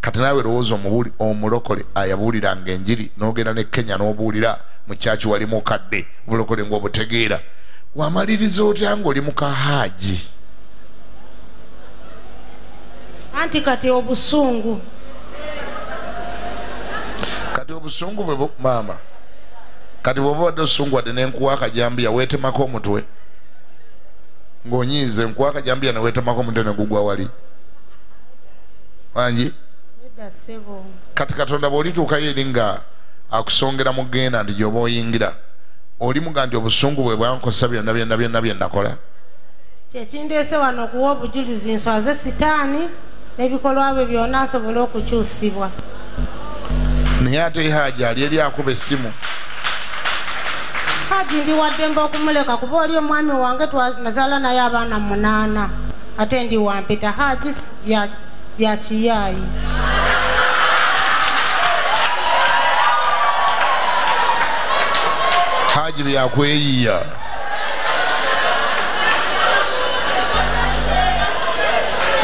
Kati naawe lowooza omubuli omulokole ayabuuliranga enjiri n'ogenda ne kenya n'obuulira mu kyaki wali mukadde obulokole ngaobutegeera wamaliriza otya ngaoli mukahaaji anti kati obusungu. Kati obusungu bwe maama kati bwoba wadde osunguwadde nenkuwa akajambiya weetemako omutwe ng'onyiize nkuwa akajambiya neweetemako omutwe negugwa wali. Wangi kati katonda bw'olituukayo eri nga akusongera mu genda nti gyoba oyingira olimuga nti obusungu bwe bwankosa byonna byonna byonna bye nakola kyekindeese wano okuwa obujulizi nswaze sitaani n'ebikolwa bye byonna asobole okukyusibwa. Naye ate haaji ali eri akuba essimu haji ndi waddembe okumuleka kuba oli omwami wange twanazala naye abaana munaana ate ndi wampita hajji bya- kiyaayi byakweyiya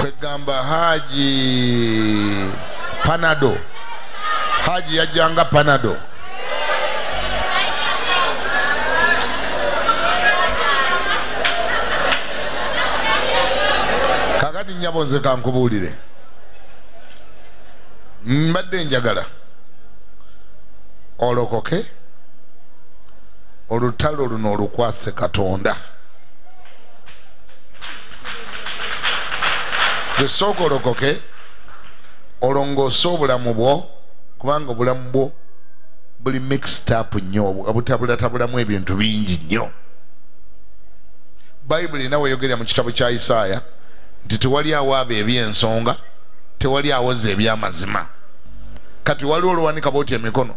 kwegamba haji panado. Haji yajjanga panado bannyabo nze kankubuulire. Mbadde njagala. Olokoke. Olutalo luno olukwase katonda. Gesooka olokoke. Olongoose obulamu bwo kubanga obulamu bwo buli mixed up nnyo butabulatabulamu ebintu bingi nnyo. Bayibuli nawe yogerera mu kitabo kya isaaya nti tewali awo abo ebyensonga tewali awoza ebyamazima. Kati waliwo olwanika booti emikono?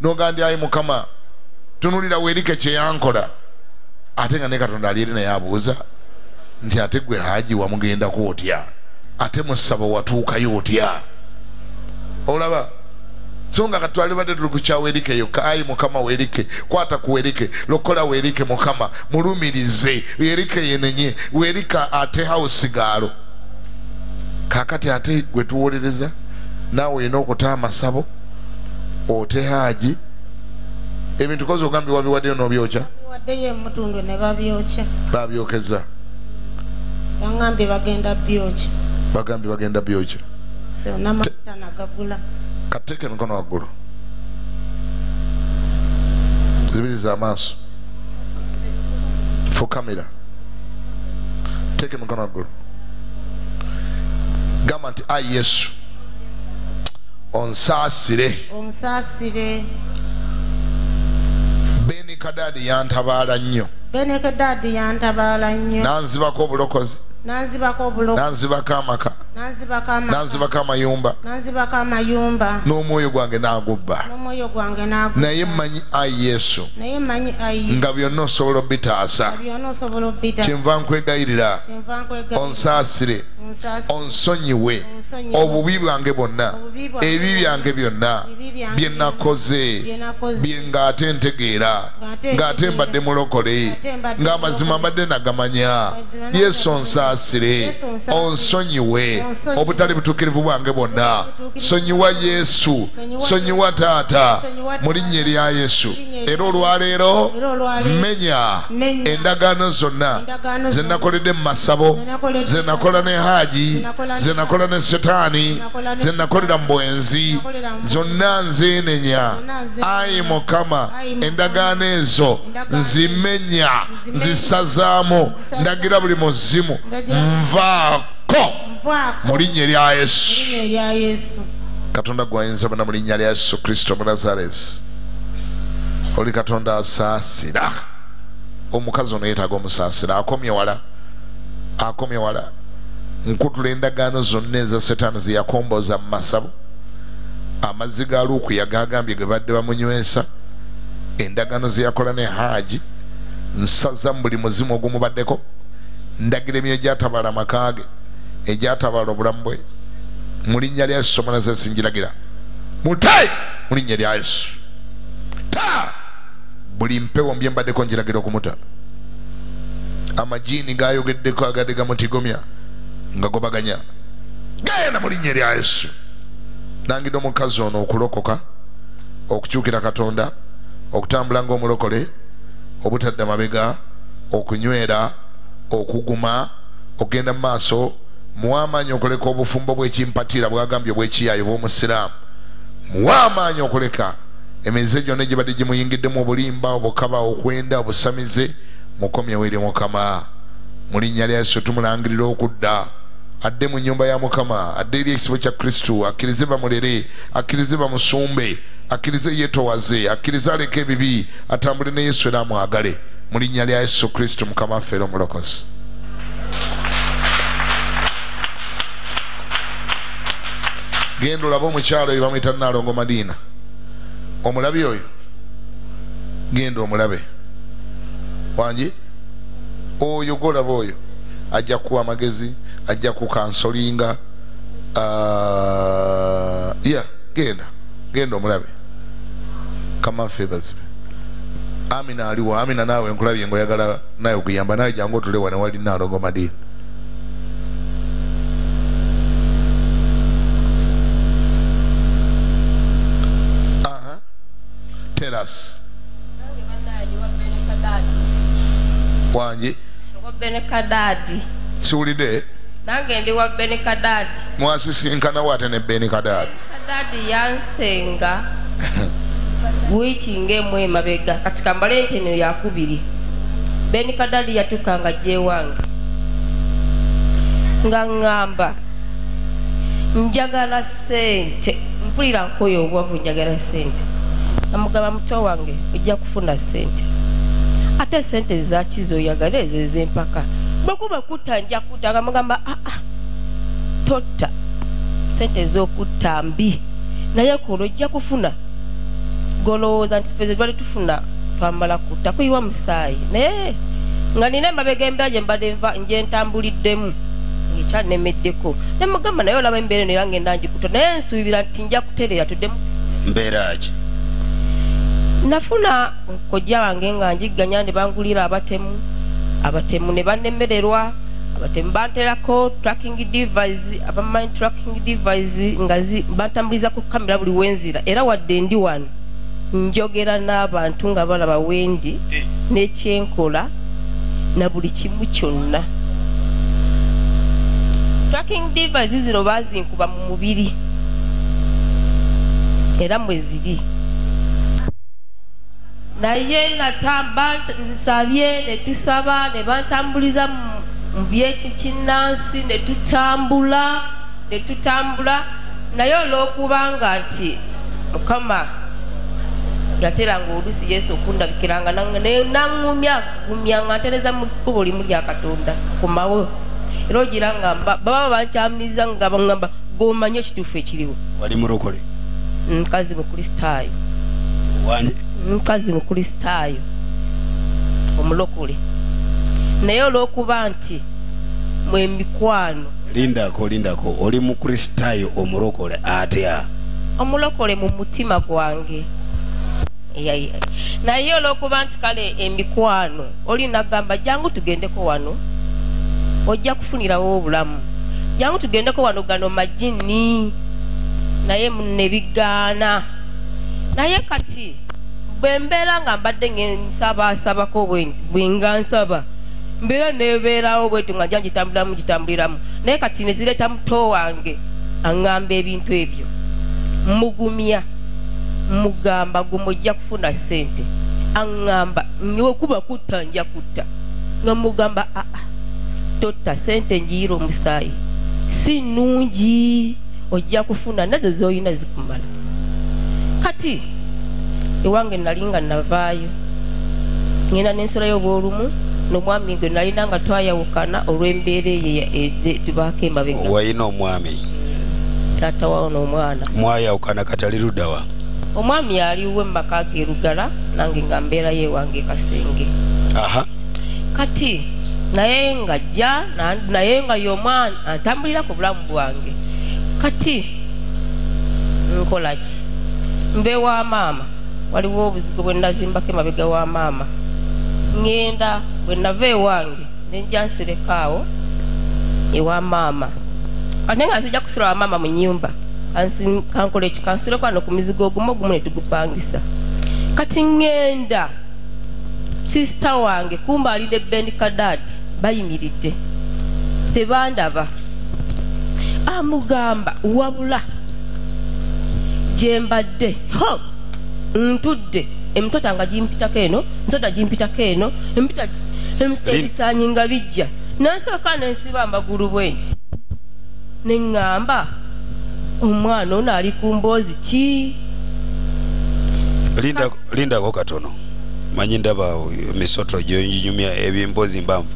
Noga ndi ayi mukama tunulira weerike kyeyankola ate nga ne katonda ali eri naye abuuza nti ate gwe haji wamugendako otya? Ate musaba watuukayo otya? Olaba so nga katwali badde tuli kukya weerike yokka ayi mukama weerike kwata ku weerike lokola weerike mukama mulumirize weerike yenenye weerika ate hawusigaalo kakati ate gwe tuwolereza naawe olina okuta amasabo ote haji ebintu kozi ogambye wabiwaddeyo n'obyokya waddeyo emutundu ne babyokya babyokeza. Baŋambye bagenda byokya bagambye bagenda byokya so namafuta nagagula kateeka emikono waggulu zibiriza amaaso fukamira teeka emikono waggulu gamba nti ayi yesu. Onsaasire onsaasire benikadaadi yantabaala nnyo. Benekedadi yantabaala nnyo. Nanzibako obulokozi. Nanzibako obulo nanzibako amaka nanzibako amayumba n'omwoyo gwange n'agubba. Naye mmanyi ayi yesu. Nga byonna osobola obitaasa kyenva nkwegayirira onsaasire. Onsonyiwe. Obubi bwange bwonna. Ebi byange byonna. Bye nakoze. Bye ng'ate ntegeera. Ng'ate mbadde mulokole. Ng'amazima mbadde nagamanya yesu onsaasire. Onsonyiwe. Obutali butuukirivu bwange bwonna. Obutuukirivu sonyiwa yesu. Sonyiwa sonyiwa Yesu. taata. Mu linnya erya yesu. Era olwaleero menya endagaano zonna. ze nakoledde mu masabo Ze nakola ne haji Ze nakola ne setaani ze nakolera mu bwenzi. Zonna nzeenenya. Ayi mukama endagaano ezo nzimenya nzisazaamu ndagira buli muzimu. Ndagira- nvaako mu linnya erya mu yesu. Katonda gwayinza bana mu linnya lya yesu kristo munazaresi oli katonda asaasira. Omukazi ono yeetaaga omusaasira. Akomye wala. Akomye wala. Nkutula endagaano zonna eza setaani zeyakomboza mu masabo amazzi ga luuku yagagambye ge badde bamunywesa. Endagaano zeyakola ne haaji nsaza mu buli muzimu ogumubaddeko ndagira emyo egyatabaala amaka ge egyatabaala obulamu bwe. Mu linnya lya yesu omunaze singiragira. Mutayi mu linnya lya yesu. Ta! Buli mpewo mbye mbaddeko njiragira okumuta. Amajiini gayogeddeko agadde gamutigomya nga gobaganya. Genda mu linnya lya yesu. Nangidde omukazi ono okulokoka okukyukira katonda okutambula ngaomulokole obutadda mabega okunywera okuguma okgenda mu maaso muwa amaanyi okuleka obufumbo bwekimpatira bwagambye bwekiyaayo bw'omusiraamu. Muwa amaanyi okuleka emize gyonna gibadde gimuyingiddemu obulimba obukaba okwenda obusamize mukomyewo eri mukama. Mu linnya lya yesu tumulangirira okudda. Adde mu nyumba ya mukama adde eri ekisibo kya kristu akkirize bamulere akkirize bamusumbe akkirize yetowaze akkirize aleke ebibi atambule ne yesu era amwagale. Mu linnya lya yesu kristu mukama waffe era omulokozi genda olabe omukyalo oyo bamwita nalongo madiina omulabi oyo genda omulabe wangi oyo golaba oyo ajja kuwa amagezi ajja kukansolinga Ah, ya genda genda omulabe kamaffe bazibe amina aliwo amina naawe nkulabye ngaoyagala naye okuyamba nawe jangu otulewa newali nalongo madiina Us. wangi siwulidde nange ndi wa benikadadi mwasisinkana wate ne beni kadaadi kadadi yansenga. Wiiki ng'emu emabega kati kambale nti eno yakubiri. Benikadadi yatukanga gyewange nga ŋŋamba njagala sente mpulira nkoyo obwavu njagala sente namugamba muto wange ojja kufuna sente ate sente zaki zoyagala ezo ezempaka bwekuba kutta nja kutta nga mugamba aa totta sente ez'okutta mbi naye kono ojja kufuna. Golowooza nti feze twali tufuna twamala kutta kuyiwa musaayi. Naye nga nina emabega embeera gye mbadde nva gyentambuliddemu ekyanemeddeko nemugamba naye olaba embeera eno era ngenda ngikutta naye nsuubira nti nja kutereera tuddemu. Mbeera ki nafuna kojja wange nga njigganya ne bangulira abatemu abatemu ne bannemererwa abatemu banterako tracking device abamanyi tracking device nga bantambuliza ku kamera buli wenzira. Era wadde ndi wano njogera n'abantu nga balaba wendi n'ekyenkola na buli kimu kyonna. Tracking device zino bazinkuba mu mubiri era mwe ziri naye nsabye ne tusaba ne bantambuliza mu- byekikinnansi ne tutambula ne tutambula. Naye olw'okubanga nti mukama yateranga oluusi yesu okundabikiranga naŋŋumya gumya nga ntereza mu kkubo limu lya katonda kumawo era ogira nga baba bankyamiriza nga baŋŋamba gomanye ekituufu ekiriwo. Wali mulokole? Mukazi mukristaayo mukazi mukristaayo omulokole. Naye olw'okuba nti mwe mikwano. Lindako lindako oli mukristaayo omulokole atya? Omulokole mu mutima gwange. Naye olw'okuba nti kale emikwano oli nagamba jangu tugendeko wano ojja kufunirawo obulamu. Jangu tugendeko wano gano majini naye ne bigaana. Naye kati bwe mbeera nga mbadde nsabaasabako bwe- nga nsaba mbeera nebeerawo bwetu nga nja ngitambuliramu gitambuliramu naye kati nezireeta muto wange aŋŋamba ebintu ebyo. Mugumya mugamba gwe mujja kufuna sente aŋŋamba wekuba kutta nja kutta. Nga mugamba aa totta sente njiyira omusaayi. Si nnungi ojja kufuna nazo zoyina zikumala. Kati ewange nali nga navaayo. Ngenda n'ensolayo obwolumu nomwami gwe nalina nga twayawukana olw'embeera eyo eze- tubaako emabega. Wayina omwami? Taata wawo n'omwana. Mwayawukana katali luddawa omwami yaliwo emumaka ge erugala nange nga mbeerayo ewange kasenge. Aha. Kati naye nga jja na- naye nga y'omwana antambulira ku bulamu bwange. Kati nkola ki? Nva ewa maama waliwo obuzigo bwe nazimbako emabega wa maama. Ŋŋenda bwe nava ewange nenja nsereka awo ewa maama. Ate nga nzija kusula wa maama mu nyumba kankola eki kansuleko wano ku mizigo ogumu ogumu ne tugupangisa. Kati ŋŋenda sisita wange kumba ali ne ben kadad bayimiridde. Tebandaba. Amugamba wabula gyembadde ho ntudde emisota nga gimpitako eno emisota gimpitako eno empita emisota ebisaanyi nga bijja. Nansooka nensiba amagulu bwe nti neŋŋamba omwana ono ali ku mboozi ki? Linda- lindako katono manyi ndaba emisoto gyonyinyumya ebimbozi mbanvu.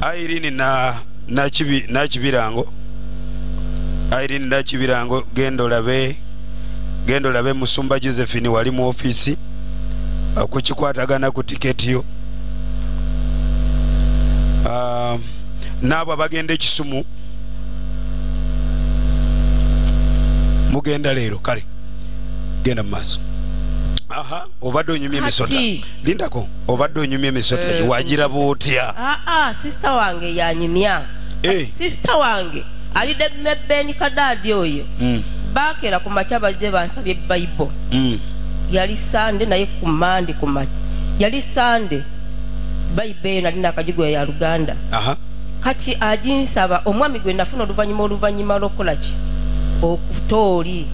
Airini na nakibi- nakibirango airini nakibirango genda olabe genda olabe musumba josephine wali mu ofiisi uh, kukikwatagana ku tiketi yo. Uh, naabo abagenda ekisumu mugenda leero kale genda mu maaso. Aha. Obadde onyumya emisota. Lindako obadde onyumya emisota Eh, wagiraba otya aa sisita wange yanyumya. Eh. sisita wange ali ne beni kadaadi oyo Bakeera ku makya bajje bansabye bayibo mm. yali sande naye ku mande ku makya yali sande bayibo eyo nali nakagigoya ya luganda. Aha. Kati aginsaba omwami gwe nafuna oluvannyuma oluvannyuma lw'okukolaki okutooli.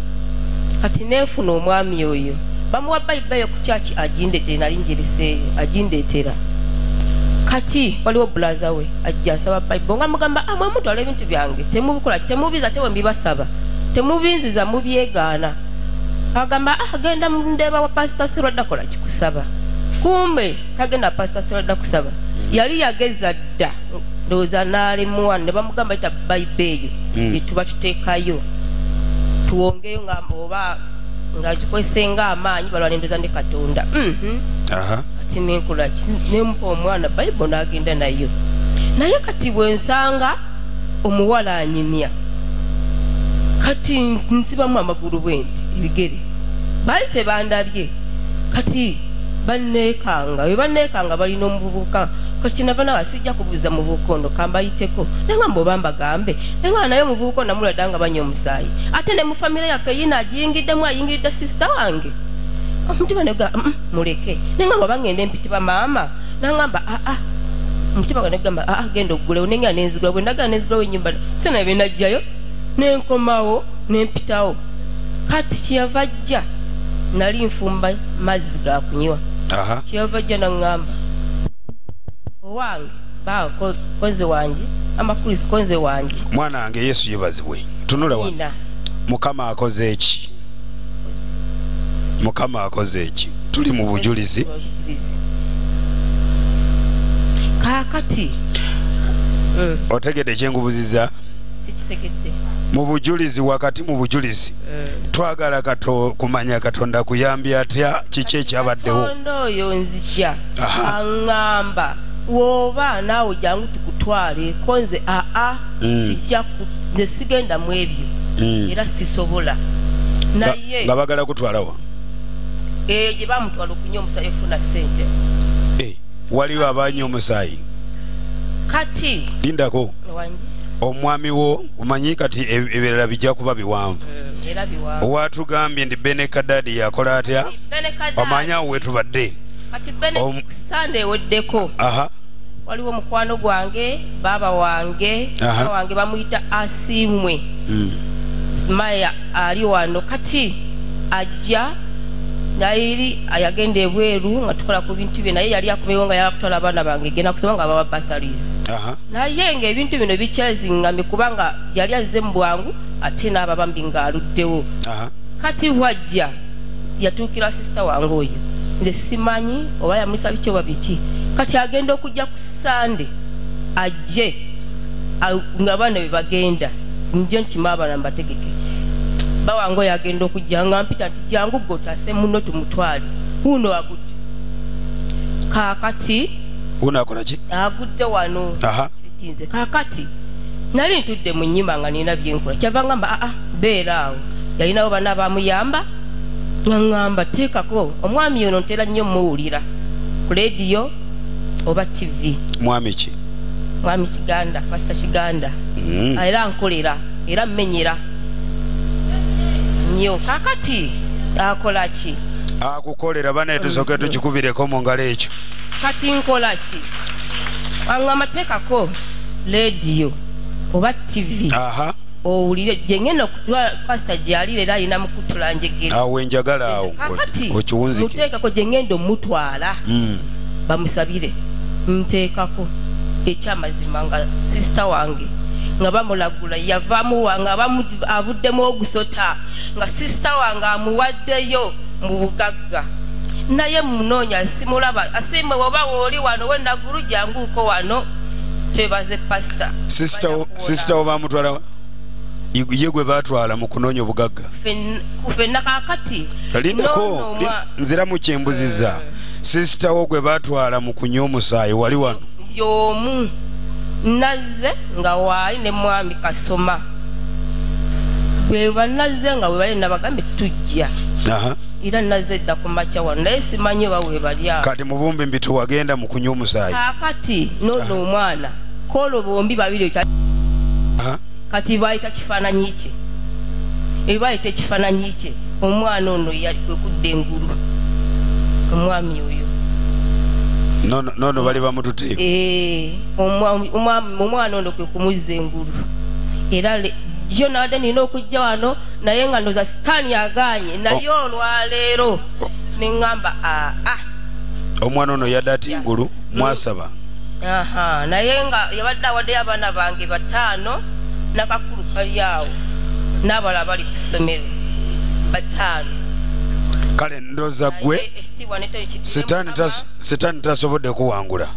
Kati neefuna omwami oyo. Bamuwa bayibayo ku kyaki agindetere nali njeriseeyo agindeetera. Kati waliwo bulaza we ajja asaba bayibo nga mugamba "Ah, mwe mutwala ebintu byange temubikola ki? Temubiza te we mbibasaba temubinziza mubyegaana agamba "Ah, genda mundeeba wa pasita serwadda kola kikusaba. Kumbe tagenda pasita serwadda kusaba yali yageza dda ndowooza n'alemuwa ne bamugamba yita bayibo eyo Mm. byetuba tuteekayo. Tuwongeyo nga oba nga kikwesenga amaanyi balwa nendoza ne katonda. Mhm. kati nenkola nemupa omwana bayibuli n'agenda nayo. Naye kati bwe nsanga omuwala anyimya kati nsibamu amagulu bwe nti ebigere baali tebandabye kati banneekanga bwe banneekanga balina omuvubuka. Kati kyenava nawe sijja kubuuza muvubuka ono kambayiteko. Nenga mboba mbagambe. Nenga naye omuvubuka ono namuladda nga banywa omusaayi. Ate ne mu famire yaffe yina agiyingiddemu ayingiridde sisita wange. Omutima nega muleke. Nenga bwaba ngenda empitiba maama. Nangamba aa omutima gwa negamba aa genda ogulewo nenga nenzigula bwe ndagala nenzigulawo enyumba sena benajjayo nenkomawo nempitawo. Kati kyeyava ajja nali nfumba mazzi ga kunywa. Aha. Kyeyava ajja naŋŋamba owange baa ko- konze wange amakulisi konze wange. Mwana wange yesu yebazibwe tunula nina. Mukama akoze eki mukama akoze eki tuli mu bujulizi. Bujulizi. kaakati Mm, otegedde kyengubuziza sikitegedde mu bujulizi wakati mu bujulizi Mm. twagala kumanya katonda kuyambye atya kiki ekyabaddewo? Oyo nzija aŋŋamba woba naawe jangu tukutwale ko nze aa Mm. sijja nze sigenda mu ebyo Mm. era sisobola. Naye nga bagala kutwalawa eyo gye bamutwala okunywa omusaayi ofuna sente Eh, waliwo abanywa omusaayi? Kati lindako. wangi omwami wo omanyi kati e- ebirala bijja kuba biwanvu. Mm, era biwa owatugambye ndi benekadadi yakola atya? Omanyi awo wetubadde bene sande eweddeko aha. Waliwo mukwano gwange baaba wange wange bamuyita asiimwe Mm. maya ali wano. Kati ajja nairi yagenda ebweru nga tukola ku bintu bye naye yali akomewo nga yakutwala abaana bange genda kusoma nga baba basalis. Aha. Naye nga ebintu bino bikyeziŋŋamye kubanga yali azze mu bwangu ate n'ababambi ng'aluddewo. Aha. Kati wajja yatuukira sisita wange oyo nze simanyi oba yamulisa biki oba biki. Kati agenda okujja ku sande ajje a- nga baana be bagenda nje ntima abaana mbategeke bawange oyo agenda okujja nga mpita nti jangu gwe otase muno tumutwale. Uno agudde kaakati unakola ki? Agudde wano. Aha. Ekinze kaakati nali ntudde mu nnyima nga nina byenkola kyava ngamba aa beera awo. Yalinawo bana bamuyamba nga ŋŋamba teekako omwami ono ntera nnyo muwulira ku lediyo oba tv mwami ki? Mwami kiganda pasita kiganda. Mm. era nkolera era mmenyera nnyo. Kaakati akola ki? Akukolera banaye tusooke tukikubireko mu ngalo ekyo. Kati nkola ki? Aŋŋamba teekako lediyo oba tv aha. Owulire gye ngenda okutwala pasita gyali era alina mukutula njegere. Awo wenjagala awo kakati muteekako gye ngenda omutwala. Mm. bamusabire nteekako ekyamazima nga sisita wange nga bamulagula. Yavaamu wa- nga bamu- avuddemu ogusota nga sisita wange amuwaddeyo mu bugagga. Naye munoonya simulaba asimwe woba wooli wano wenagulu janguuko wano twebaze pasita sisita wo- sisita wo bamutwala ye gwe batwala mu kunoonya obugagga. Fenna kakati lindako Noono omwa- nziramu kyembuziza. Sisita wo gwe batwala mu kunywa omusaayi wali wano. Y'omu nazze nga waali ne mwami kasoma. Bwe banazze nga bwe bali nabagambe tujja. Era nazze dda ku makya wano naye simanyi oba we bali awo. Kati mubumbi mbi tewagenda mu kunywa omusaayi. Kaakati noono omwana koolo bombi babiri kati bayita kifaananyi kye? Ebayita ekifaananyi kye? Omwana ono yali kwe kudda engulu. Omwami oyo nono nono bali bamututeeku Eh, omwa- omwa- omwana ono kwe kumuzza engulu. Era jo nabadde nina okujja wano naye nga ndoza sitaani agaanye naye olwaleero neŋŋamba aa omwana ono yadde ati engulu mwasaba. Aha naye nga yabadde awaddeyo abaana bange bataano nakakulu kali awo n'abalala bali ku ssomero bataano sitaani Mukama, tas- sitaani tasobodde kuwangula.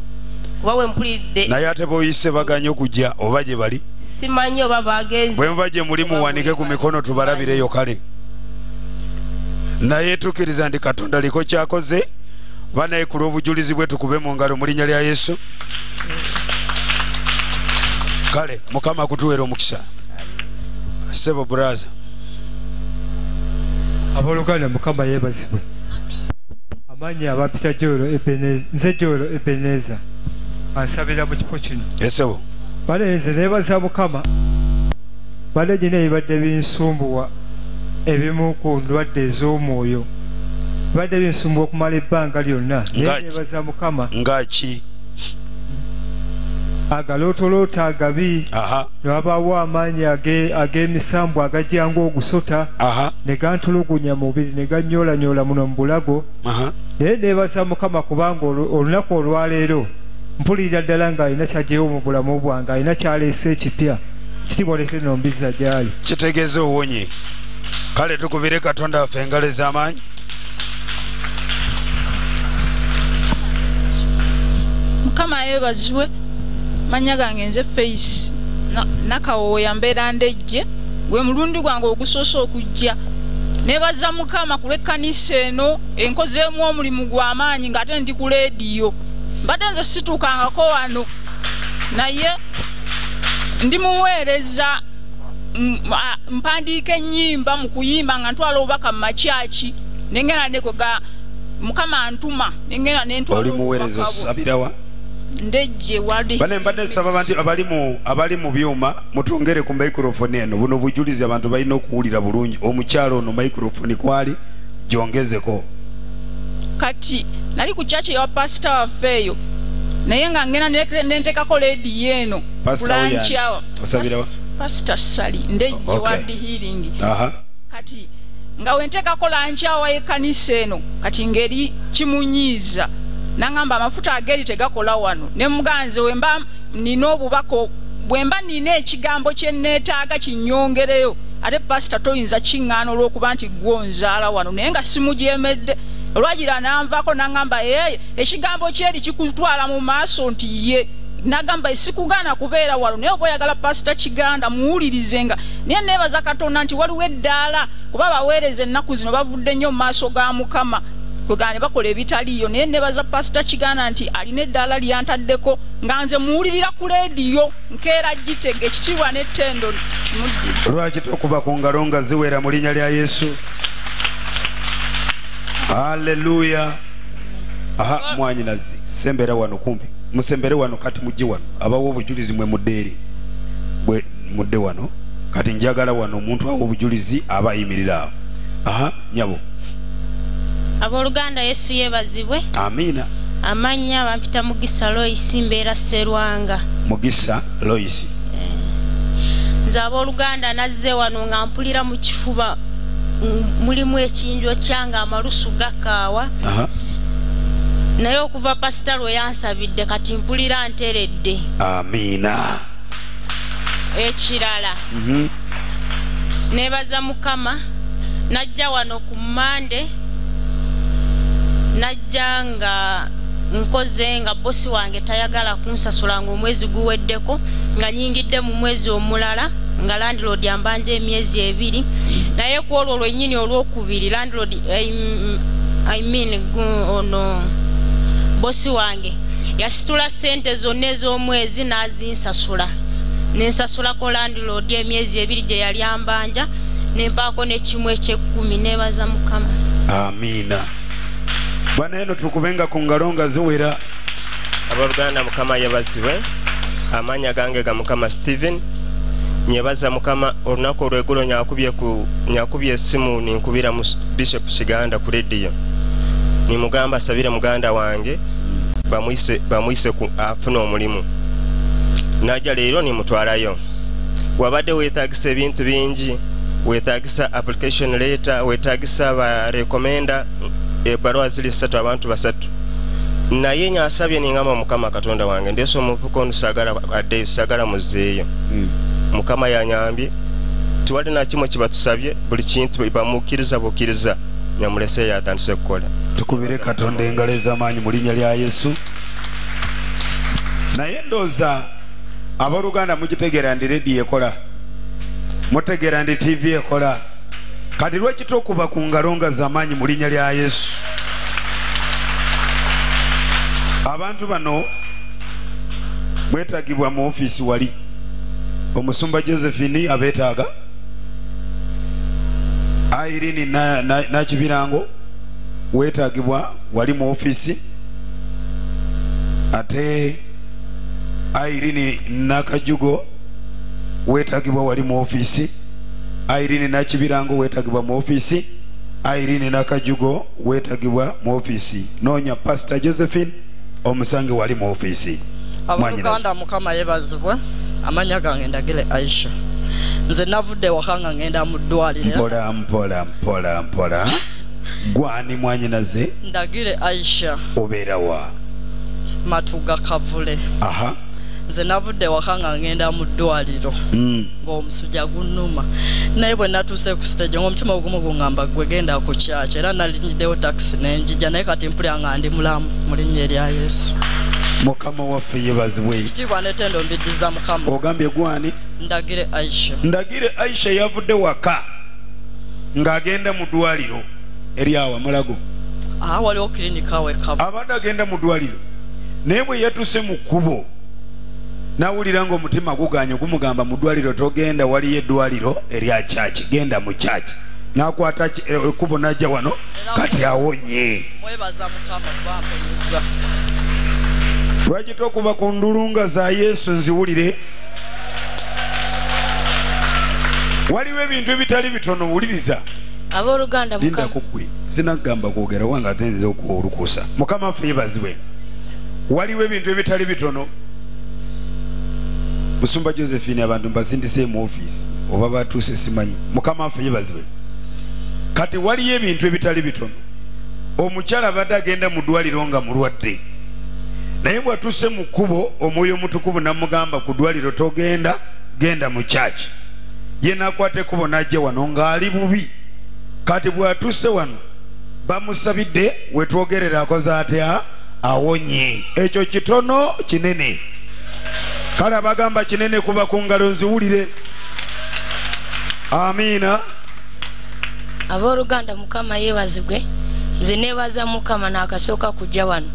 Naye ate boyise baganye okujja oba gye bali simanyi oba bagenzi bwe muba gye muli muwanike ku mikono tubalabireyo kale. Naye tukkiriza nti katonda liko kyakoze banaye ku lw'obujulizi bwe tukube mu ngalo mu linnya lya yesu. Kale mukama akutuweera omukisa. Sebo buraza abooluganda mukama yeebazibwe. Amaanyi abapita jolo nze jolo ebeneza ansabira mu kifo kino. Esebo. Bale nze neebaza mukama. Bale gina ebibadde binsumbuwa ebimu ku ndwadde ez'omwoyo. Bibadde binsumbuwa okumala ebbanga lyonna. Naye neebaza mukama. Ngaki agalootoloota agabi aha. ne wabaawo amaanyi age- ag'emisambu agajjanga ogusota aha. ne gantulugunya mu mubiri ne gannyolanyola muno mu bulago. Aha. Naye neebaza mukama kubanga olu- olunaku olwaleero mpulirira ddala ng'alina kyagyewo mu bulamu bwange alina kyaleese ekipya. Kitiibwa olekere nombiza gy'ali. Kitegeeza owonye. Kale tukubire katonda waffe engalo ez'amaanyi mukama yeebazibwe manya gange nze feisi nakawooya mbeera ndejje. Gwe mulundi gwange ogusoose okujja. Neebaza mukama ku lw'ekkanisa eno enkozeemu omulimu gw'amaanyi ng'ate ndi ku leediyo. Mbadde nze situukangako wano. Naye ndi muweereza mpandiika ennyimba mu kuyimba nga ntwala obubaka mu makyaki. Nengenda nekoga mukama antuma. Nengenda nentwala oli muweereza osabirawa ndejje wali bane mbadde nsaba banti abali mu abali mu byuma mutwongere ku microphone eno. Buno bujulizi abantu balina okuwulira bulungi. Omukyalo ono microphone kwali? Gyongezeko. Kati nali ku kyaki ewa pasita waffe eyo. Naye nga ngenda ne- nentekako leediyo eno Pastor kulanki Oyani. awo Osabira wa? pasita sali ndejje wadi healing kati nga wentekako lanki awa ekkanisa eno kati ngeri kimunyiiza nangamba amafuta ageri tegakola wano. Ne muganze wemba nina obubaka bwemba nina ekigambo kyeneetaaga kinyongereyo ate pasita toyinza kiŋŋaana olw'okuba nti gwonzaala wano naye nga simugyemedde olwagira nanvaako nagamba eye ekigambo kyeri kikutwala mu maaso nti ye. Nagamba sikugaana kubeera wano naye oba oyagala pasita kiganda muwulirizenga naye neebaza katonda nti waliwo eddaala? Kuba abaweereza ennaku zino bavudde nnyo mu maaso ga mukama kwegana ne bakola ebitaliiyo naye neebaza pasita kiganda nti alina eddaala lyantaddeko nga nze muwulirira ku leediyo nkeera gitega ekitiibwa n'ettendo lwaki tokuba ku ngalo nga ziwera mu linnya lya yesu? Haleluya aha mwanyinazi sembera wano kumpi. Musembere wano kati mujje wano. Abawo obujulizi mwe mudde eri. Bwe mudde wano kati njagala wano omuntu awa obujulizi aba ayimirira awo. Aha nyabo abooluganda yesu yeebazibwe amiina amannya bampita mugisa loisi mbeera serwanga mugisa loisi nze abooluganda nazze wano nga mpulira mu kifuba mm, mulimu ekinjo kyange amalusu gakaawa naye okuva pasita lwe yansabidde kati mpulira nteredde. Amiina ekirala. Mhm. neebaza mukama najja wano ku mande najja nga nkoze nga bosi wange tayagala kunsasula nga omwezi guweddeko nga nyingidde mu mwezi omulala nga landlord ambanja emyezi ebiri. Naye ku olwo lwennyini olwokubiri landlord I, mean ono bosi wange yasitula sente zonna ez'omwezi n'azinsasula. Nensasulako landlord emyezi ebiri gye yali ambanja nempaako nekimu ekyekkumi nebaza mukama. Amiina bwana eno tukubenga ku ngalo nga ziwera. Abooluganda mukama yebazibwe amaanya gange ga mukama steven nyebaza mukama olunaku olwegulo nyakubye ku nyakubye esimu ninkubira mu bishop kiganda ku rediyo. Nimugamba asabire muganda wange bamuyise afune omulimu. Najja leero nimutwalayo. Wabadde weetagisa ebintu bingi weetagisa application letter weetagisa barekomenda ebaluwa ziri ssatu abantu basatu. Naye nyasabye ningamba mukama katonda wange ndeesa omuvuka onu sagala addeyo sagala muzeeyo mukama yanyambye tiwali nakimu kibatusabye buli kintu bamukkiriza bukkiriza nyamulese yatandise kukola. Tukubire katonda engalo ez'amaanyi mu linnya lya yesu. Naye ndooza abooluganda mugitegeera ndi rediyo ekola mutegeera ndi tv ekola kati lwekita okuba ku ngalo nga z'amaanyi mu linnya lya yesu? Abantu bano mwetagibwa mu ofiisi wali. Omusumba josephine abeetaaga. Airini na- na- nakibirango weetagibwa wali mu ofiisi. Ate airini nakajugo weetagibwa wali mu ofiisi airini nakibirango weetagibwa mu ofiisi airini nakajugo weetagibwa mu ofiisi noonya pasita josephine omusange wali mu ofiisi abooluganda mukama yebazibwe. Amanya gange ndagire aisha. Nze navudde waka nga ngenda mu ddwaliro. Mpola mpola mpola mpola. Gwani mwanyinaze ndagire aisha. Obeera wa? Matuga kavule aha nze navudde waka nga ngenda mu ddwaliro. Mm. ng'omusujja gunnuma. Naye bwe natuuse ku stage ng'omutima ogumu guŋŋamba gwe genda ku kyaki? Era nalinyiddewo takisi nenjija naye kati mpulya nga ndi mulamu mu linnya erya yesu. Mukama waffe yebazibwe kitiibwa netendo mbiddiza mukama. Ogambye gwani ndagire aisha. Ndagire aisha yavudde waka ng'agenda mu ddwaliro eryawa mulago waliwo kilinika wekaba abadde agenda mu ddwaliro. Naye bwe yatuse mu kkubo n'awulira ng'omutima guganye gumugamba mu ddwaliro togenda waliyo eddwaliro erya kyaki genda mu kyaki n'akwata eh, ekkubo n'ajja wano kati awonye. mwebaza mukama kubamponyeza lwakita okuba ku ndulunga za yesu nziwulire? Waliwo ebintu ebitali bitono wuliriza. Abooluganda lindako ggwe sinagamba kwogera wange ate nze okuolukuusa mukama waffe yebazibwe waliwo ebintu ebitali bitono musumba josephine abantu mbasindise mu ofiisi oba batuuse simanyi. Mukama waffe yebazibwe kati waliyo ebintu ebitali bitono. Omukyala abadde agenda mu ddwaliro nga mulwadde. Naye bw'atuuse mu kkubo omwoyo omutukuvu namugamba ku ddwaliro togenda genda mu kyaki ye n'akwata ekkubo n'ajja wano ng'ali bubi. Kati bw'atuuse wano bamusabidde wetwogerera akoze atya? Awonye. Ekyo kitono kinene kale abagamba kinene kuba ku ngalo nziwulire. Amiina abooluganda mukama yeebazibwe. Nze neebaza mukama naakasooka kujja wano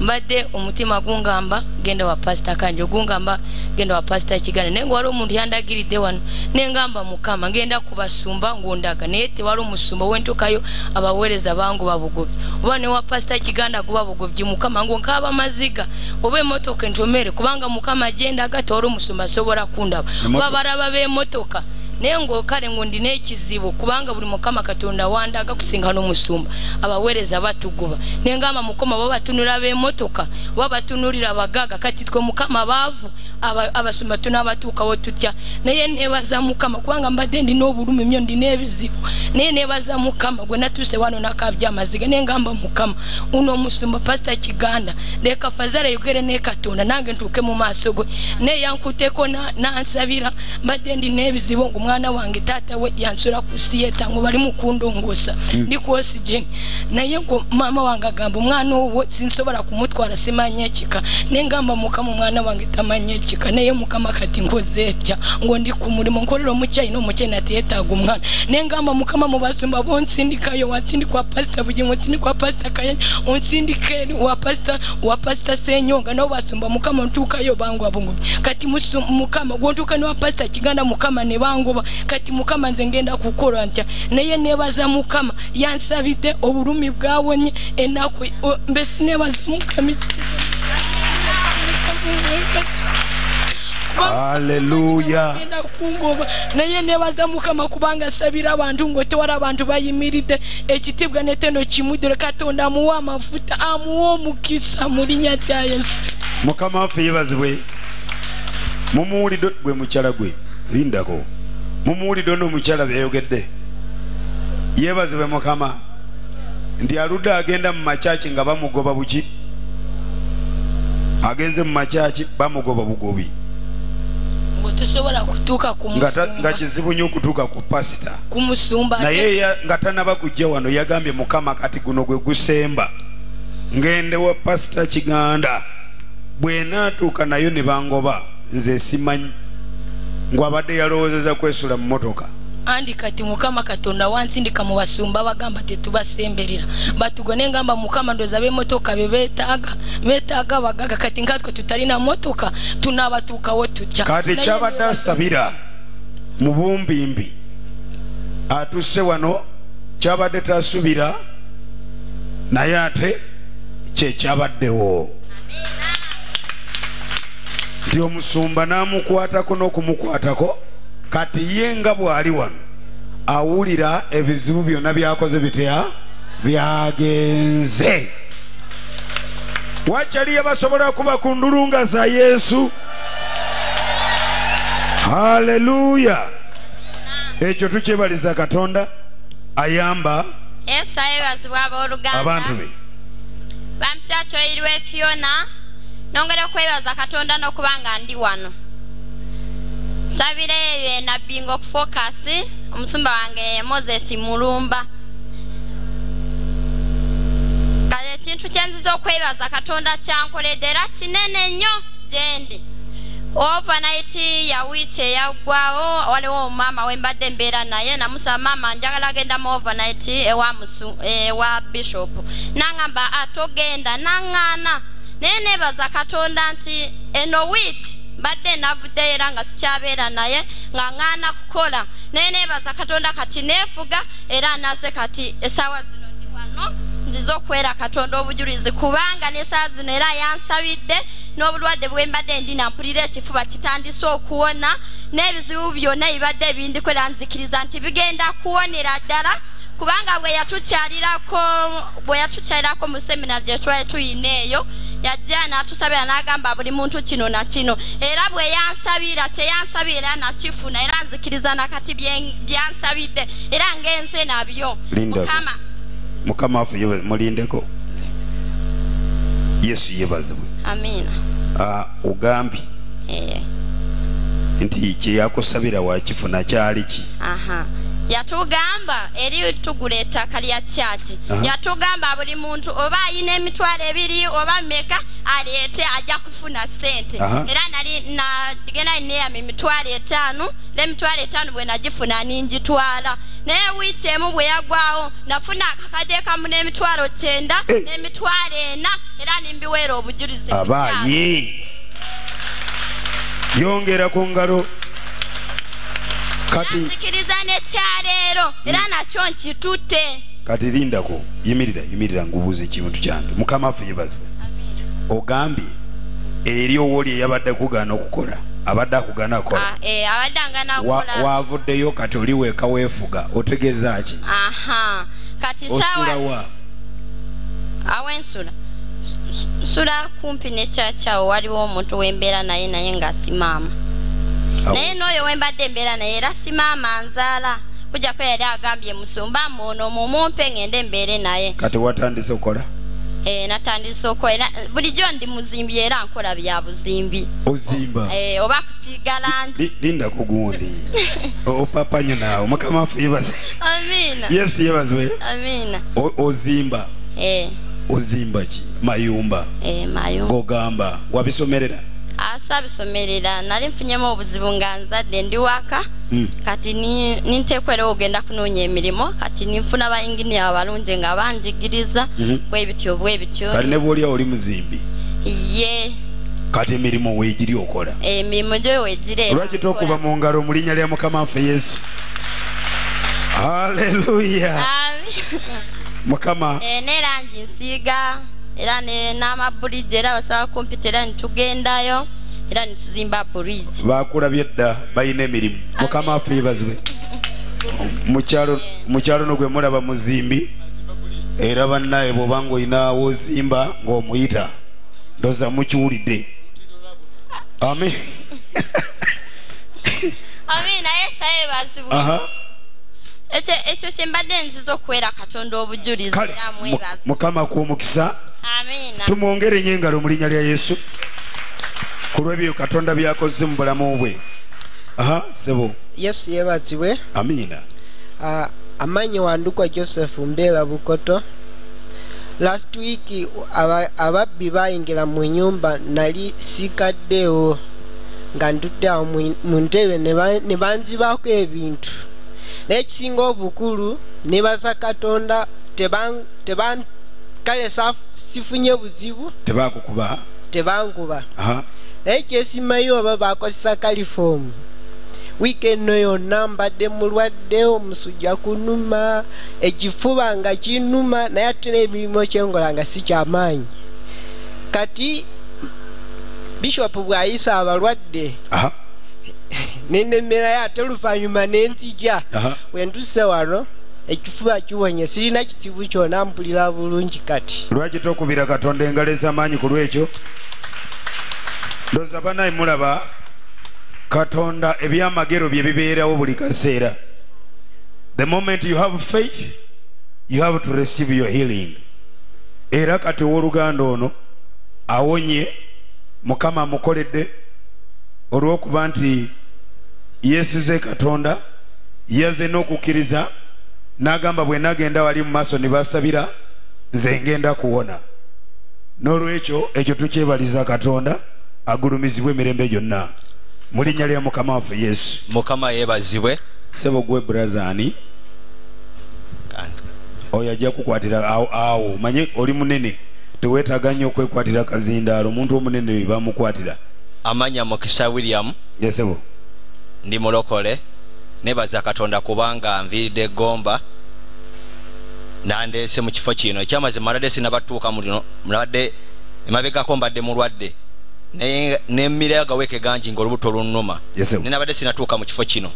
mbadde omutima gungamba genda wa pasita kanje ogungamba genda wa pasita kigane naye nga waliwo omuntu yandagiridde wano nengamba mukama ngenda kubasumba ngondaga. Naye tewali omusumba wentukayo abaweereza bangu bugobi oba newa pasita kiganda guba bugobye mukama ngonkaaba maziga oba emotoka entomere kubanga mukama gyendaga tewali omusumba asobola kundaba. Oba baraba b'emotoka naye ngaokale ngo ndina ekizibu kubanga buli mukama katonda wandaga kusinga n'omusumba. Abaweereza batugoba nengamba mukama oba batunula b'emotoka oba batunulira abagaaga kati twe mukama baavu aba- abasumba tunaabatuukawo tutya? Naye neebaza mukama kubanga mbadde ndina obulumi myo ndina ebizibu naye neebaza mukama gwe natuuse wano nakabya amaziga naye ngamba mukama uno omusumba pasita kiganda leka fazara yogere ne katonda nange ntuuke mu maaso gwe. Na- nansabira mbadde ndina ebizibu mwana wange tata we yansula ku siyeta ngo bari mukundongosa hmm. ndi ku oxygen. Naye ngo mama wange agamba umwana uwo sinshobora kumutwara simanyekika ne ngamba mukama umwana wange tamanyekika naye mukama kati nkoze etya? Ngo ndi ku murimo nkorera omukyayi n'omukyayi nateyetaaga omwana. Ne ngamba mukama mu basumba bo nsindikayo watindikwa pasita bugingo nsindikwa pasita kayanya onsindike wa pasita wa pasita senyonga nabo basumba mukama ntukayo bangwabungumye kati mukama gwo ntuka ne wa pasita kiganda mukama ne bangwa bangoba kati mukama nze ngenda kukola ntya? Naye nebaza mukama yansabidde obulumi bwawonye enaku o- mbesi nebaza mukama. Haleluya kungoba naye nebaza mukama kubanga sabira abantu ngaotewala abantu bayimiridde. Ekitiibwa netendo kimuddire katonda amuwe amafuta amuwe omukisa mu linnya lya yesu. Mukama waffe yebazibwe mumuwulidde gwe mukyala gwe lindako mumuwulidde n'omukyala byayogedde yebazibwe mukama. Nti aludde agenda mu makyaki nga bamugoba buki agenze mu makyaki bamugoba bugobi. Nga kizibu nnyo okutuuka ku pasita. Naye nga tanaba kujja wano yagambye mukama kati guno gwe gusemba. Ngende wa pasita kiganda bwenaatuuka nayo ne bangoba nze simanyi ngwabadde yalowoozeza kwesula mu motoka andi kati mukama katonda wansindika mu basumba bagamba tetubasemberera. Batugone ngamba mukama ndoza bemotoka be betaaga betaaga bagaga kati nkatwe tutalina motoka tunabatuukawo tujja kati kyabadde asabira mu bumbimbi atusse wano kyabadde tasubira naye ate kyekyabaddewo nti omusumba n'amukwatako n'okumukwatako kati ye nga bw'ali wano awulira ebizibu byonna byakoze bitya? Byagenze. Wakyaliyo basobola kuba ku ndulunga za yesu? Haleluya ekyo tukyebaliza katonda ayamba yesu ayebazibwa abooluganda. abantu be. Bampita kyoyirwe fiona nongera okwebaza katonda n'okuba nga ndi wano. Sabira eyo nabbinga okufokasi omusumba wange moses mulumba. Kale ekintu kyenziza okwebaza katonda kyankoledde era kinene nnyo gyendi overnight ya wiiki eyaggwawo waliwo omumama wembadde mbeera naye namusaba maama njagala genda mu overnight ewa, bishop. Naŋamba atogenda naŋŋaana naye nebaza katonda nti eno wiiki mbadde navuddeyo era nga sikyabeera naye nga ŋŋaana kukola. Naye nebaza katonda kati neefuga? Era nase kati essaawa zino ndi wano nziza okuweera katonda obujulizi kubanga n'esaawa zino era yansabidde n'obulwadde bwe mbadde ndi nampulira ekifuba kitandise okuwona. N'ebizibu byonna ebibadde bindiko era nzikiriza nti bigenda kuwonera ddala kubanga bwe yatukyalirako bwe yatukyalirako mu semina gye twali tuyina eyo yajja n'atusabira n'agamba buli muntu kino na kino. Era bwe yansabira kye yansabira era nakifuna era nzikiriza nakati byansabidde era ngenze nabyo mukama. Mukama waffe mulindeko. Yesu yebazibwe amiina Ah, ogambye nti kyeyakusabira wakifuna kyali ki? Aha yatugamba eri tugula ettaka lya kyaki. Yatugamba buli muntu oba ayina emitwalo ebiri oba meka aleete ajja kufuna sente era nali nagenda neyama emitwalo etaano lemitwalo etaano bwe nagifuna ningitwala. Naye wiiki emu bwe yagwawo nafuna akakadde kamu n'emitwalo kyenda n'emitwalo ena era nimbiweera obujulizi abaaye yongera ku ngalo kati nzikiriza nekyaleero era nakyo nkitutte. Kati lindako yimirira yimirira ngubuuza ekintu kyange. Mukama waffe yebazibwe ogambye eri owoli eyabadde kugaana okukola abadde akugaana akola. Ah, eh, abadde angana Wa- kukola wavuddeyo kati oli weeka weefuga otegeeza ki? Aha. Kati osula sawa wa? Awensula nsula. Kumpi nekyakyawo waliwo omuntu wembeera naye naye nga simaama Awo. Naye n'oyo wembadde embeera naye era simaama nzaala. Kujjako yali agambye musumba muno mumumpe ngende mbeere naye. Kati watandise okukola? Eh, natandise okola bulijjo ndi muzimbi era nkola bya buzimbi. Ozimba? Eh, oba kusiiga langi Li- lindako gundi opapanyo naawe mukama waffe yebaze. Amiina. Yesu yebazibwe amiina. O- ozimba. Eh, ozimba ki? Mayumba. Eh, mayo gogamba. Wabisomerera asaabisomerera nali nfunyemu obuzibu nga nzadde ndi waka Mm. kati ni- ninteekwerewo ogenda kunoonya emirimu kati ninfuna bayinginiya abalungi nga banjigiriza Mhm. bwe bityo bwe bityo kati ne bwolya oli muzimbi? Ye. Kati emirimu weegiri okola? Emirimu gyo wegireera lwaki tokuba mu ngalo mu linnya lya mukama waffe yesu? Haleluya mukama nerangi nsiiga era n'amabuliji era basaba kumpita era nitugendayo era nituzimba bridge. Bakulabye dda balina emirimu. Mukama waffe yebazibwe mukyalo no gwe mulaba muzimbi era bannaye bw'oba nga olina wozimba ng'omuyita ndoza mukiwulidde. Amen. Amiina yesu ayebazibwe aha ekyo ekyo kye mbadde nziza okuweera katonda obujulizi era mwebaza mukama kuomukisa amiina tumwongere nyo engalo mu linnya lya yesu. Ku lw'ebyo katonda byakoze mu bulamu bwe. Aha sebo. Yesu yebazibwe amiina. Uh, amanyi wandukwa joseph mbeera bukoto. Last week aba- ababbi bayingira mu nyumba nali sikaddeewo nga ntudde awo mu- ntebe ne banzibaako ebintu naye ekisinga obukulu nebaza katonda kale sifunye buzibu tebakukuba. tebankuba. Naye kyesimayo oba bakozesa kalifoomu wiikendi yonna mbadde mulwadde omusujja kunuma ekifuba nga kinuma naye ate n'emirimu kyengola nga si kyamaanyi kati bishopu bw'ayisa abalwadde nenemerayo ate oluvannyuma nenzija. Aha. Wentuse wano ekifuba kiwonye sirina kitibu kyona mpulira bulungi kati. Lwaki tokubira katonda engalo ez'amaanyi ku lwekyo? Ndowooza banaye mulaba katonda ebyamagero bye bibeerawo buli kaseera. The moment you have faith you have to receive your healing. Era kati owooluganda ono awonye mukama amukoledde olw'okuba nti yeesize katonda yaze n'okukkiriza n'agamba bwe nagenda wali mu maaso ne basabira nze ngenda kuwona. N'olwekyo ekyo tukyebaliza katonda agulumizibwe emirembe gyonna. Mu linnya lya mukama waffe yesu. Mukama yeebazibwe. Sebo gwe burazani oyo ajja kukwatira awo awo. Manye oli munene. Teweetaaga nnyo okwekwatira kazindaalo. Omuntu omunene bye bamukwatira amanya mukisa william. Ndi mulokole. Nebaza katonda kubanga nviiridde egomba. Nandeese mu kifo kino. Ekyamazima nabadde sinabatuuka mulino nabadde emabegako mbadde mulwadde. Nemmira agaweke gangi nga olubuto lunnuma Yesebo. ne nabadde sinatuuka mu kifo kino.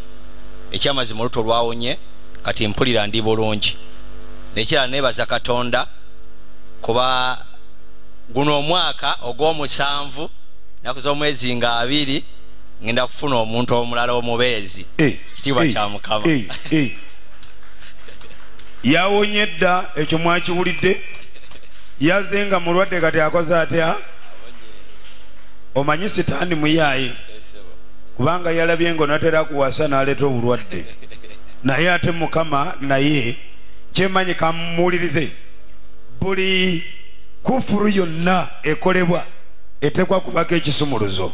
Ekyamazima olubuto lwawonye kati mpulira ndi bulungi. Nekirala nebaza katonda kuba guno omwaka ogw'omusanvu naku z'omwezi nga abiri ngenda kufuna omuntu omulala omubeezi. Kitiibwa Eh, kya mukama. eh, eh. yawonye dda ekyo mwakiwulidde. Yaze nga mulwadde kati akoze atya? Omanyi sitaani muyaayi kubanga yalabye ngaonatera kuwasa n'aleeta obulwadde. Naye ate mukama naye kyemanyi kamuwulirize buli kufuru yonna ekolebwa etekwa kubako ekisumuluzo.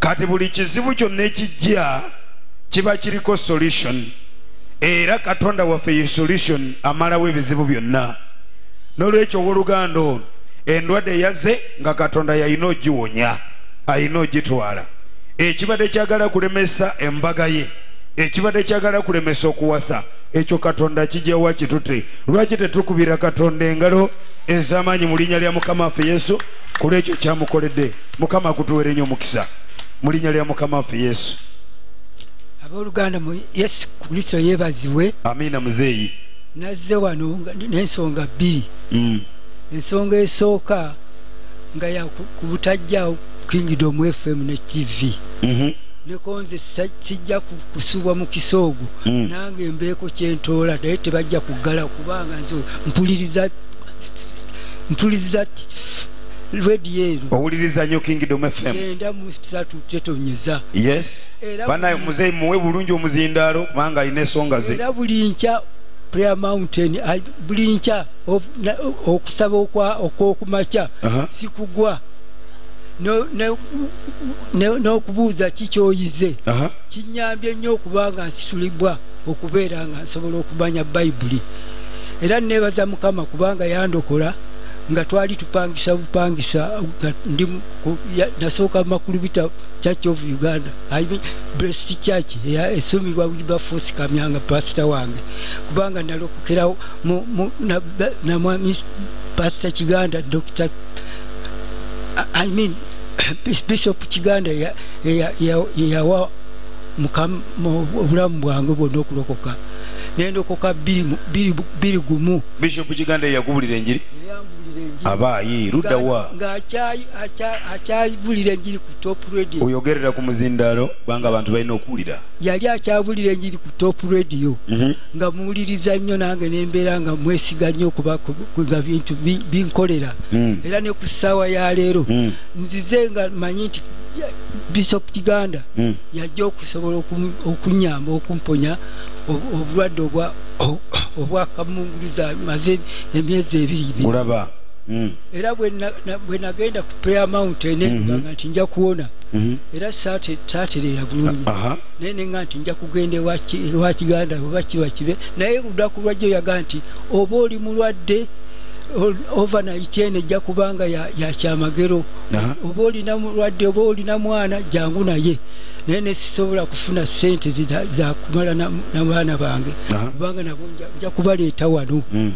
Kati buli kizibu kyonna ekijja kiba kiriko solution. Era katonda waffe ye solution amalawo ebizibu byonna. N'olwekyo owooluganda ono endwadde yaze nga katonda yalina ogiwonya alina ogitwala. Ekibadde kyagala kulemesa embaga ye ekibadde kyagala kulemesa okuwasa ekyo katonda kijjawa kitute lwaki tetukubira katonda engalo ez'amaanyi mu linnya lya mukama waffe yesu? Ku lwekyo kyamukoledde. Mukama akutuwere nnyo omukisa mu linnya lya mukama waffe yesu. Abooluganda mu yesu kristo yeebazibwe. Amiina muzeeyi. Nazze wano nga- n'ensonga bbiri Mm. ensonga esooka nga ya ku ku butajjawo kingdom fm ne tv Mhm. Nekonze sijja ku- kusubwa mu kisoogo Mm. nange mbeeko kyentoola naye tebajja kuggala kubanga nze mpuliriza mpuliriza rediyo eno owuliriza nnyo kingdom fm kyenda mu satu tetonyeza yes. Banaye muzeeyi muwe bulungi omuzindaalo kubanga alina ensonga ze. Era buli nkya prayer mountain ai- buli na- okusaba okw'okumakya sikugwa n'okubuuza kikyoyize kinyambye nnyo okubanga nsitulibwa okubeera nga nsobola okumanya bayibuli era nebaza mukama kubanga yandokola nga twali tupangisa bupangisa nga nasooka makulubita church of uganda. Blessed church esomibwa wilberforce kamyanga pasita wange. Kubanga nalokokerawo pasita kiganda dr I- mean bishop ya- yawa Mukama- mu obulamu bwange bwonna okulokoka nendokoka bbiri bbiri gumu. Bishop kiganda yakubulira enjiri. Abaayi ludda wa ngaakyabulira enjiri ku top radio. Oyogerera ku muzindaalo kubanga abantu balina okuwulira. Yali akyabulira enjiri ku top radio. Mhm. nga muwuliriza nnyo nange nembeera nga mwesiga nnyo nga bintu bi- binkolera. Mm. era ne ku ssaawa ya leero. Mm. nzize nga manyi nti bishop kiganda Mm. yajja okusobola okunyamba okumponya obulwadde obwakamunguluza maze emyezi ebiri ibiri. mulaba Mm. era bwe na- na- bwe nagenda ku prayer mountain Mhm. nga nti nja kuwona Mhm. era saate- saatereera bulungi Aha. naye nenga nti nja kugenda ewa ki- ewa kiganda oba kiba kibe naye olunaku lwajjo yaga nti oba oli mulwadde overnight eno ejja kubanga ya- yakyamagero Aha. oba olina mulwadde oba olina mwana jangu naye naye nesisobola kufuna sente zakumala na- n'abaana bange. Kubanga nabo nja- kubaleeta wano. Mm.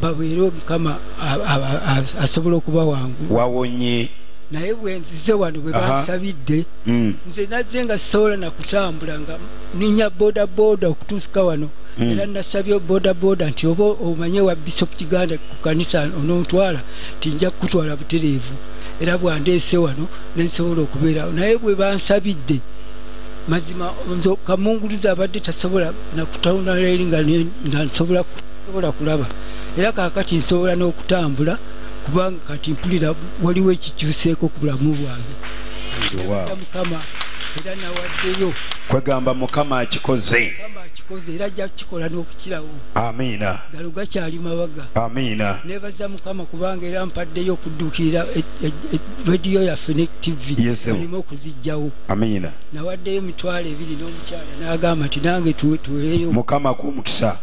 babeere mukama a- a- a- asobola okuba wangu. Wawonye. Naye bwe nzize wano bwe bansabidde Mm. nze nazze nga sobola nakutambula nga ninya boda boda okutuuka wano. Mm. era nasabye boda boda nti oba omanye wa bishop kiganda ku kanisa onontwala nti nja kukutwala butereevu. Era bwandeese wano nensobola okubeerawo. Naye bwe bansabidde mazima nze kamunguluza abadde tasobola nakutawuna leeri nga nsobola sobola kulaba. Era kaakati nsobola n'okutambula kubanga kati mpulira waliwo ekikyuseeko ku bulamu bwange. Mukama era nawaddeyo. Kwegamba mukama akikoze akikoze era ajja kukikola n'okukirawo. Amiina galo gakyali mabaga. Amiina nebaza mukama kubanga era mpaddeyo okudduukirira e- e- e- rediyo yaffe ne tv sir. aleme okuzijjawo amiina nawaddeyo emitwalo ebiri n'omukyala n'agamba nti nange tuwe- tuweeyo mukama kumukisa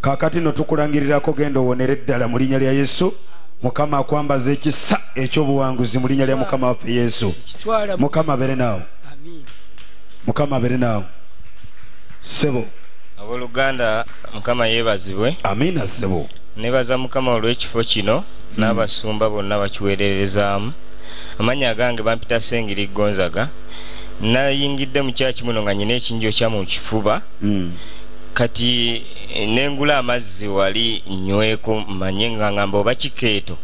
kaakati no tukulangirirako genda owonere eddala mu linnya lya yesu. Mukama akwambaza ekisa ekyobuwanguzi mu linnya lya mukama waffe yesu. Mukama abere naawe. Mukama abere naawe. Sebo abooluganda mukama yeebazibwe. Amiina sebo nebaza mukama olw'ekifo kino n'abasumba bonna bakiweererezaamu. Amannya agange bampita sengiri gonzaga. Nayingidde mu kyaki muno nga nyina ekinjo kya mu kifuba. Mm. kati nengula amazzi wali nyweko manye nga ngamba oba kikeeto.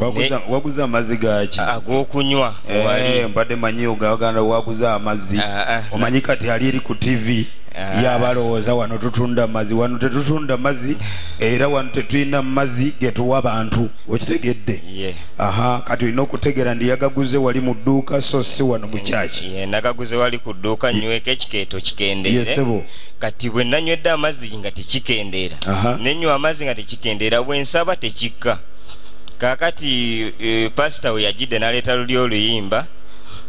Waguza- amazzi gaki ag'okunywa wali. Eh, mbadde manyi ogaganda waguza amazzi. Omanyi kati ali eri ku tv yabalowooza wano tutunda mazzi wano tetutunda mazzi era wano tetulina mazzi getuwa bantu okitegedde? Aha kati olina okutegeera ndi yagaguze wali mu dduuka so si wano mu kyaki? Nagaguze wali ku dduuka nyweko ekikeeto kikendeere kati bwe nanywedde amazzi nga tekikendeera nenywa amazzi nga tekikendeera bwe nsaba tekikka. Kaakati e, pasita we yagidde n'aleeta luli oluyimba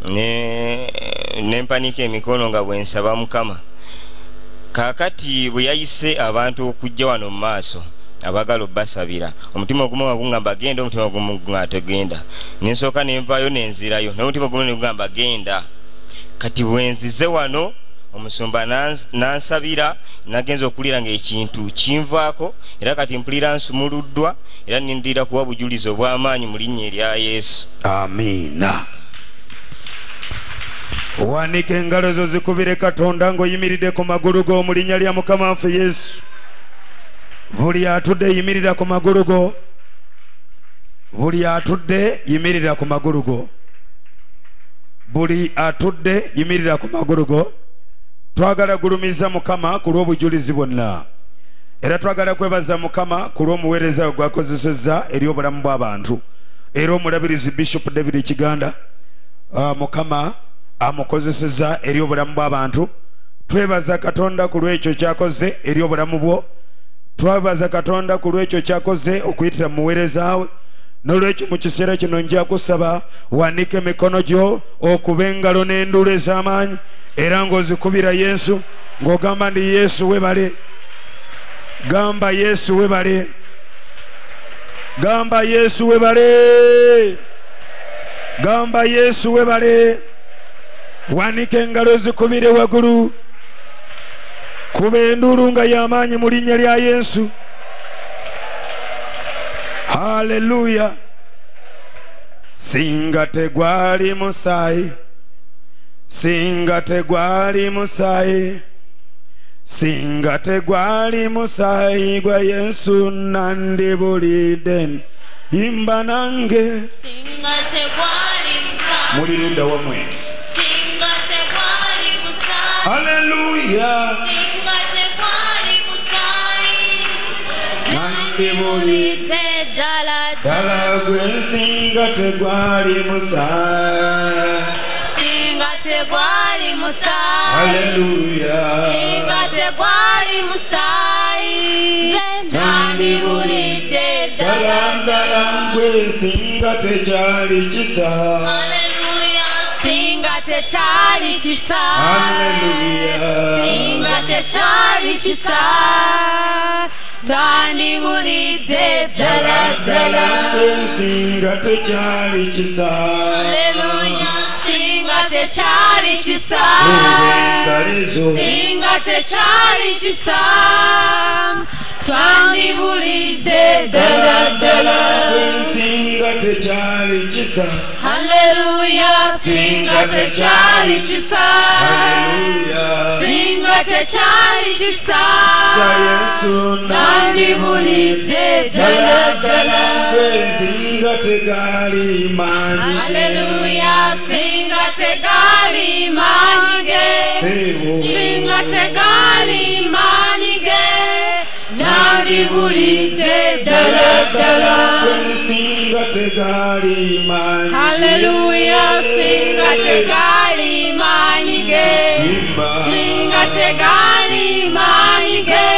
ne nempanika emikono nga bwe nsaba mukama kaakati bwe yayise abantu okujja wano mu maaso abagala obbasabira. Omutima ogumu wagugamba genda omutima ogumu nga tegenda. Nensooka nenvaayo nenzirayo naye omutima ogumu negugamba genda. Kati bwe nzize wano omusumba nans- nansabira nagenza okuwulira ngaekintu kinvaako era kati mpulira nsumuluddwa era nindira kuwa bujulizi obw'amaanyi mu linnya erya yesu. Amiina wanika engalo zo zikubire katonda ng'oyimiridde ku magulu go mu linnya lya mukama waffe yesu. Buli atudde yimirira ku magulu go. Buli atudde yimirira ku magulu go. Buli atudde yimirira ku magulu go. Twagala gulumiza mukama ku lw'obujulizi bwonna. Era twagala kwebaza mukama ku lw'omuweereza we gwakozesezza eri obulamu bw'abantu. Era omulabirizi bishop david kiganda ah, mukama amukozesezza eri obulamu bw'abantu. Twebaza katonda ku lw'ekyo kyakoze eri obulamu bwo. Twabaza katonda ku lw'ekyo kyakoze okuyitira mu muweereza we. N'olwekyo mu kiseera kino nja kusaba wanika emikono gyo okuba engalo n'enduula ez'amaanyi era ng'ozikubira yesu ng'ogamba ndi yesu webale gamba yesu webale gamba yesu webale gamba yesu webale wanika engalo zikubire waggulu kuba enduulu nga y'amaanyi mu linnya lya yesu. Haleluya singa tegwali musayi singa tegwali musayi singa tegwali musayi gwa yesu nandibulidde imba nange. Mulirunda wamwe musayi haleluya singa tegwali musayi nandibulidde ddala ddala gwe singa tegwali musayi singa tegwali musayi haleluya singa tegwali musayi nandibulidde ddala ddala gwe singa tekyali kisa Haleluya, singa tekyali kisa Haleluya. singa tekyali kisa tandibulidde ddala ddala gwe singa tekyali kisa Haleluya, singa tekyali kisa engalizo singa tekyali kisa twandibulidde ddala ddala gwe singa tekyali kisa Haleluya, singa tekyali kisa singa tekyali kisa kya yesu tandibulidde ddala ddala gwe singa tegali manyi Haleluya, singa tegali maanyi ge Sebo. singa tegali maanyi ge tandibulidde ddala ddala gwe singa tegali manyi Haleluya, singa tegali maanyi ge imba singa tegali maanyi ge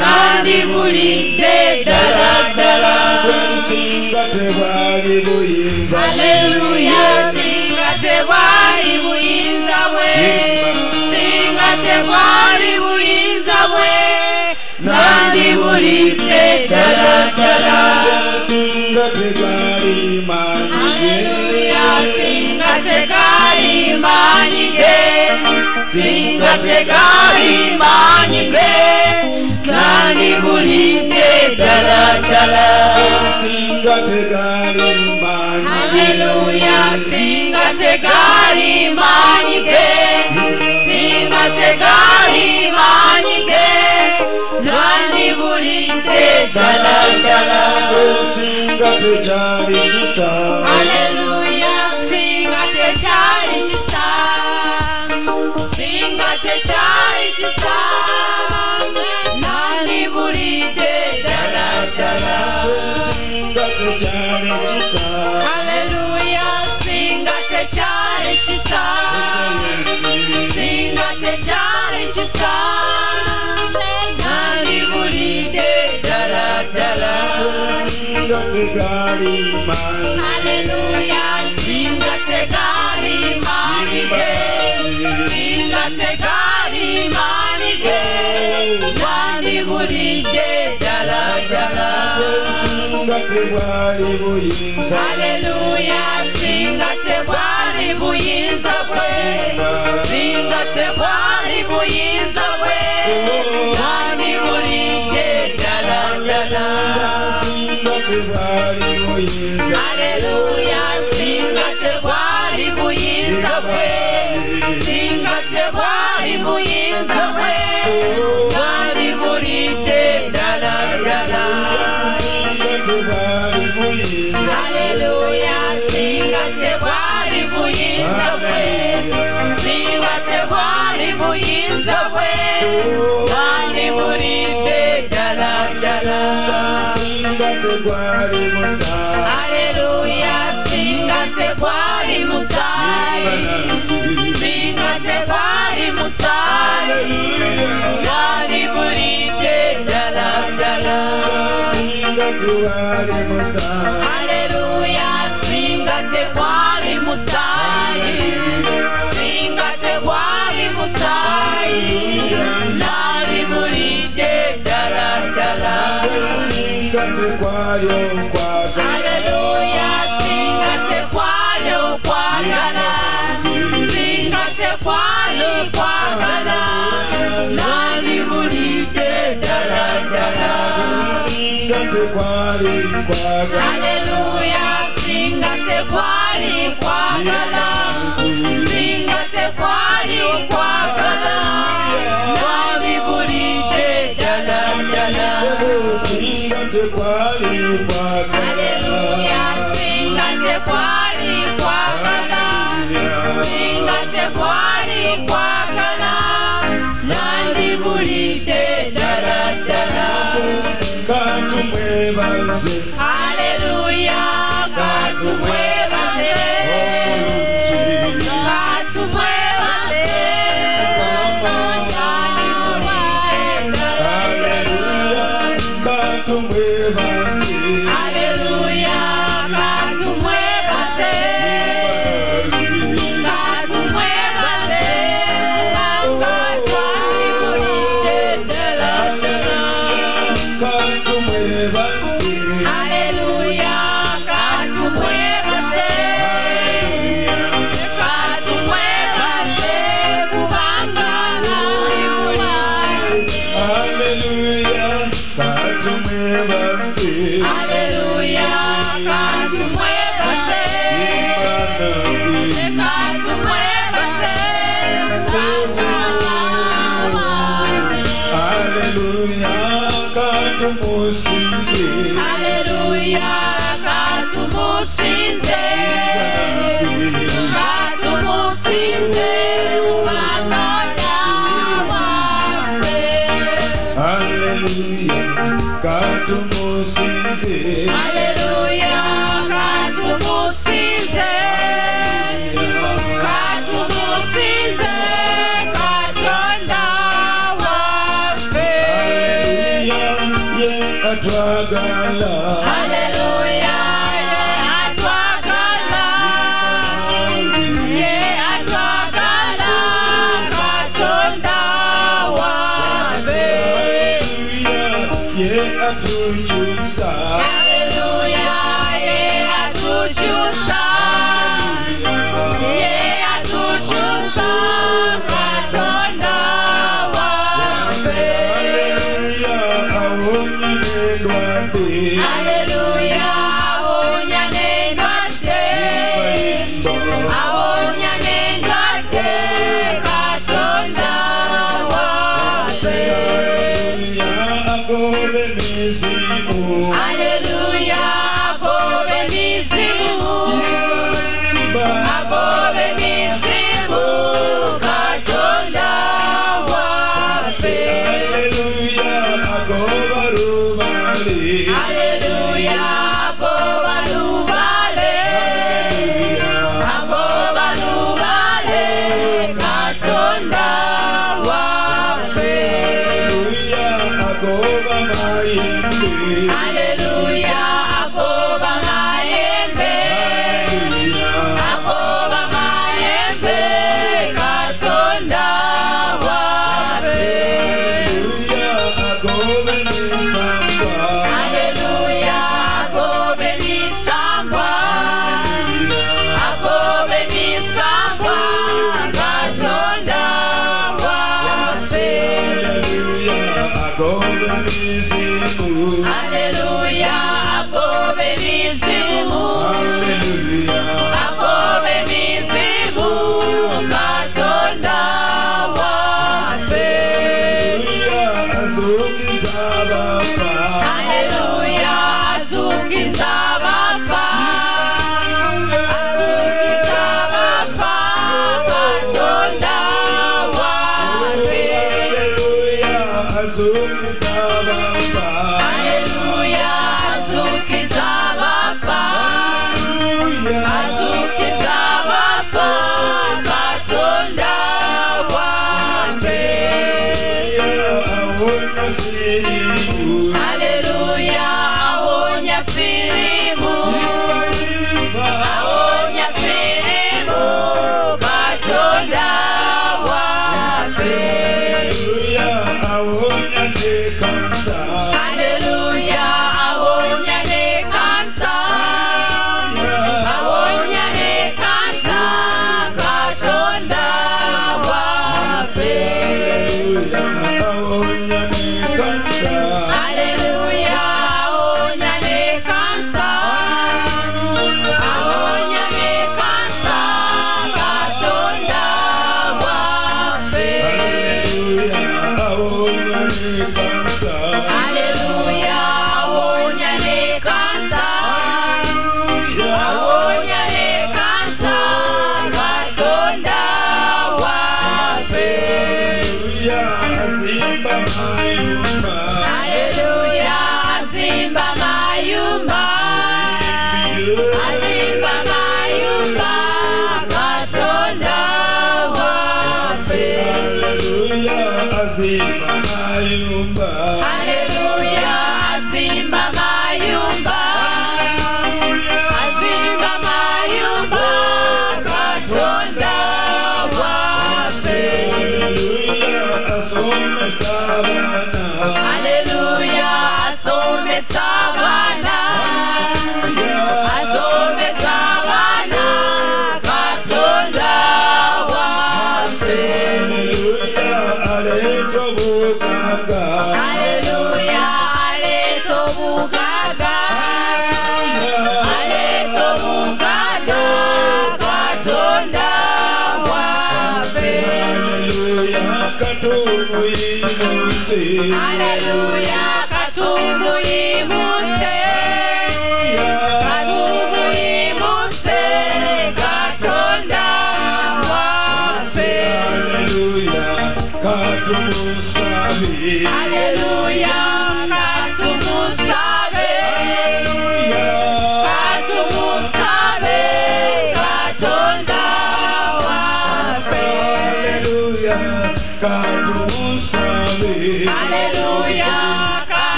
tandibulidde ddala ddala gwe singa tebwali buyinza Haleluya, singa tebwali buyinza bwe singa tebwali buyinza bwe tandibulidde ddala ddala singa tegali manyi Haleluya, singa tegali maanyi ge singa tegali maanyi ge tandibulidde ddala ddala singa tegali manyi Haleluya, singa tegali maanyi tandibulidde ddala ddala singa tekyali kisa Haleluya, singa tekyali kisa singa tekyali kisa nandibulidde ddala ddala singa tekyali kisa Haleluya, singa tegali manyi Haleluya, singa tegali maanyi ge singa tegali maanyi ge wandibulidde ddala ddala singa tebwali buyinza Haleluya, singa tebwali buyinza bwe singa tebwali buyinza bwe singa tebwali musa tekwali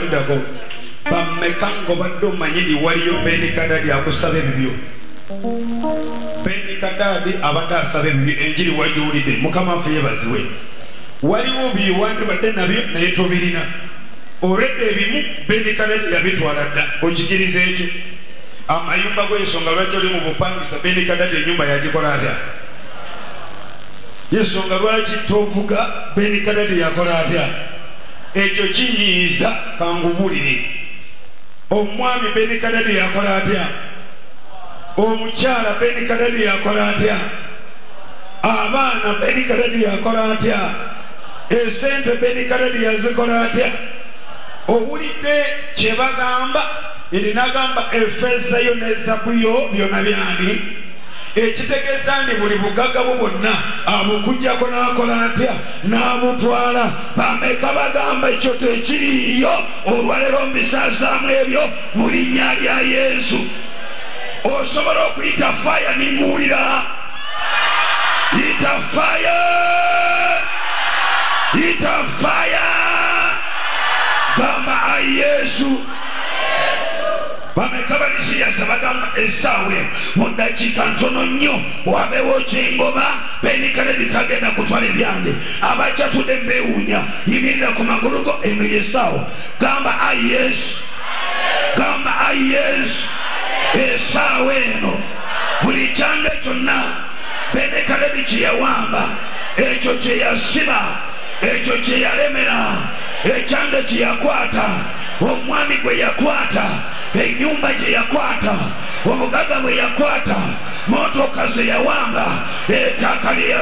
liddako liddako liddako bammeka ngobadde omanyiri waliyo benikadadi akusaba ebibyo. Benikadadi abadde asaba ebibyo enjiri wagiwulidde mukama waffe yebaziwe waliwo biwandibadde nabyo naye tobirina. Olwedde ebimu benikadadi yabitwala dda okikiriza ekyo. Amayumba gwensonga lwaki oli mu bupangisa benikadadi enyumba yagikola atya? Yensonga lwaki tovuga benikadadi yakola atya? Ekyo kinyiiza kangubulire omwami benikadadi yakola atya? Omukyala benikadadi yakola atya? Abaana benikadadi yakola atya? Esente benikadadi yazikola atya? Owulidde kyebagamba erinagamba efeeza yo nezabu yo byona byani ekitegeeza nti buli bugagga bwo bwonna abukujjako n'akola atya n'abutwala bameka bagamba ekyo tekiriiyo. Olwaleero mbisaasaamu ebyo mu linnya lya yesu. Osobola okuyita faya ninguwulira yita faya yita faya gamba ayi yesu bameka balisiyasa bagamba essaawa ntono nnyo wabeewo kyengoba benikaledi tagenda kutwala ebyange. Abakyatudde mbeewuunya yimirira ku magulu go eno yessaawa. Gamba ayi yesu. Gamba ayi yesu. Essaawa eno buli kyange kyonna benekaledi kyeyawamba ekyo kyeyasiba ekyo kyeyalemera ekyange kyeyakwata omwami gwe yakwata enyumba gye yakwata obugaga bwe yakwata motoka ze yawanga ettaka lye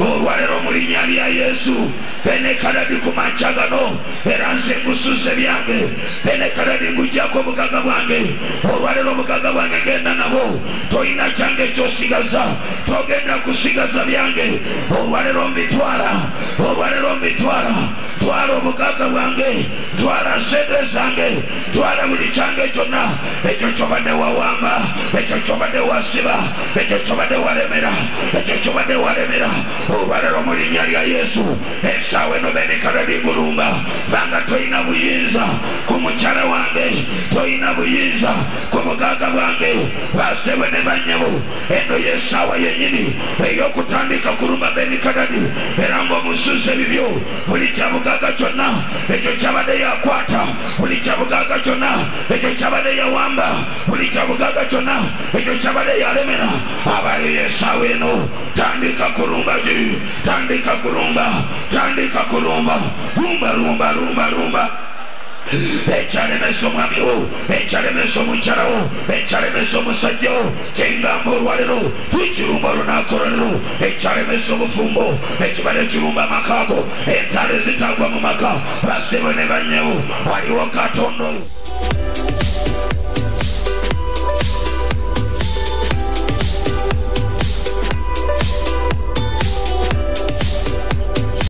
olwalero mu lya yesu benekaladi ku makya gano era nze ngusuze byange benekaladi ngujjako obugaga bwange. Olwalero obugaga bwange genda nabo tolina kyange kyosigaza togenda kusigaza byange. Olwalero mbitwala olwalero mbitwala twala obugaga bwange twala sente zange twala buli kyange kyonna ekyo kyobadde wawamba ekyo kyobadde wasiba ekyo kyobadde walemera. Ekyo kyobadde walemera. Olwalero mu linnya lya yesu. Esaawa eno benikaladingulumba banga toyina buyinza. Ku mukyala wange. Toyina buyinza. Ku bugaga bwange basebwe ne banyabo eno yesaawa yenyini ey'okutandika kulumba benikadadi era ng'omususa ebibyo buli kyabugaga kyonna ekyo kyabadde yakwata buli kyabugaga kyonna ekyo kyabadde yawamba buli kyabugaga kyonna ekyo kyabadde yalemera. Abayo yesaawa eno tandika kulumba gi tandika kulumba tandika kulumba. Lumba lumba lumba lumba. Ekyalemesa omwami wo ekyalemesa